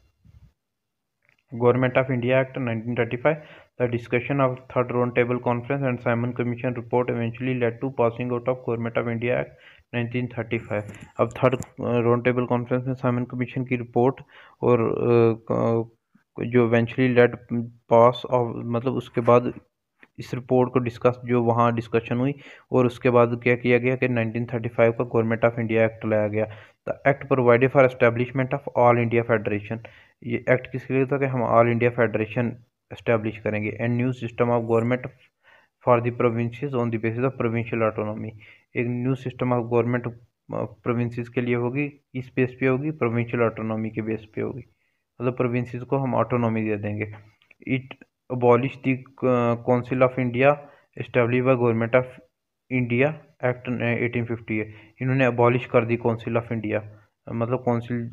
Government of India act 1935 The discussion of third roundtable conference and Simon Commission report eventually led to passing out of Government of India Act 1935. अब थर्ड राउंड टेबल कॉन्फ्रेंस में साइमन कमीशन की रिपोर्ट और जो eventually lead pass of मतलब उसके बाद इस report को डिस्कस जो वहाँ डिस्कशन हुई और उसके बाद क्या किया गया कि 1935 का गवर्नमेंट ऑफ़ इंडिया एक्ट लाया गया the act provided for establishment of all India federation ये एक्ट किसके लिए था कि हम ऑल इंडिया फेडरेशन एस्टेब्लिश करेंगे। And new system of government for the provinces on the basis of provincial autonomy एक new system of government provinces के लिए होगी किस बेस पे होगी प्रोविंशियल ऑटोनॉमी के बेस पे होगी। मतलब प्रोविंसेस को हम ऑटोनॉमी दे देंगे। It abolish the council of India establish by government of India act 1850 इन्होंने अबॉलिश कर दी काउंसिल ऑफ़ इंडिया मतलब काउंसिल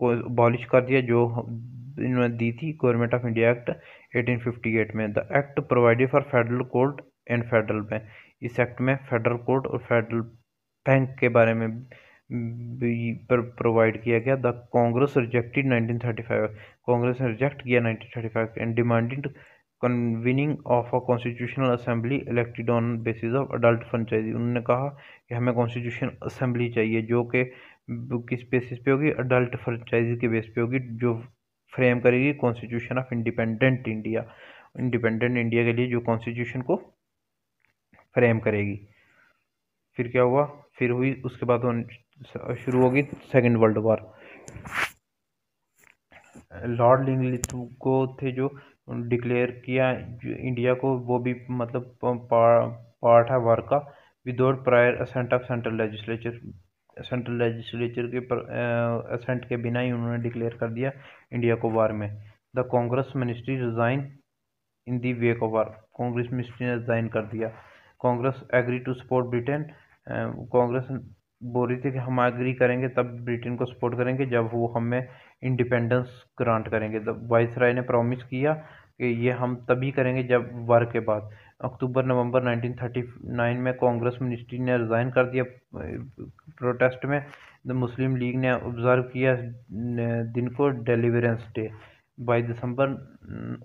को अबॉलिश कर दिया, जो इन्होंने दी थी गवर्नमेंट ऑफ़ इंडिया एक्ट 1858 में। The act provided for federal court and federal bank इस एक्ट में फेडरल कोर्ट और फेडरल बैंक के बारे में प्रोवाइड किया गया। द कांग्रेस रिजेक्टेड 1935 कांग्रेस ने रिजेक्ट किया 1935 and demanded convening of a constitutional assembly elected on basis of adult franchise उन्होंने कहा कि हमें कॉन्स्टिट्यूशन असेंबली चाहिए, जो कि किस बेसिस पे होगी? अडल्ट फ्रेंचाइजी के बेस पे होगी, जो फ्रेम करेगी constitution of independent India independent India के लिए जो कॉन्स्टिट्यूशन को फ्रेम करेगी। फिर क्या हुआ? फिर हुई, उसके बाद शुरू होगी second world war lord Linlithgow को थे जो डिक्लेयर किया, जो इंडिया को वो भी मतलब पार्ट है वार का। Without prior assent of central legislature central legislature के पर असेंट के बिना ही उन्होंने डिक्लेयर कर दिया इंडिया को वार में। The Congress ministry resign in the wake of war Congress ministry ने रिजाइन कर दिया। Congress agree to support Britain Congress बोल रही थी कि हम एग्री करेंगे, तब ब्रिटेन को सपोर्ट करेंगे, जब वो हमें इंडिपेंडेंस ग्रांट करेंगे। तब वाइस राय ने प्रॉमिस किया कि ये हम तभी करेंगे जब वार के बाद। अक्टूबर, नवंबर 1939 में कांग्रेस मिनिस्ट्री ने रिज़ाइन कर दिया, प्रोटेस्ट में। द मुस्लिम लीग ने ऑब्ज़र्व किया दिन को डेलीवरेंस डे, बाईस दिसंबर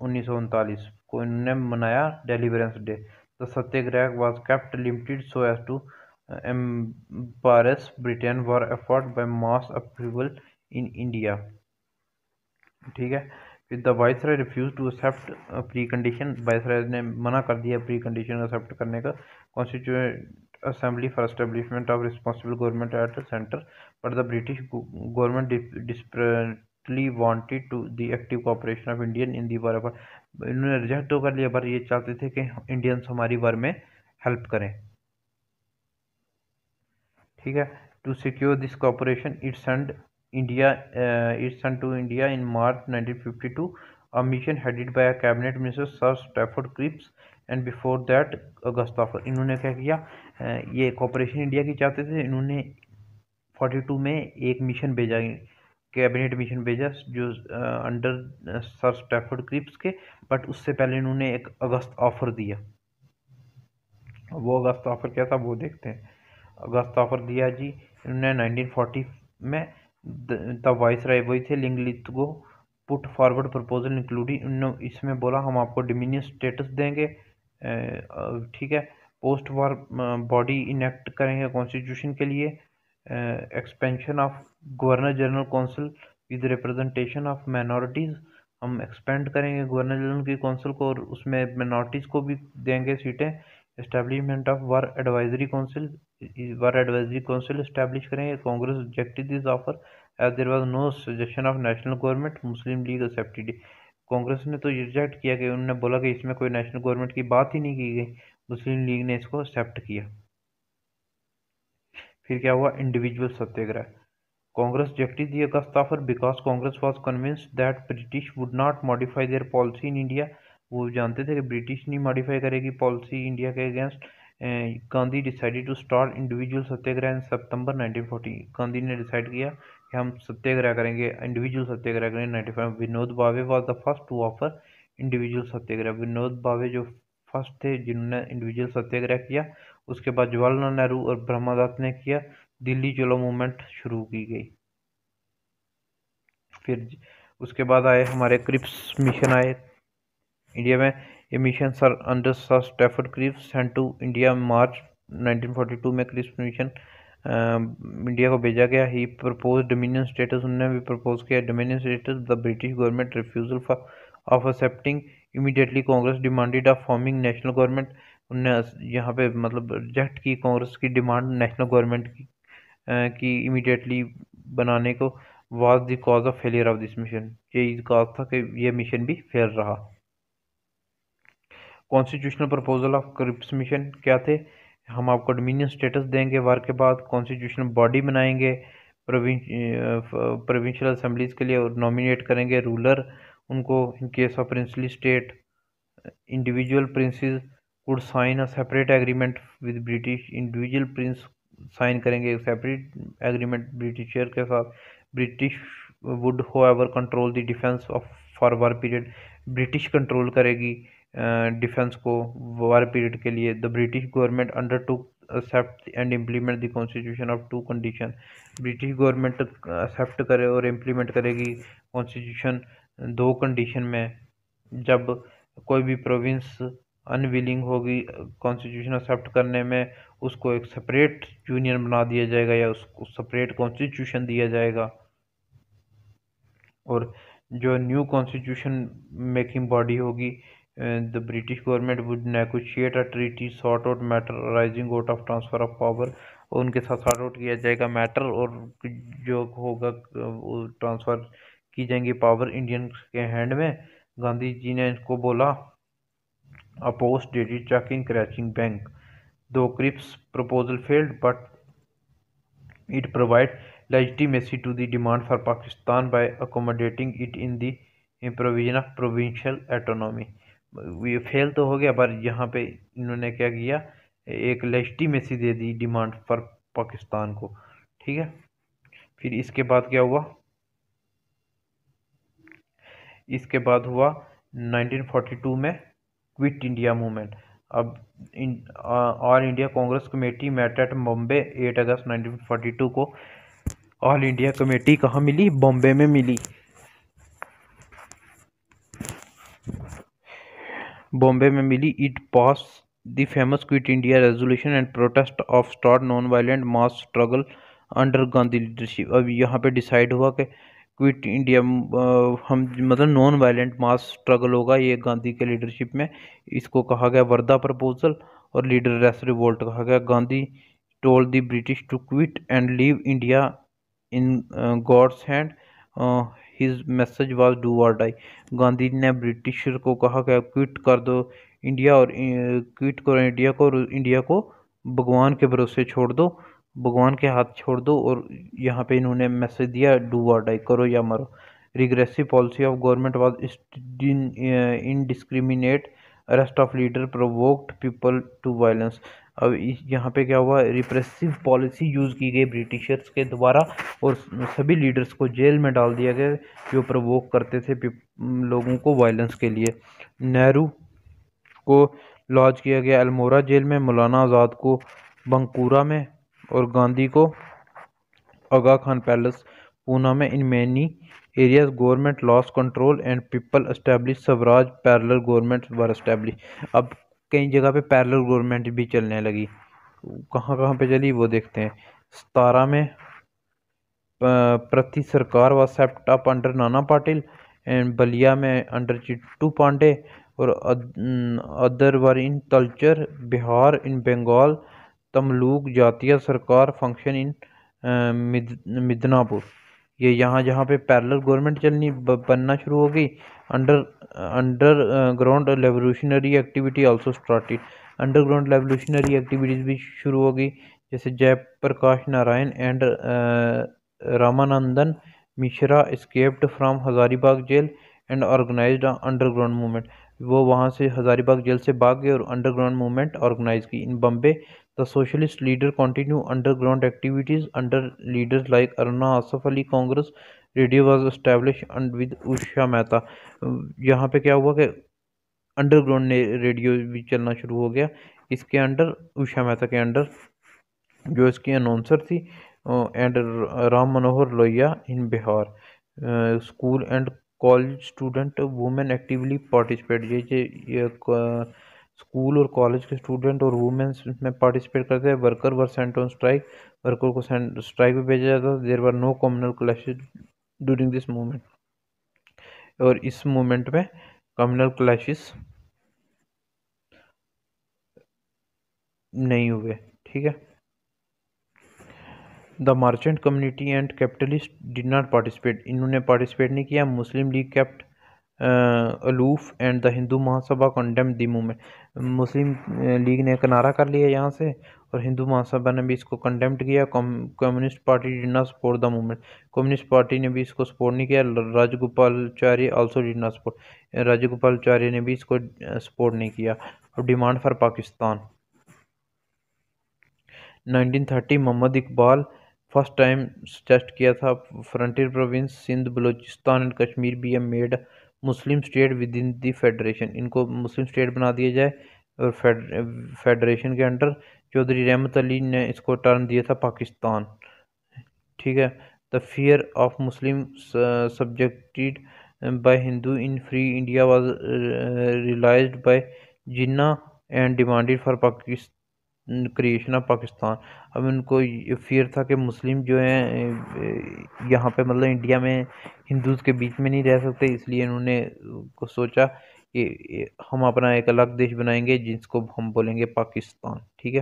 उन्नीस सौ उनतालीस को इन्होंने मनाया deliverance day. The satyagraha was kept limited so as to embarrass Britain war effort by mass approval in India ठीक है? फिर the viceroy refuse to accept pre condition viceroy ने मना कर दिया प्री कंडीशन एक्सेप्ट करने का। Constitute assembly for establishment of responsible government at centre but the British government desperately wanted to the active cooperation of Indian in the war इन्होंने reject तो कर लिया, पर ये चाहते थे कि इंडियंस हमारी वार में हेल्प करें। ठीक है? To secure this cooperation it India send to India in March 1952 a mission headed by a cabinet minister sir stafford cripps and before that August offer इन्होंने क्या किया? ये कॉपरेशन इंडिया की चाहते थे। इन्होंने 42 में एक मिशन भेजा कैबिनेट मिशन भेजा, जो अंडर सर स्टैफर्ड क्रिप्स के। बट उससे पहले इन्होंने एक अगस्त ऑफ़र दिया। वो अगस्त ऑफ़र क्या था? वो देखते हैं। अगस्त ऑफ़र दिया जी। इन्होंने 1940 में तब वाइस राय वही थे लिंगलित को पुट फॉरवर्ड प्रपोजल इंक्लूडिंग इसमें बोला, हम आपको डिमीनियन स्टेटस देंगे ठीक है पोस्ट वार बॉडी इनेक्ट करेंगे कॉन्स्टिट्यूशन के लिए expansion of governor general council with representation of minorities हम एक्सपेंड करेंगे गवर्नर जनरल की काउंसिल को और उसमें माइनॉरिटीज़ को भी देंगे सीटें establishment of war advisory council war advisory council establish करेंगे Congress rejected this offer as there was no suggestion of national government Muslim League accepted Congress ने तो रिजेक्ट किया कि उन्होंने बोला कि इसमें कोई नेशनल गवर्नमेंट की बात ही नहीं की गई। मुस्लिम लीग ने इसको एक्सेप्ट किया। फिर क्या हुआ? Individual satyagraha. Congress rejected the August offer because Congress was convinced that British would not modify their policy in India वो जानते थे कि ब्रिटिश नहीं मॉडिफाई करेगी पॉलिसी इंडिया के against Gandhi decided to start individual satyagraha in September 1940 Gandhi ने decide किया कि हम सत्याग्रह करेंगे इंडिविजुअल सत्याग्रह करेंगे ninety five Vinod Bhave was the first to offer individual satyagraha Vinod Bhave जो फ़र्स्ट थे जिन्होंने इंडिविजुअल सत्याग्रह किया उसके बाद जवाहरलाल नेहरू और ब्रह्मादत्त ने किया दिल्ली चलो मूवमेंट शुरू की गई फिर उसके बाद आए हमारे क्रिप्स मिशन आए इंडिया में mission sir under sir Stafford Cripps sent to India March 1942 में क्रिप्स मिशन इंडिया को भेजा गया। ही प्रपोज डोमिनियन स्टेटस उन्होंने भी प्रपोज किया। Dominion status the British government refusal for of accepting immediately Congress demanded of forming national government उन्होंने यहाँ पे मतलब रिजेक्ट की कांग्रेस की डिमांड नेशनल गवर्नमेंट की की इमीडिएटली बनाने को। Was the cause of failure of this mission यही कॉज था कि ये मिशन भी फेल रहा। Constitutional proposal of Cripps mission क्या थे? हम आपको डोमिनियन स्टेटस देंगे वार के बाद कॉन्स्टिट्यूशनल बॉडी बनाएँगे प्रोविंशियल असम्बलीज के लिए नॉमिनेट करेंगे रूलर उनको in case of princely state individual princes would sign a separate agreement with British individual prince sign करेंगे सेपरेट एग्रीमेंट ब्रिटिशर के साथ। British would however control the defence of for war period British control करेगी। Defence को war period के लिए, the British government under to accept and implement the constitution of to condition British government accept करे और implement करेगी constitution दो condition में। जब कोई भी प्रोविंस अनविलिंग होगी कॉन्स्टिट्यूशन एक्सेप्ट करने में, उसको एक सेपरेट यूनियन बना दिया जाएगा या उसको सेपरेट कॉन्स्टिट्यूशन दिया जाएगा। और जो न्यू कॉन्स्टिट्यूशन मेकिंग बॉडी होगी the British government would negotiate a treaty sort out matter rising out of transfer of power उनके साथ शॉर्ट आउट किया जाएगा मैटर और जो होगा, वो ट्रांसफ़र की जाएँगी पावर इंडियन के हैंड में। गांधी जी ने इसको बोला a post dated cheque in crashing bank दो Cripps proposal failed but it provide legitimacy to the demand for Pakistan by accommodating it in the provision of provincial autonomy ये fail तो हो गया, पर यहाँ पे इन्होंने क्या किया, एक लेजिटिमेसी दे दी डिमांड फॉर पाकिस्तान को, ठीक है? फिर इसके बाद क्या हुआ? इसके बाद हुआ 1942 में क्विट इंडिया मूवमेंट अब all India Congress committee met at Bombay 8 August 1942 को ऑल इंडिया कमेटी कहाँ मिली? बॉम्बे में मिली। बॉम्बे में मिली it pass, the famous quit India resolution and protest of start non violent mass struggle under Gandhi leadership. अब यहाँ पे decide हुआ कि क्विट इंडिया हम मतलब नॉन वायलेंट मास स्ट्रगल होगा ये गांधी के लीडरशिप में। इसको कहा गया वर्दा प्रपोजल और लीडर रेस रिवोल्ट कहा गया। Gandhi told the British to quit and leave India in God's hand. His message was do or die Gandhi ने ब्रिटिशर को कहा कि क्विट कर दो इंडिया और क्विट करो इंडिया को और इंडिया को भगवान के भरोसे छोड़ दो, भगवान के हाथ छोड़ दो और यहाँ पे इन्होंने मैसेज दिया डू और डाई करो या मरो। Regressive policy of government was indiscriminate arrest of leader provoked people to violence अब यहाँ पे क्या हुआ रिप्रेसिव पॉलिसी यूज़ की गई ब्रिटिशर्स के द्वारा और सभी लीडर्स को जेल में डाल दिया गया, जो प्रवोक करते थे लोगों को वायलेंस के लिए। नेहरू को लॉन्च किया गया अल्मोरा जेल में, मौलाना आज़ाद को बंकूरा में और गांधी को आगा खान पैलेस, पूना में। In many areas government lost control and people establish swaraj parallel government were establish अब कई जगह पे पैरलर गवर्नमेंट भी चलने लगी। कहाँ कहाँ पे चली वो देखते हैं। सतारा में प्रति सरकार व सेप्ट up under Nana Patil and Ballia में अंडर चिट्टू पांडे और other were in culture Bihar in Bengal Tamluk, Jatiya Sarkar function इन मिदनापुर। ये यहाँ जहाँ पे पैरेलल गवर्नमेंट चलनी बनना शुरू हो गई under underground revolutionary activity also started underground revolutionary activities भी शुरू हो गई, जैसे Jayaprakash Narayan and Ramanandan Mishra escaped from Hazaribagh jail and organized underground movement वो वहाँ से हज़ारीबाग जेल से भाग गए और अंडरग्राउंड मूवमेंट ऑर्गेनाइज की। In Bombay the socialist leader continue underground activities under leaders like Aruna Asaf Ali Congress radio was establish with Usha Mehta. यहाँ पे क्या हुआ कि अंडरग्राउंड रेडियो भी चलना शुरू हो गया। इसके अंडर, उषा मेहता के अंडर, जो इसकी अनाउंसर थी and Ram Manohar Lohia in Bihar. School and college student women actively participate ये ये स्कूल और कॉलेज के स्टूडेंट और वुमेन्स में पार्टिसिपेट करते हैं। Worker were sent on strike worker को स्ट्राइक पे भेजा जाता है there were no communal clashes during this movement और इस मूवमेंट में कम्युनल क्लैशेस नहीं हुए, ठीक है? The merchant community and capitalist did not participate इन्होंने पार्टिसिपेट नहीं किया Muslim League kept aloof and the Hindu Mahasabha condemn the movement Muslim League ने किनारा कर लिया यहाँ से और हिंदू महासभा ने भी इसको कंडेम्ड किया। Communist party did not support the movement communist party ने भी इसको सपोर्ट नहीं किया। Rajagopalachari also did not support Rajagopalachari ने भी इसको सपोर्ट नहीं किया। और demand for Pakistan. 1930 Mohammad Iqbal first time suggest किया था। Frontier province Sindh, Baluchistan and Kashmir be M made Muslim state within the federation. इनको मुस्लिम स्टेट बना दिया जाए और फेडरेशन के अंडर चौधरी रहमत अली ने इसको टर्न दिया था पाकिस्तान। ठीक है? The fear of Muslim subjected by Hindu in free India was realized by Jinnah and demanded for Pakistan creation of Pakistan. अब इनको फियर था कि मुस्लिम जो हैं यहाँ पे मतलब इंडिया में हिंदूज के बीच में नहीं रह सकते, इसलिए इन्होंने को सोचा कि हम अपना एक अलग देश बनाएँगे, जिसको हम बोलेंगे पाकिस्तान, ठीक है?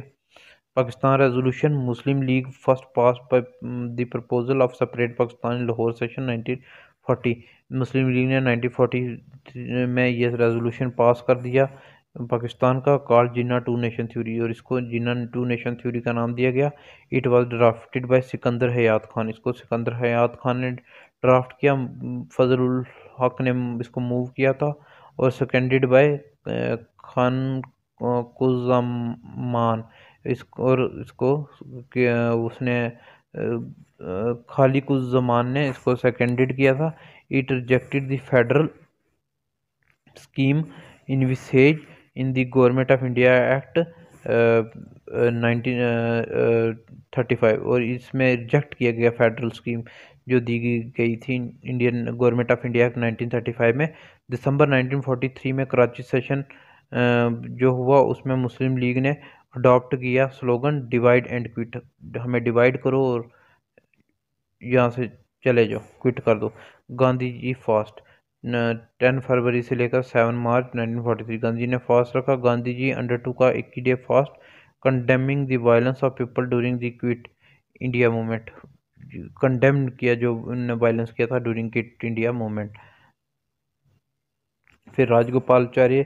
Pakistan resolution Muslim League first pass by the proposal of separate Pakistan Lahore session 1940 Muslim League ने 1940 में ये रेजोल्यूशन पास कर दिया। पाकिस्तान का call Jinnah two nation theory और इसको जिन्ना टू नेशन थ्योरी का नाम दिया गया। It was drafted by Sikandar Hayat Khan. इसको सिकंदर हयात खान ने ड्राफ्ट किया। फजल हक ने इसको मूव किया था और सेकेंडेड बाय खान कुजमान इसको और इसको उसने खाली कुजमान ने इसको सेकेंडेड किया था। It rejected the federal scheme in in the government of India act nineteen thirty five और इसमें रिजेक्ट किया गया फेडरल स्कीम जो दी गई थी Indian government of India act nineteen thirty five में। दिसंबर नाइनटीन फोर्टी थ्री में कराची सेशन जो हुआ, उसमें मुस्लिम लीग ने अडॉप्ट किया स्लोगन डिवाइड एंड क्विट हमें डिवाइड करो और यहाँ से चले जाओ क्विट कर दो। Gandhi ji fast ten February से लेकर सेवन मार्च 1943 गांधी ने फास्ट रखा। गांधी जी अंडर टू का इक्की day fast condemning the violence of people during the quit India movement condemn किया जो उन्होंने वायलेंस किया था ड्यूरिंग क्विट इंडिया मूवमेंट फिर राजगोपालचार्य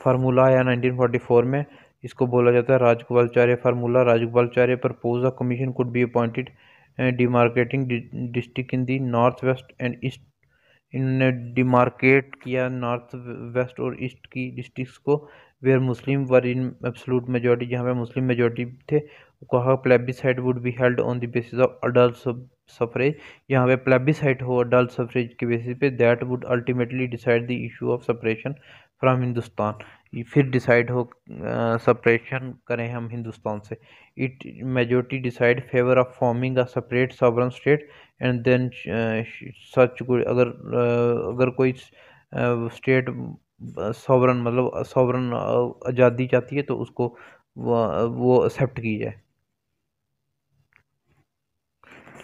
फार्मूला आया 1944 में, इसको बोला जाता है Rajagopalachari formula Rajagopalachari propose a commission could be appointed demarcating district in the north west and east इन्होंने डिमार्केट किया नॉर्थ वेस्ट और ईस्ट की डिस्ट्रिक्स को, where Muslim were in absolute majority, जहाँ पे मुस्लिम मेजोरिटी थे कहा plebiscite would be held on the basis of adult suffrage. यहाँ पे प्लेबिसाइड हो अडल्ट सफरेज के बेसिस पे, that would ultimately decide the issue of separation from Hindustan. फिर डिसाइड हो सेपरेशन करें हम हिंदुस्तान से। It majority decide favour of forming a separate sovereign state and then such अगर uh, अगर कोई स्टेट सॉवरन मतलब सॉवरन आज़ादी चाहती है तो उसको वो एक्सेप्ट की जाए।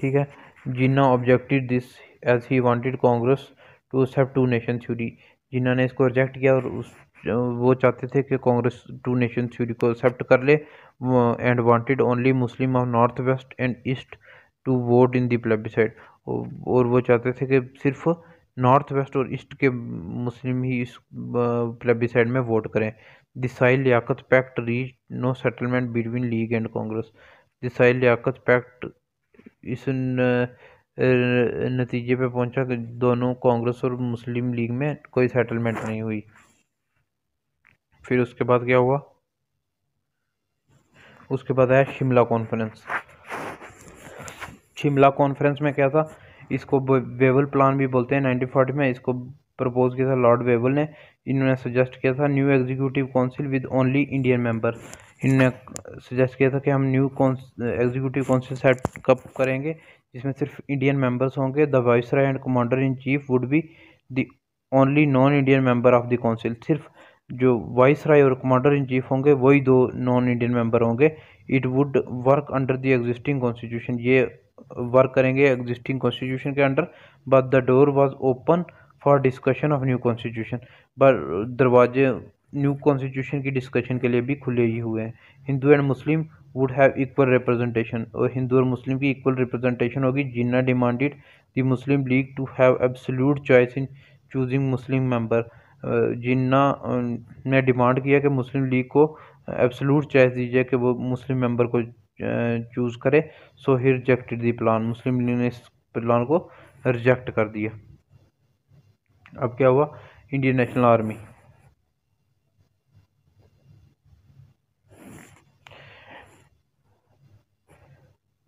ठीक है? Jinnah objected this as he wanted Congress to accept two nation theory Jinnah ने इसको रिजेक्ट किया और उस वो चाहते थे कि कांग्रेस टू नेशन थ्योरी को एक्सेप्ट कर ले and wanted only Muslim of north west and east to vote in the plebiscite और वो चाहते थे कि सिर्फ़ नॉर्थ वेस्ट और ईस्ट के मुस्लिम ही इस प्लेबिसाइड में वोट करें। Desai Liaquat pact reach no settlement between League and Congress Desai Liaquat pact इस नतीजे पे पहुँचा कि दोनों कांग्रेस और मुस्लिम लीग में कोई सेटलमेंट नहीं हुई। फिर उसके बाद क्या हुआ? उसके बाद आया शिमला कॉन्फ्रेंस शिमला कॉन्फ्रेंस में क्या था? इसको वेवल प्लान भी बोलते हैं नाइनटीन फोर्टी में। इसको प्रपोज किया था लॉर्ड वेवल ने। इन्होंने सजेस्ट किया था new executive council with only Indian member इन्होंने सजेस्ट किया था कि हम न्यू एग्जीक्यूटिव काउंसिल सेट कब करेंगे, जिसमें सिर्फ़ इंडियन मेंबर्स होंगे। The viceroy and commander in chief would be the only non Indian member of the council सिर्फ़ जो वाइस राय और कमांडर इन चीफ होंगे, वही दो नॉन इंडियन मेंबर होंगे। It would work under the existing constitution ये work करेंगे existing constitution के under but the door was open for discussion of new constitution but दरवाजे न्यू कॉन्स्टिट्यूशन की डिस्कशन के लिए भी खुले ही हुए हैं। Hindu and Muslim would have equal representation और हिंदू और मुस्लिम की इक्वल रिप्रेजेंटेशन होगी Jinnah demanded the Muslim League to have absolute choice in choosing Muslim member Jinnah ने डिमांड किया कि मुस्लिम लीग को एब्सोल्यूट चॉइस दीजिए कि वो मुस्लिम मेंबर को चूज़ करे। So he rejected the plan Muslim League ने इस प्लान को रिजेक्ट कर दिया। अब क्या हुआ? Indian National Army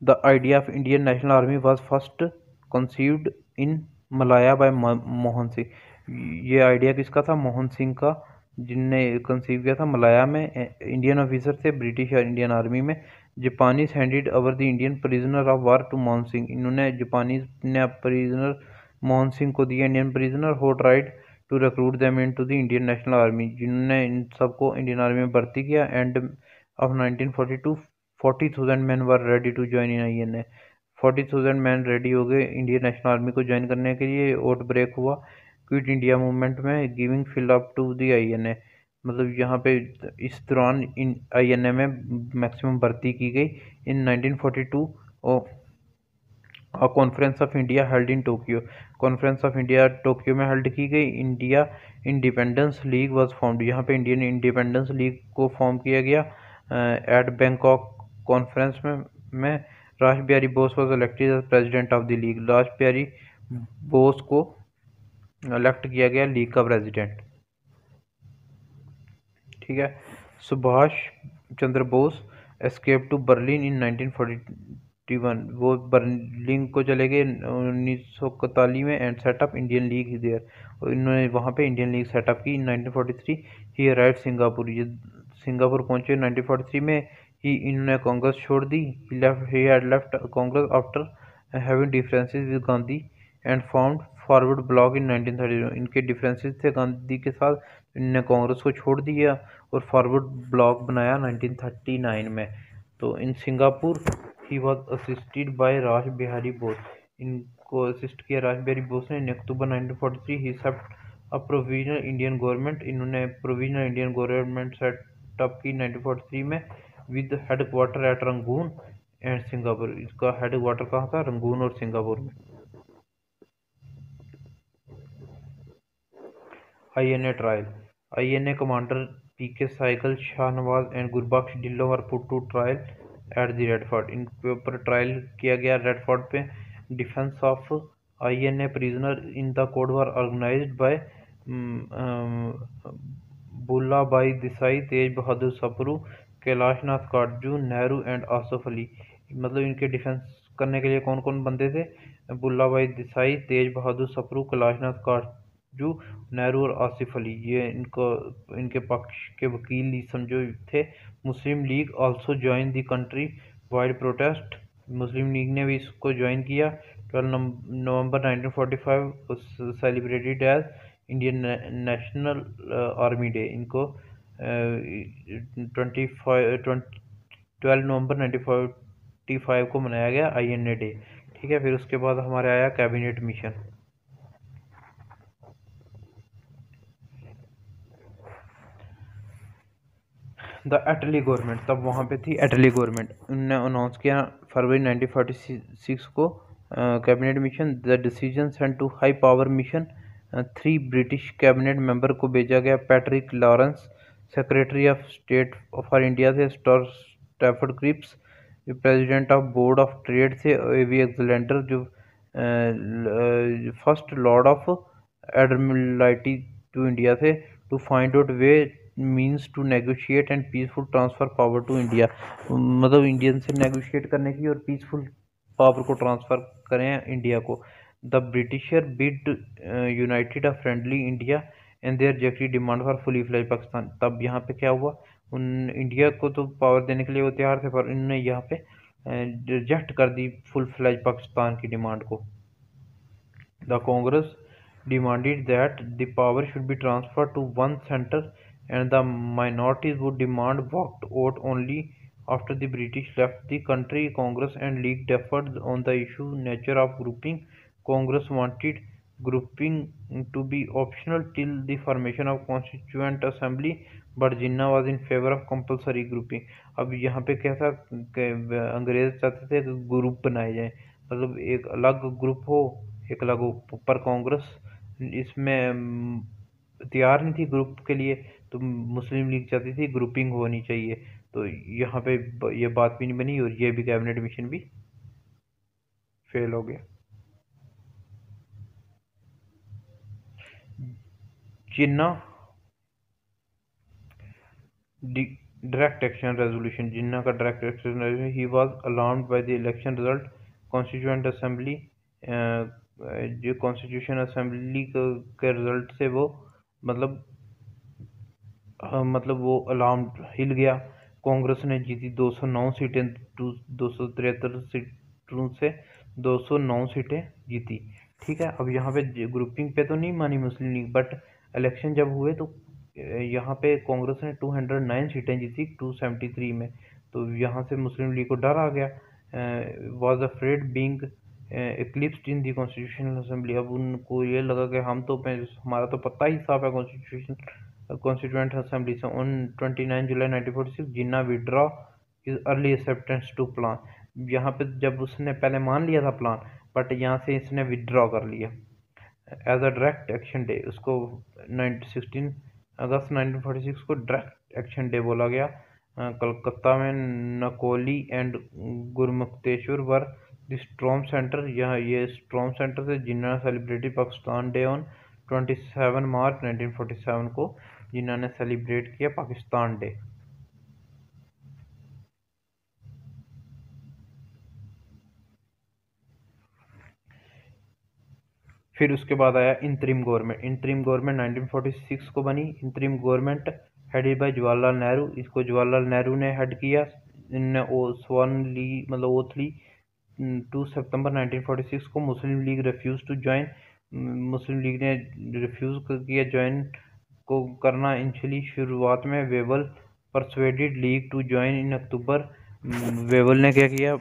the idea of Indian National Army was first conceived in Malaya by Mohan Singh ये आइडिया किसका था? मोहन सिंह का, जिनने कंसीव किया था। मलाया में इंडियन ऑफिसर थे ब्रिटिश और इंडियन आर्मी में। Japanese handed over the Indian prisoner of war to Mohan Singh. इन्होंने जापानीज ने प्रिजनर मोहन सिंह को दिया Indian prisoner who tried to recruit them into the Indian National Army जिन्होंने इन सबको इंडियन आर्मी में भर्ती किया end of nineteen forty two forty thousand man were ready to join in I N A forty thousand man ready हो गए Indian national army को join करने के लिए। वोट ब्रेक हुआ क्विट इंडिया मूवमेंट में giving fillip to the I N A मतलब यहाँ पे इस दौरान इन आई एन ए में मैक्सिमम भर्ती की गई इन 1942 और conference of India held in Tokyo conference of India Tokyo में हेल्ड की गई. India independence league was formed यहाँ पे इंडियन इंडिपेंडेंस लीग को फॉर्म किया गया एट बैंकॉक कॉन्फ्रेंस में में Raj Bihari Bose was elected as president of the league Raj Bihari Bose को इलेक्ट किया गया लीग का प्रेसिडेंट ठीक है? Subhash Chandra Bose escape to Berlin in 1941 वो बर्लिन को चले गए उन्नीस सौ इकतालीस में and set up Indian league there और इन्होंने वहाँ पे इंडियन लीग सेटअप की इन 1943 ही अराइव सिंगापुर ये सिंगापुर पहुँचे 1943 में. ही इन्होंने कांग्रेस छोड़ दी. He he had left Congress after having differences with Gandhi and found Forward Bloc in 1930 इनके डिफरेंसेस थे गांधी के साथ. इन्होंने कांग्रेस को छोड़ दिया. और फॉरवर्ड ब्लॉक बनाया 1939 में। तो in Singapore he was assisted by Raj Bihari Bose इनको असिस्ट किया राज बिहारी बोस ने। In October 1943 he सेप्ट a provisional Indian government इन्होंने provisional Indian government set up की 1943 में with headquarter at Rangoon and Singapore इसका हेड क्वार्टर कहाँ था? रंगून और सिंगापुर में। I N A trial INA P.K. Saigal, Shahnawaz and Gurbaksh Dillo were put to trial at the Redford. इनके ऊपर trial किया गया रेडफोर्ड पे defence of INA prisoner in the code were organized by बुल्ला बाई Desai Tej Bahadur Sapru Kailash Nath Katju Nehru and Asaf Ali मतलब इनके डिफेंस करने के लिए कौन कौन बंदे थे बुल्ला बाई देसाई तेज बहादुर सपरू कैलाश नाथ काटजू नेहरू और आसिफ अली, ये इनको, इनके पक्ष के वकील ही समझो थे। Muslim League also join the country wide protest Muslim League ने भी इसको ज्वाइन किया। Twelve November 1945 was celebrated as Indian National Army day इनको twenty twelve November nineteen forty five को मनाया गया आई एन ए डे ठीक है, फिर उसके बाद हमारे आया cabinet mission the Attlee government, तब वहाँ पे थी एटली गवर्नमेंट। उन्होंने अनाउंस किया फरवरी 1946 को cabinet mission the decision sent to high power mission three British cabinet member को भेजा गया। Patrick Lawrence secretary of state for India से Stafford Cripps president of board of trade से वी एक्सलेंडर जो first lord of admiralty to India से to find out way means to negotiate and peaceful transfer power to India मतलब Indian से negotiate करने की और peaceful power को transfer करें इंडिया को। The Britisher bid united a friendly India and there rejected demand for fully fledged Pakistan तब यहाँ पे क्या हुआ? उन इंडिया को तो पावर देने के लिए वो तैयार थे, पर इन्होंने यहाँ पे रिजेक्ट कर दी फुल फ्लैज पाकिस्तान की डिमांड को। The Congress demanded that the power should be transfer to one centre the minorities would demand walked out only after the British left the country, Congress and League differed on the issue nature of grouping Congress wanted grouping to be optional till the formation of Constituent Assembly but Jinnah was in favor of compulsory grouping. अब यहाँ पे था अंग्रेज़ चाहते थे कि group बनाए जाए मतलब एक अलग ग्रुप हो एक अलग पर कांग्रेस इसमें तैयार नहीं थी ग्रुप के लिए तो मुस्लिम लीग चाहती थी ग्रुपिंग होनी चाहिए। तो यहाँ पे ये बात भी नहीं बनी और ये भी कैबिनेट मिशन भी फेल हो गया। Jinnah direct action resolution Jinnah का direct action resolution he was alarmed by the election result constituent assembly जो कॉन्स्टिट्यूशन असेंबली के रिज़ल्ट से वो मतलब मतलब वो अलार्म हिल गया। कांग्रेस ने जीती 209 सीटें, दो सौ तिहत्तर सीटों से 209 सीटें जीती। ठीक है, अब यहाँ पे ग्रुपिंग पे तो नहीं मानी मुस्लिम लीग बट इलेक्शन जब हुए तो यहाँ पे कांग्रेस ने 209 सीटें जीती 273 में। तो यहाँ से मुस्लिम लीग को डर आ गया। Was afraid being eclipsed in the constitutional assembly अब उनको ये लगा कि हम तो हमारा तो पता ही साफ़ है कॉन्स्टिट्यूशन कॉन्स्टिट्यूंट असेंबली से on 29 July 1946 Jinnah withdraw his early acceptance to plan यहाँ पे जब उसने पहले मान लिया था प्लान बट यहाँ से इसने विड्रॉ कर लिया. As a direct action day उसको सिक्सटीन अगस्त 1946 को डायरेक्ट एक्शन डे बोला गया. कलकत्ता में Noakhali and Garhmukteshwar were storm centre यहाँ, ये स्ट्रॉम सेंटर से जिन्होंने celebrated Pakistan day on 27 March 1947 को जिन्होंने सेलिब्रेट किया पाकिस्तान डे फिर उसके बाद आया इंतरिम गवर्नमेंट इंतरिम गवर्नमेंट 1946 को बनी। Interim government headed by Jawaharlal Nehru इसको जवाहरलाल नेहरू ने हेड किया। इनने स्वर्ण ली मतलब ओथ ली टू सितंबर 1946 को Muslim League refuse to join Muslim League ने रिफ्यूज़ किया ज्वाइन को करना इनिशियली शुरुआत में Wavell persuaded League to join in October Wavell ने क्या किया?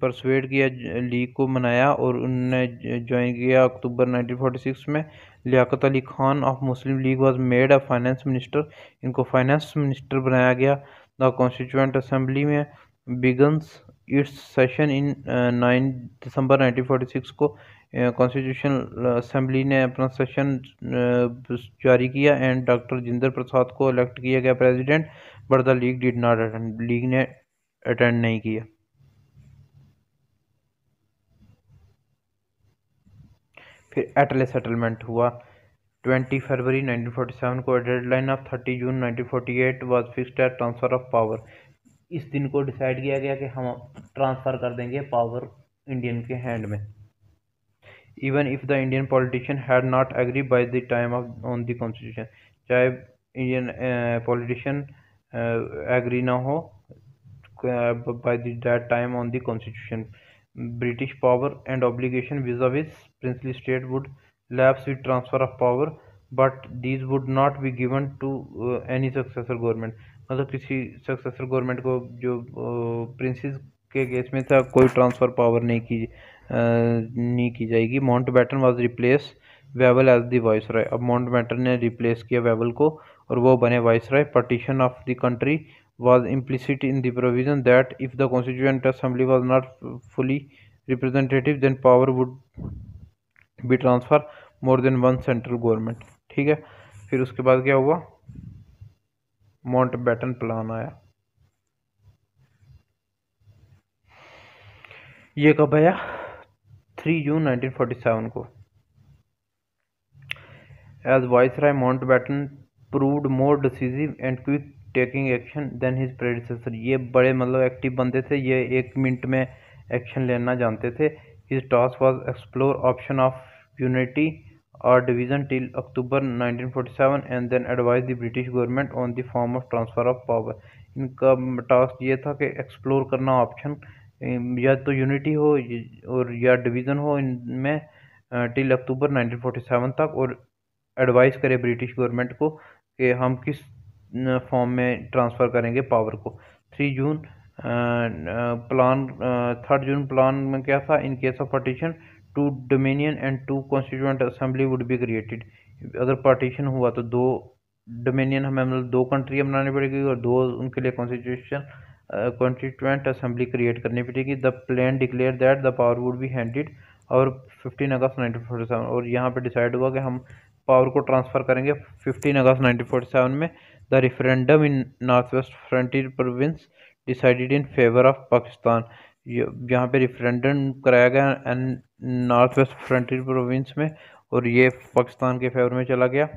परसुएड किया लीग को मनाया और उनने ज्वाइन किया अक्टूबर 1946 में। Liaquat Ali Khan of Muslim League was made a finance minister इनको फाइनेंस मिनिस्टर बनाया गया। द कॉन्स्टिट्यूंट असम्बली में begins its session in nine December 1946 को। कॉन्स्टिट्यूशन असेंबली ने अपना सेशन जारी किया एंड डॉक्टर जिंदर प्रसाद को इलेक्ट किया गया president but the League did not attend League ने अटेंड नहीं किया। फिर एटले सेटलमेंट हुआ। 20 फरवरी 1947 को deadline of 30 June 1948 was fixed at transfer of power इस दिन को डिसाइड किया गया कि हम ट्रांसफ़र कर देंगे पावर इंडियन के हैंड में। Even if the Indian politician had not agree by the time of on the constitution चाहे इंडियन पॉलिटिशियन एग्री ना हो by that time on the constitution British power and obligation vis princely state would with transfer of power but these would not be given to uh, any successor government. मतलब किसी successor government को जो princess के case में था कोई transfer power नहीं की नहीं की जाएगी। Mountbatten was replace Wavell as the viceroy अब माउंट बैटन ने रिप्लेस किया वेवल को और वो बने viceroy partition of the country was implicit in the provision that if the constituent assembly was not fully representative then power would be transfer more than one central government ठीक है? फिर उसके बाद क्या हुआ? माउंट बैटन प्लान आया। ये कब आया? थ्री जून 1947 को। As viceroy Mountbatten proved more decisive and quick taking action than his predecessor ये बड़े मतलब एक्टिव बंदे थे, ये एक मिनट में एक्शन लेना जानते थे। His task was explore option of unity और division till October 1947 and then advise the British government on the form of transfer of power इनका टास्क ये था कि एक्सप्लोर करना ऑप्शन या तो यूनिटी हो और या डिवीज़न हो, इनमें टिल अक्टूबर 1947 तक, और एडवाइस करे ब्रिटिश गवर्नमेंट को कि हम किस फॉर्म में ट्रांसफ़र करेंगे पावर को। Three June plan third June plan में क्या था? In case of partition two dominion and two constituent assembly would be created अगर पार्टीशन हुआ तो दो डोमिनियन हमें मतलब दो कंट्रियाँ बनानी पड़ेगी, और दो उनके लिए कॉन्स्टिट्यूशन कॉन्स्टिट्यूंट असेंबली क्रिएट करनी पड़ेगी। The plan declare that the power would be handed और fifteen August nineteen forty seven और यहाँ पे डिसाइड हुआ कि हम पावर को ट्रांसफ़र करेंगे fifteen August nineteen forty seven में। The referendum in north west frontier province decided in favour of Pakistan यहाँ पे रेफरेंडम कराया गया and north west frontier province में और ये पाकिस्तान के फेवर में चला गया।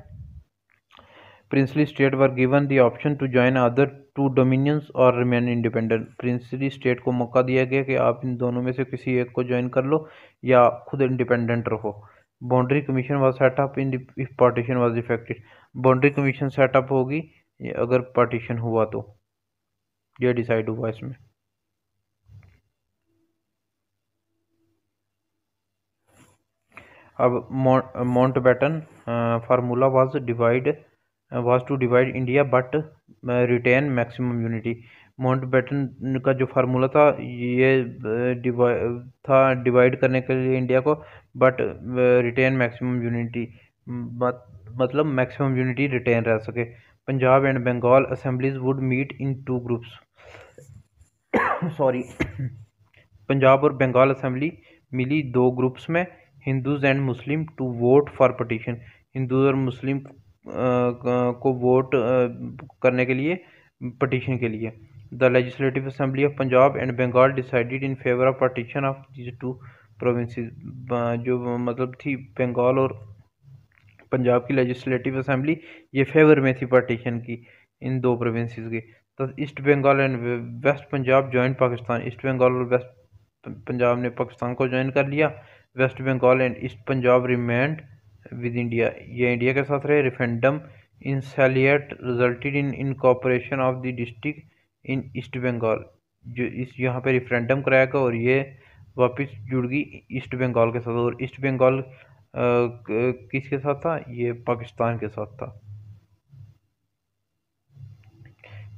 Princely state were given the option to join other two dominions और रिमेन इंडिपेंडेंट प्रिंसली स्टेट को मौका दिया गया कि आप इन दोनों में से किसी एक को ज्वाइन कर लो या खुद इंडिपेंडेंट रहो। Boundary commission was set up in if partition was effected boundary commission set up होगी अगर पार्टीशन हुआ तो। यह डिसाइड हुआ इसमें। अब Mountbatten formula was divide was to divide India but retain maximum unity Mountbatten का जो फार्मूला था, ये डिवाइड था डिवाइड करने के लिए इंडिया को बट रिटेन मैक्सिमम यूनिटी मतलब मैक्सिमम यूनिटी रिटेन रह सके। Punjab and Bengal assemblies would meet in two groups sorry Punjab और बंगाल असेंबली मिली दो ग्रुप्स में Hindus and Muslim to vote for partition Hindu और मुस्लिम को वोट करने के लिए पटिशन के लिए। The legislative assembly of Punjab and Bengal decided in favour of partition of these two provinces जो मतलब थी बंगाल और पंजाब की लेजिस्लेटिव असम्बली ये फेवर में थी पार्टीशन की, इन दो प्रोविंसेस की। तो East Bengal and West Punjab join Pakistan East Bengal और वेस्ट पंजाब ने पाकिस्तान को ज्वाइन कर लिया। West Bengal and East Punjab remained with India ये इंडिया के साथ रहे referendum in Sylhet resulted in incorporation of the district in East Bengal जो इस यहाँ पे रेफरेंडम कराया गया और ये वापस जुड़ गई ईस्ट बंगाल के साथ और ईस्ट बंगाल किसके साथ था? ये पाकिस्तान के साथ था।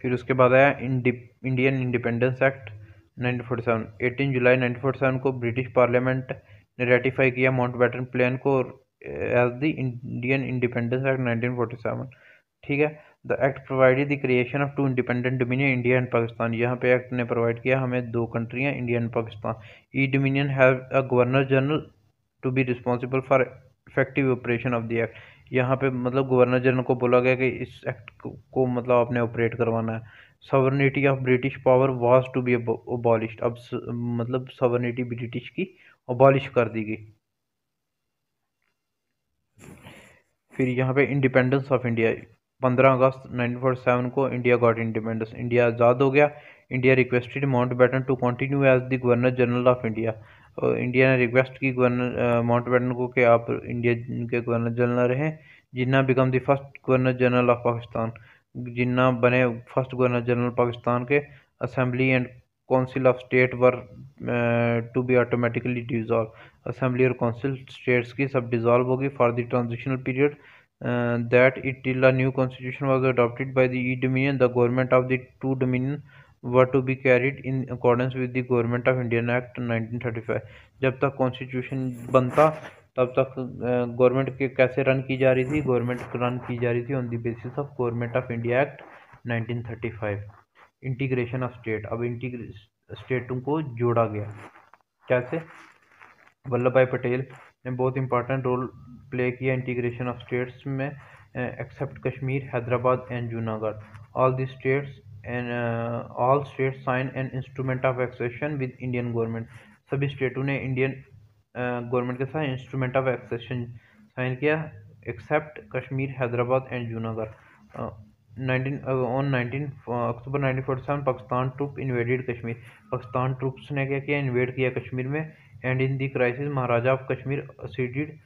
फिर उसके बाद आया इंडियन इंडिपेंडेंस एक्ट 1947 18 जुलाई 1947 को ब्रिटिश पार्लियामेंट ने रेटिफाई किया माउंट बैटन प्लान को as the Indian independence act 1947 ठीक है? The act provided the creation of two independent dominion India and Pakistan यहाँ पे एक्ट ने प्रोवाइड किया हमें दो कंट्रियाँ India and Pakistan each dominion have a governor general to be responsible for effective operation of the act यहाँ पे मतलब governor general को बोला गया कि इस एक्ट को मतलब आपने ऑपरेट करवाना है। Sovereignty of British power was to be abolish अब मतलब सवर्निटी ब्रिटिश की अबॉलिश कर दी गई। फिर यहाँ पे इंडिपेंडेंस ऑफ़ इंडिया पंद्रह अगस्त 1947 को इंडिया गॉट इंडिपेंडेंस इंडिया आज़ाद हो गया. India requested Mountbatten to continue as the governor general of India India ने रिक्वेस्ट की गवर्नर माउंट बैटन को कि आप इंडिया के गवर्नर जनरल रहें, Jinnah became the first governor general of Pakistan Jinnah बने फ़र्स्ट गवर्नर जनरल पाकिस्तान के assembly and council of state were to be automatically dissolve assembly और काउंसिल स्टेट्स की सब डिजॉल्व होगी for the transitional period that it till a new constitution was adopted by the each dominion the government of the two dominion were to be carried in accordance with the government of Indian act 1935 जब तक constitution बनता, तब तक government के कैसे run की जा रही थी? गवर्नमेंट रन की जा रही थी on the basis of government of India act 1935 integration of state अब इंटीग्रे स्टेटों को जोड़ा गया. कैसे? वल्लभ भाई पटेल ने बहुत इंपॉर्टेंट रोल प्ले किया इंटीग्रेशन ऑफ़ स्टेट्स में except Kashmir, Hyderabad and Junagadh. All the states and all state sign an instrument of accession with Indian government सभी स्टेटों ने इंडियन गवर्नमेंट के साथ इंस्ट्रूमेंट ऑफ़ एक्सेशन साइन किया except Kashmir, Hyderabad and Junagadh. Nineteen on nineteen October nineteen forty seven Pakistan troop invaded Kashmir. Pakistan troops ने क्या किया? Invade किया कश्मीर में। And in the crisis Maharaja of Kashmir ceded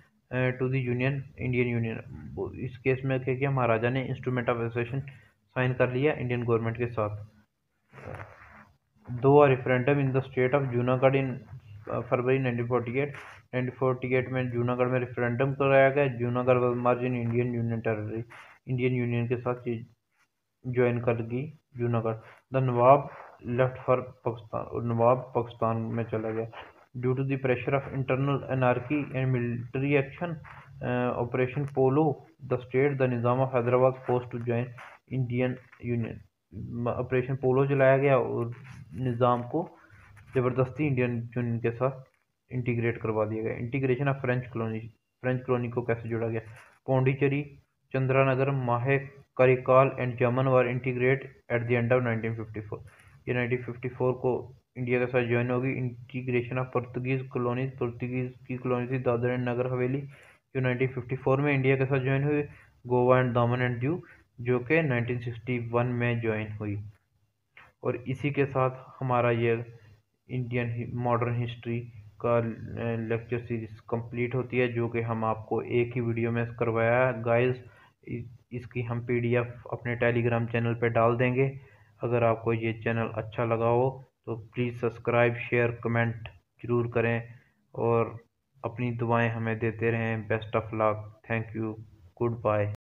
to the union Indian union इस case में क्या किया? महाराजा ने इंस्ट्रूमेंट ऑफ़ एसोसिएशन साइन कर लिया इंडियन गवर्नमेंट के साथ। दो referendum in the state of Junagadh in February 1948 1948 में जूनागढ़ में रेफरेंडम कराया गया। Junagadh was merge in Indian union territory Indian union के साथ ज्वाइन कर गई Junagadh the Nawab left for Pakistan और नवाब पाकिस्तान में चला गया। Due to the pressure of internal anarchy and military action operation polo the state the Nizam of Hyderabad post to join Indian union operation polo चलाया गया और निज़ाम को ज़बरदस्ती Indian union के साथ इंटीग्रेट करवा दिया गया। Integration of French colony French colony को कैसे जोड़ा गया? Pondicherry Chandranagar Mahe Karaikal and Yanam were integrate at the end of 1954 ये 1954 को इंडिया के साथ ज्वाइन होगी। Integration of Portuguese colony Portuguese की कॉलोनी थी दादर एंड नगर हवेली, जो 1954 में इंडिया के साथ ज्वाइन हुई। गोवा एंड दामन एंड दीव जो कि 1961 में ज्वाइन हुई। और इसी के साथ हमारा ये इंडियन मॉडर्न हिस्ट्री का लेक्चर सीरीज़ कंप्लीट होती है, जो कि हम आपको एक ही वीडियो में करवाया गाइस इसकी हम पीडीएफ अपने टेलीग्राम चैनल पर डाल देंगे। अगर आपको ये चैनल अच्छा लगा हो तो प्लीज़ सब्सक्राइब शेयर कमेंट ज़रूर करें और अपनी दुआएँ हमें देते रहें। Best of luck thank you goodbye